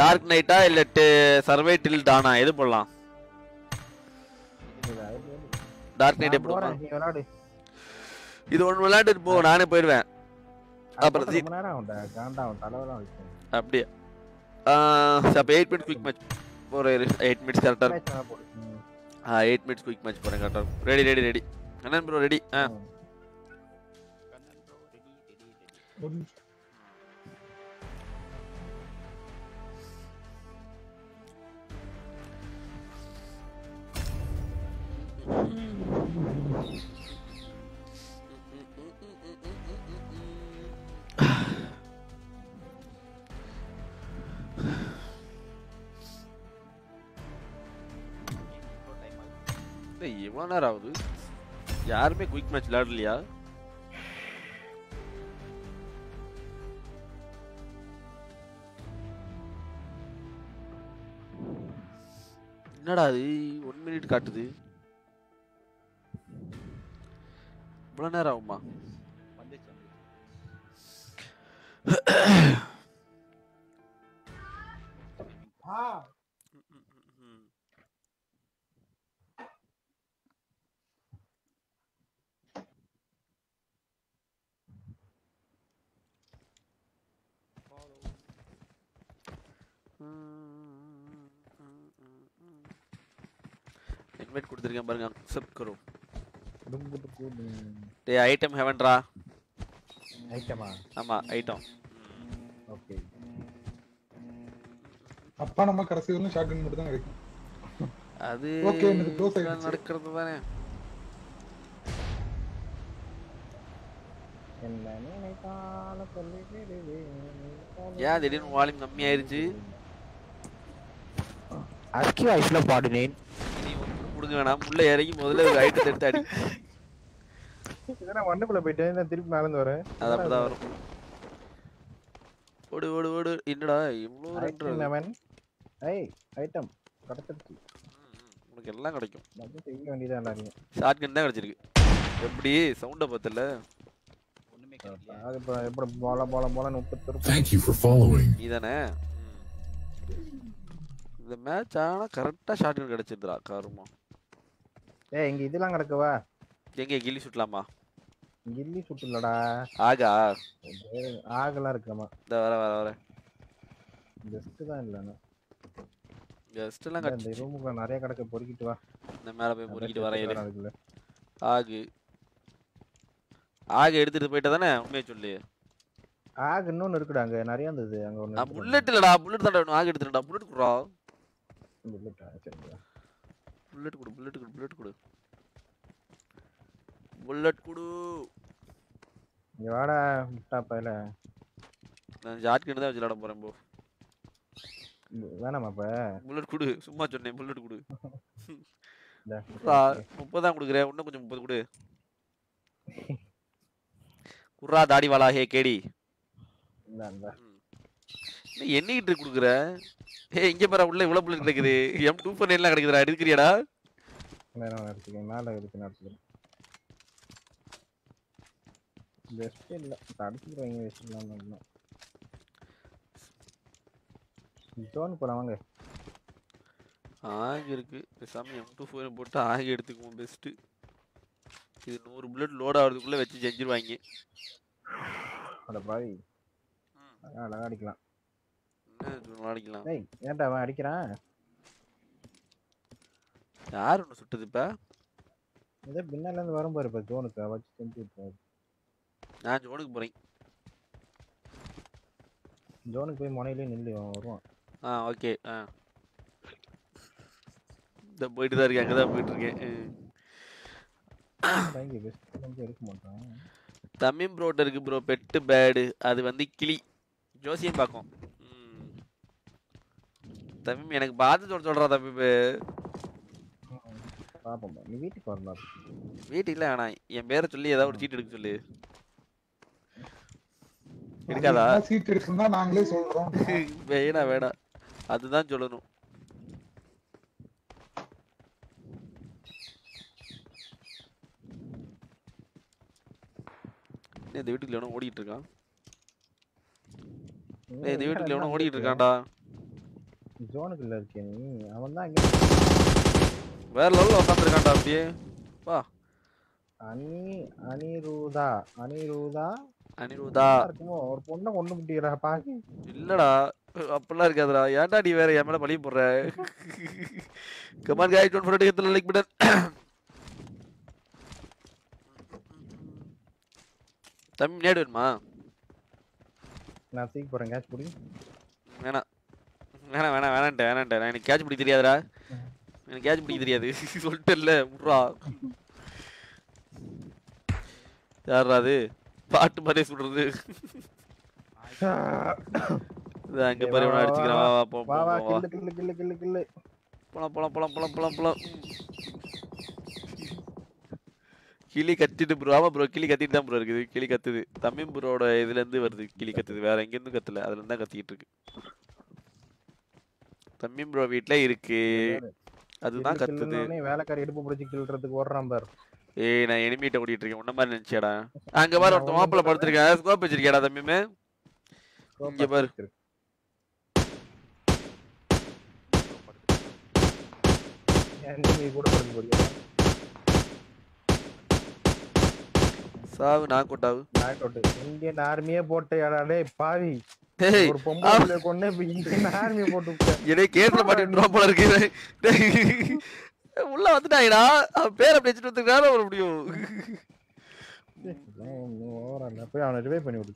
டார்க் நைட்டா இல்ல சர்வே டில் டானா எது போடலாம்? டார்க் நைட் எப்படி இது ஒன்று விளையாண்டுட்டு போ நானே போயிடுவேன். அப்புறம் ரொம்ப நேரம் ஆகும்டா காண்டா அவன் தலைவலாம் வச்சு அப்படியே அப்போ எயிட் மினிட்ஸ் குயிக் மேட்ச் போகிறேன் எயிட் மினிட்ஸ் கரெக்டாக இருக்கும் ஆ எயிட் மினிட்ஸ் குயிக் மேட்ச் போகிறேன் கரெக்டாக இருக்கும் ரெடி ரெடி ரெடி அண்ணன் ப்ரோ ரெடி ஆ ஒரு இல்லை எவ்வளோ நேரம் ஆகுது யாருமே குயிக் மேட்ச் விளையாடலையா என்னடா அது ஒன் மினிட் காட்டுது இவ்வளோ நேரம் ஆகுமா வந்துச்சு வந்துச்சு இன்வைட் கொடுத்துருக்கேன் பாருங்க அக்செப்ட் கரோ. டேய் ஐட்டம் ஹெவன்ரா ஐட்டமா ஆமா ஐட்டம் ஓகே அப்பா நம்ம கடைசி வரலும் ஷாட்கன் மட்டும் தான் கிடைக்கும். அது Okay, எனக்கு close ஆயிடுச்சு. நடக்கிறது தானே? என்ன நினைத்தாலும் சொல்லிவிடுவேன். ஏன் திடீர்னு வால்யூம் கம்மியாயிருச்சு? அஸ்கி வாய்ஸ்ல பாடுனேன். நீ ஒன்று கொடுங்க வேணாம். உள்ள இறங்கி முதல்ல ஒரு ஐட்டத்தை எடுத்து அடி. இதெல்லாம் மண்ணுக்குள்ள போயிட்டேன். நான் திருப்பி மேலேந்து வரேன். அது அப்படிதான் வரும். ஓடு ஓடு ஓடு. என்னடா இவ்வளோ ரெண்டு லெவன் ஐய் ஐட்டம் கிடைச்சிருச்சு உனக்கு எல்லாம் கிடைக்கும். நம்ம செய்ய வேண்டியதான் எல்லாரையும் ஷார்ட் கன் தான் கிடைச்சிருக்கு. எப்படி? சவுண்டை பார்த்தல. ஒண்ணுமே கிடைக்கல அது இப்போ எப்படி போல போல போல முப்பத்தி Thank you for following. நீ தானே இந்த மேட்ச் ஆனால் கரெக்டாக ஷார்ட் கன் கிடைச்சிருந்துடா கருமா. ஏய் இங்க இதெல்லாம் கிடக்குவா? எங்கே கில்லி சுட்டலாமா? கில்லி சுட்டுலடா. ஆகா. ஆகலாம் இருக்கலாமா இந்த வர வர வர. ஜஸ்ட் தான் இல்லைண்ணா ஜஸ்ட் எல்லாம் இந்த ரூமுக்குள்ள நிறைய கிடக்க பொறுக்கிட்டு வா. இந்த மேலே போய் பொறுக்கிட்டு வரேன் இரு. அதுக்குள்ள ஆகு. ஆகு எடுத்துட்டு போயிட்ட தானே உண்மையை சொல்லு. ஆக இன்னொன்னு இருக்குடா அங்க நிறைய இருந்தது அங்க நான் புல்லட் இல்லடா புல்லட் வேணும். ஆகு எடுத்துட்டா புல்லட் குடுறா. புல்லட்டா சரிடா புல்லட் கொடு புல்லட் கொடு புல்லட் கொடு. புல்லட் கொடு. இங்க வாடா முட்டா பையல. நான் ஷார்ட் தான் விளாட போறேன் போ. வேணாமா இப்ப புல்லட் கொடு. சும்மா சொன்னேன் புல்லட் கொடு. இந்தா, குடுறா முப்பது தான் கொடுக்குறேன். இன்னும் கொஞ்சம் முப்பது கொடு. குர்ரா தாடி ஹே கேடி. இந்தா, இந்தா. என்ன எண்ணிக்கிட்டு கொடுக்குற? ஏ இங்க பாரு உள்ள இவ்வளவு புல்லட் கிடைக்குது. எம் டூ ஃபோர் எல்லாம் கிடைக்குதுடா எடுக்கிறியாடா வேணாம் எடுத்துக்கேன் மேல இருக்கு நடத்துக்கிறேன் பெஸ்ட் இல்ல. அடிச்சுக்கிறவங்க பெஸ்ட் இல்லாம ஜோன் வாங்க. ஆகி இருக்கு. பேசாம எம் டூ ஃபோர் போட்டு ஆகி எடுத்துக்குவோம் பெஸ்ட்டு இது நூறு புல்லட் லோட் ஆகிறதுக்குள்ள வச்சு செஞ்சிருவாங்க. அட பாவி. அதான் அழகா அடிக்கலாம். அடிக்கலாம்? ஏன்டா அவன் அடிக்கிறான்? யார் ஒன்று சுட்டது இப்ப? இதே பின்னால இருந்து வரும் பாரு இப்ப ஜோனுக்கு வச்சு செஞ்சு விட்டுறாரு நான் ஜோனுக்கு போறேன். ஜோனுக்கு போய் முனையிலே நில்லு அவன் வருவான். ஆ ஓகே ஆ. இந்த போயிட்டு தான் இருக்கேன் அங்கே தான் போயிட்டு இருக்கேன் ம். பயங்கர பெஸ்ட் வந்து எடுக்க மாட்டான்? தமிழ் ப்ரோட்ட இருக்கு ப்ரோ பெட்டு பேடு அது வந்து கிளி. ஜோசியம் பார்க்கும். தம்பி எனக்கு பார்த்து சொல்ல சொல்றா தம்பி பாப்போம் நீ வீட்டுக்கு வரணும் வீட்டுக்கு இல்ல வேணாம். என் பேரை சொல்லி ஏதாவது ஒரு சீட் எடுக்க சொல்லு. இருக்காதா சீட் எடுக்கணும்னா நாங்களே சொல்றோம். வேணாம் வேணாம் அதுதான் சொல்லணும். இந்த வீட்டுக்குள்ள ஓடிட்டு இருக்கான். இந்த வீட்டுக்குள்ள ஓடிட்டு இருக்கான்டா. ஜோனுக்குள்ள இருக்கிய நீ. அவன் தான் இங்க. வேற லெவல்ல உட்காந்துருக்கான்டா அப்படியே. வா. அனி அனிருதா அனிருதா. அனிருதா. இருக்குமோ? ஒரு பொண்ணை கொண்டு முடியறா பாக்கி இல்லடா. அப்படிலாம் இருக்காதுடா. ஏன்டா நீ வேற என் மேல பழி போடுற? கமான் காய் டோன் ஃபோர்ட்டி எத்தனை லைக் பட்டன் தம்பி நேடு வேணுமா நான் சீக்கிரம் போறேன் கேஷ் புடி. வேணாம். வேணாம் வேணாம் வேணான்ட்டேன் நான் எனக்கு கேட்ச் பிடிக்க தெரியாதுடா. எனக்கு கேட்ச் பிடிக்க தெரியாது. சொல்லிட்டேன்ல விட்றா யாரா அது? பாட்டு மாதிரியே சொல்றது. அங்க பாரு இவனை அடிச்சுக்கிறான். வா வா போ வா வா கில்லு கில்லு கில்லு கில்லு கில்லு. போலாம் போலாம் போலாம் போலாம் போலாம் போலாம். கிளி கத்திட்டு ப்ரோ ஆமா ப்ரோ கிளி கத்திட்டு தான் ப்ரோ இருக்குது. கிளி கத்துது. தமிழ் ப்ரோட இதுல இருந்து வருது. கிளி கத்துது. வேற எங்க இருந்தும் கத்தல. அதுல இருந்து தான் கத்திட்டு இருக்கு. தமிழ் ப்ரோ வீட்ல இருக்கு. அதுதான் கத்துது. வேலைக்காரி இடுப்பு பிடிச்சி கிள்றதுக்கு ஓடுறான் பாரு. ஏய் நான் எனிமீட்ட ஓடிட்டு இருக்கேன். உன்ன மாதிரி நினைச்சியாடா? அங்க பாரு ஒருத்தன் மாப்பிள்ள படுத்திருக்கேன். ஸ்கோப் வச்சிருக்கியாடா தம்பிமே இங்க பாரு. நீ கூட படுத்து போறியா? சாவு நான் கொட்டாவு. நாக் அவுட் இந்தியன் ஆர்மியே போட்டு டேய் பாவி. ஒரு பொம்பளை கொண்டு இப்ப இந்தியன் ஆர்மியை போட்டு. என்னை கேட்ல மாட்டேன் போல இருக்கு. டேய், உள்ள வந்துட்டாங்கடா பேரை அப்படி வச்சுட்டு வந்துருக்காரு வர முடியும். போய் அவனை ரிவைவ் பண்ணி விடு.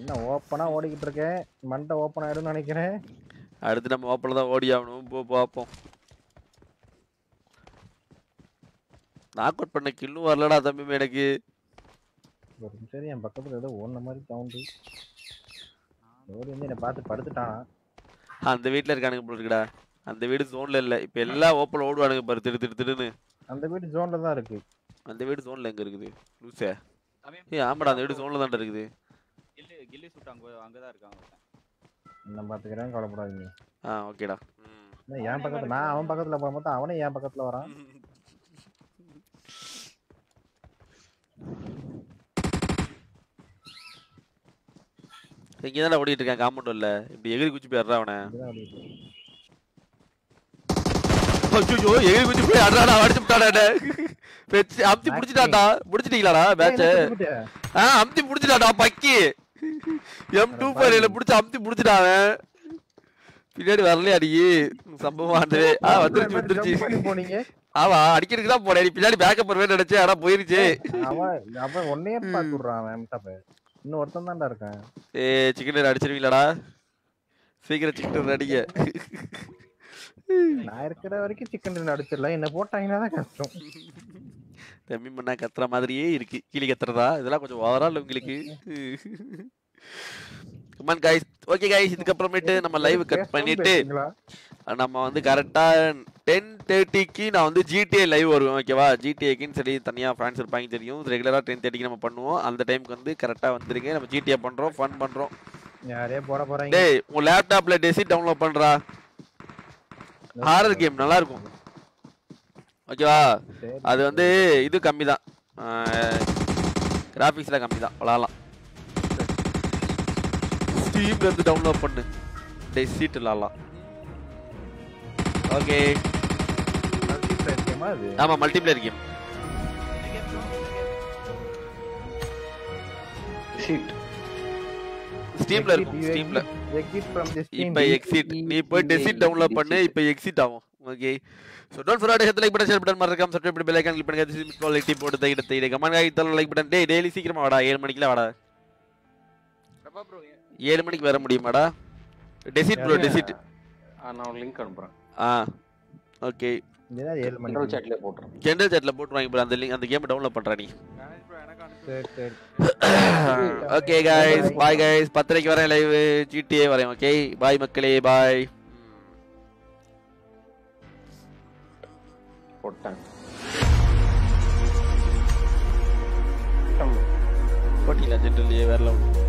அண்ணன் ஓப்பனா ஓடிக்கிட்டு இருக்கேன் மண்டை ஓப்பன் ஆயிடும்னு நினைக்கிறேன். அடுத்து நம்ம மாப்பிள்ள தான் ஓடி ஆகணும். போ பார்ப்போம். நாக் அவுட் பண்ண கில்லும் வரலடா தம்பி எனக்கு. ஒரு நிமிஷம் என் பக்கத்துல ஏதோ ஓடுன மாதிரி சவுண்டு ஓடி வந்து என்னை பார்த்து படுத்துட்டான். அந்த வீட்ல இருக்கானுங்க போல இருக்குடா. அந்த வீடு ஜோன்ல இல்ல. இப்ப எல்லாம் ஓப்பன் ஓடுவானுங்க பாரு. திடு திடு திடுன்னு. அந்த வீடு ஜோன்ல தான் இருக்கு. அந்த வீடு ஜோன்ல எங்க இருக்குது? லூசே. ஏய் ஆமாடா அந்த வீடு ஜோன்ல தான்டா இருக்குது. கில்லு சுட்டு அங்க அங்கதான் இருக்காங்க. நான் பாத்துக்கிறேன் கவலைப்படாதீங்க. ஆ ஓகேடா. நான் என் பக்கத்துல நான் அவன் பக்கத்துல போக மாட்டேன் அவனே என் பக்கத்துல வரான். இங்க தானே ஓடிட்டு இருக்கான் காம்பவுண்ட் இல்ல இப்படி எகிரி குச்சி போயிடுறா அவனை. ஐயோ எகிரி குச்சி போய் அடாடா அடிச்சு விட்டாடா வெச்சு அமுத்தி புடிச்சிட்டாடா புடிச்சிட்டீங்களாடா மேட்ச் ஆ அமுத்தி புடிச்சிட்டாடா பக்கி. எம் டூ ஃபைவ்ல புடிச்சு அமுத்தி புடிச்சிட்டான் அவன். பின்னாடி வரலையா அடி சம்பவம் ஆண்டு ஆ வந்துருச்சு வந்துருச்சு. போனீங்க? ஆமா அடிக்கிறதுக்கு தான் போனேன். பின்னாடி பேக்கப் வருவேன்னு நினைச்சேன். ஆனா போயிருச்சு. அவன் அவன் ஒன்னையே பார்த்து விடுறான் எம்டாப்ப இன்னும் ஒருத்தன் தான்டா இருக்கான். ஏ சிக்கன் அடிச்சிருவீங்களாடா? சீக்கிரம் சிக்கன் அடிங்க. நான் இருக்கிற வரைக்கும் சிக்கன் அடிச்சிடலாம். என்ன போட்டாங்கன்னா தான் கஷ்டம். தம்பி மண்ணா கத்துற மாதிரியே இருக்கு. கிளி கத்துறதா? இதெல்லாம் கொஞ்சம் ஓவரால் உங்களுக்கு come on guys okay guys இதுக்கப்புறமேட்டு நம்ம லைவ் கட் பண்ணிட்டு நம்ம வந்து கரெக்டா டென் தேர்ட்டிக்கு நான் வந்து ஜிடிஏ லைவ் வருவேன் ஓகேவா ஜிடிஏக்குன்னு சரி தனியாக ஃபேன்ஸ் இருப்பாங்க தெரியும். ரெகுலராக டென் தேர்ட்டிக்கு நம்ம பண்ணுவோம். அந்த டைமுக்கு வந்து கரெக்டாக வந்துருங்க. நம்ம ஜிடிஏ பண்ணுறோம் ஃபன் பண்ணுறோம் யாரே போட போறாங்க? டேய் உன் லேப்டாப்ல டெசி டவுன்லோட் பண்றா? ஹாரர் கேம் நல்லா இருக்கும். ஓகேவா? அது வந்து இது கம்மி தான் கிராஃபிக்ஸ்ல கம்மி தான் விளாடலாம் ஸ்டீம்ல இருந்து டவுன்லோட் பண்ணு. டெசிட் விளாடலாம் ஓகே ஆமா மல்டிப்ளேயர் கேம் ஸ்டீம்ல இருக்கும் ஸ்டீம்ல இப்ப எக்ஸிட் நீ போய் டெசிட் டவுன்லோட் பண்ணு இப்ப எக்ஸிட் ஆகும். Okay. So don't forget hit like button share button மறக்காம சப்ஸ்கிரைப் பண்ணி பெல் ஐகான் கிளிக் பண்ணுங்க திஸ் குவாலிட்டி போட்டு தைக்கிட தைக்கிட கமெண்ட் ஆகி தரல லைக் பட்டன் டேய் டெய்லி சீக்கிரமா வாடா. ஏழு மணிக்குலாம் வாடா. ஏழு மணிக்கு வர முடியுமாடா? டெசிட் ப்ரோ டெசிட் நான் ஒரு லிங்க் அனுப்புறேன். ஆ ஓகே ஏதாவது ஏழு மணி ஜெனரல் சாட்லயே போட்டுறேன். ஜென்ரல் சாட்ல போட்டு வாங்கி அந்த லிங்க் அந்த கேம் டவுன்லோட் பண்றா நீ. சரி சரி. Okay guys. Bye guys. பத்தரைக்கு வரேன் லைவ் ஜிடிஏ வரேன் ஓகே பாய் மக்களே. பாய் போட்டாங்க. போட்டிங்களா ஜென்ரல் வேற லெவல்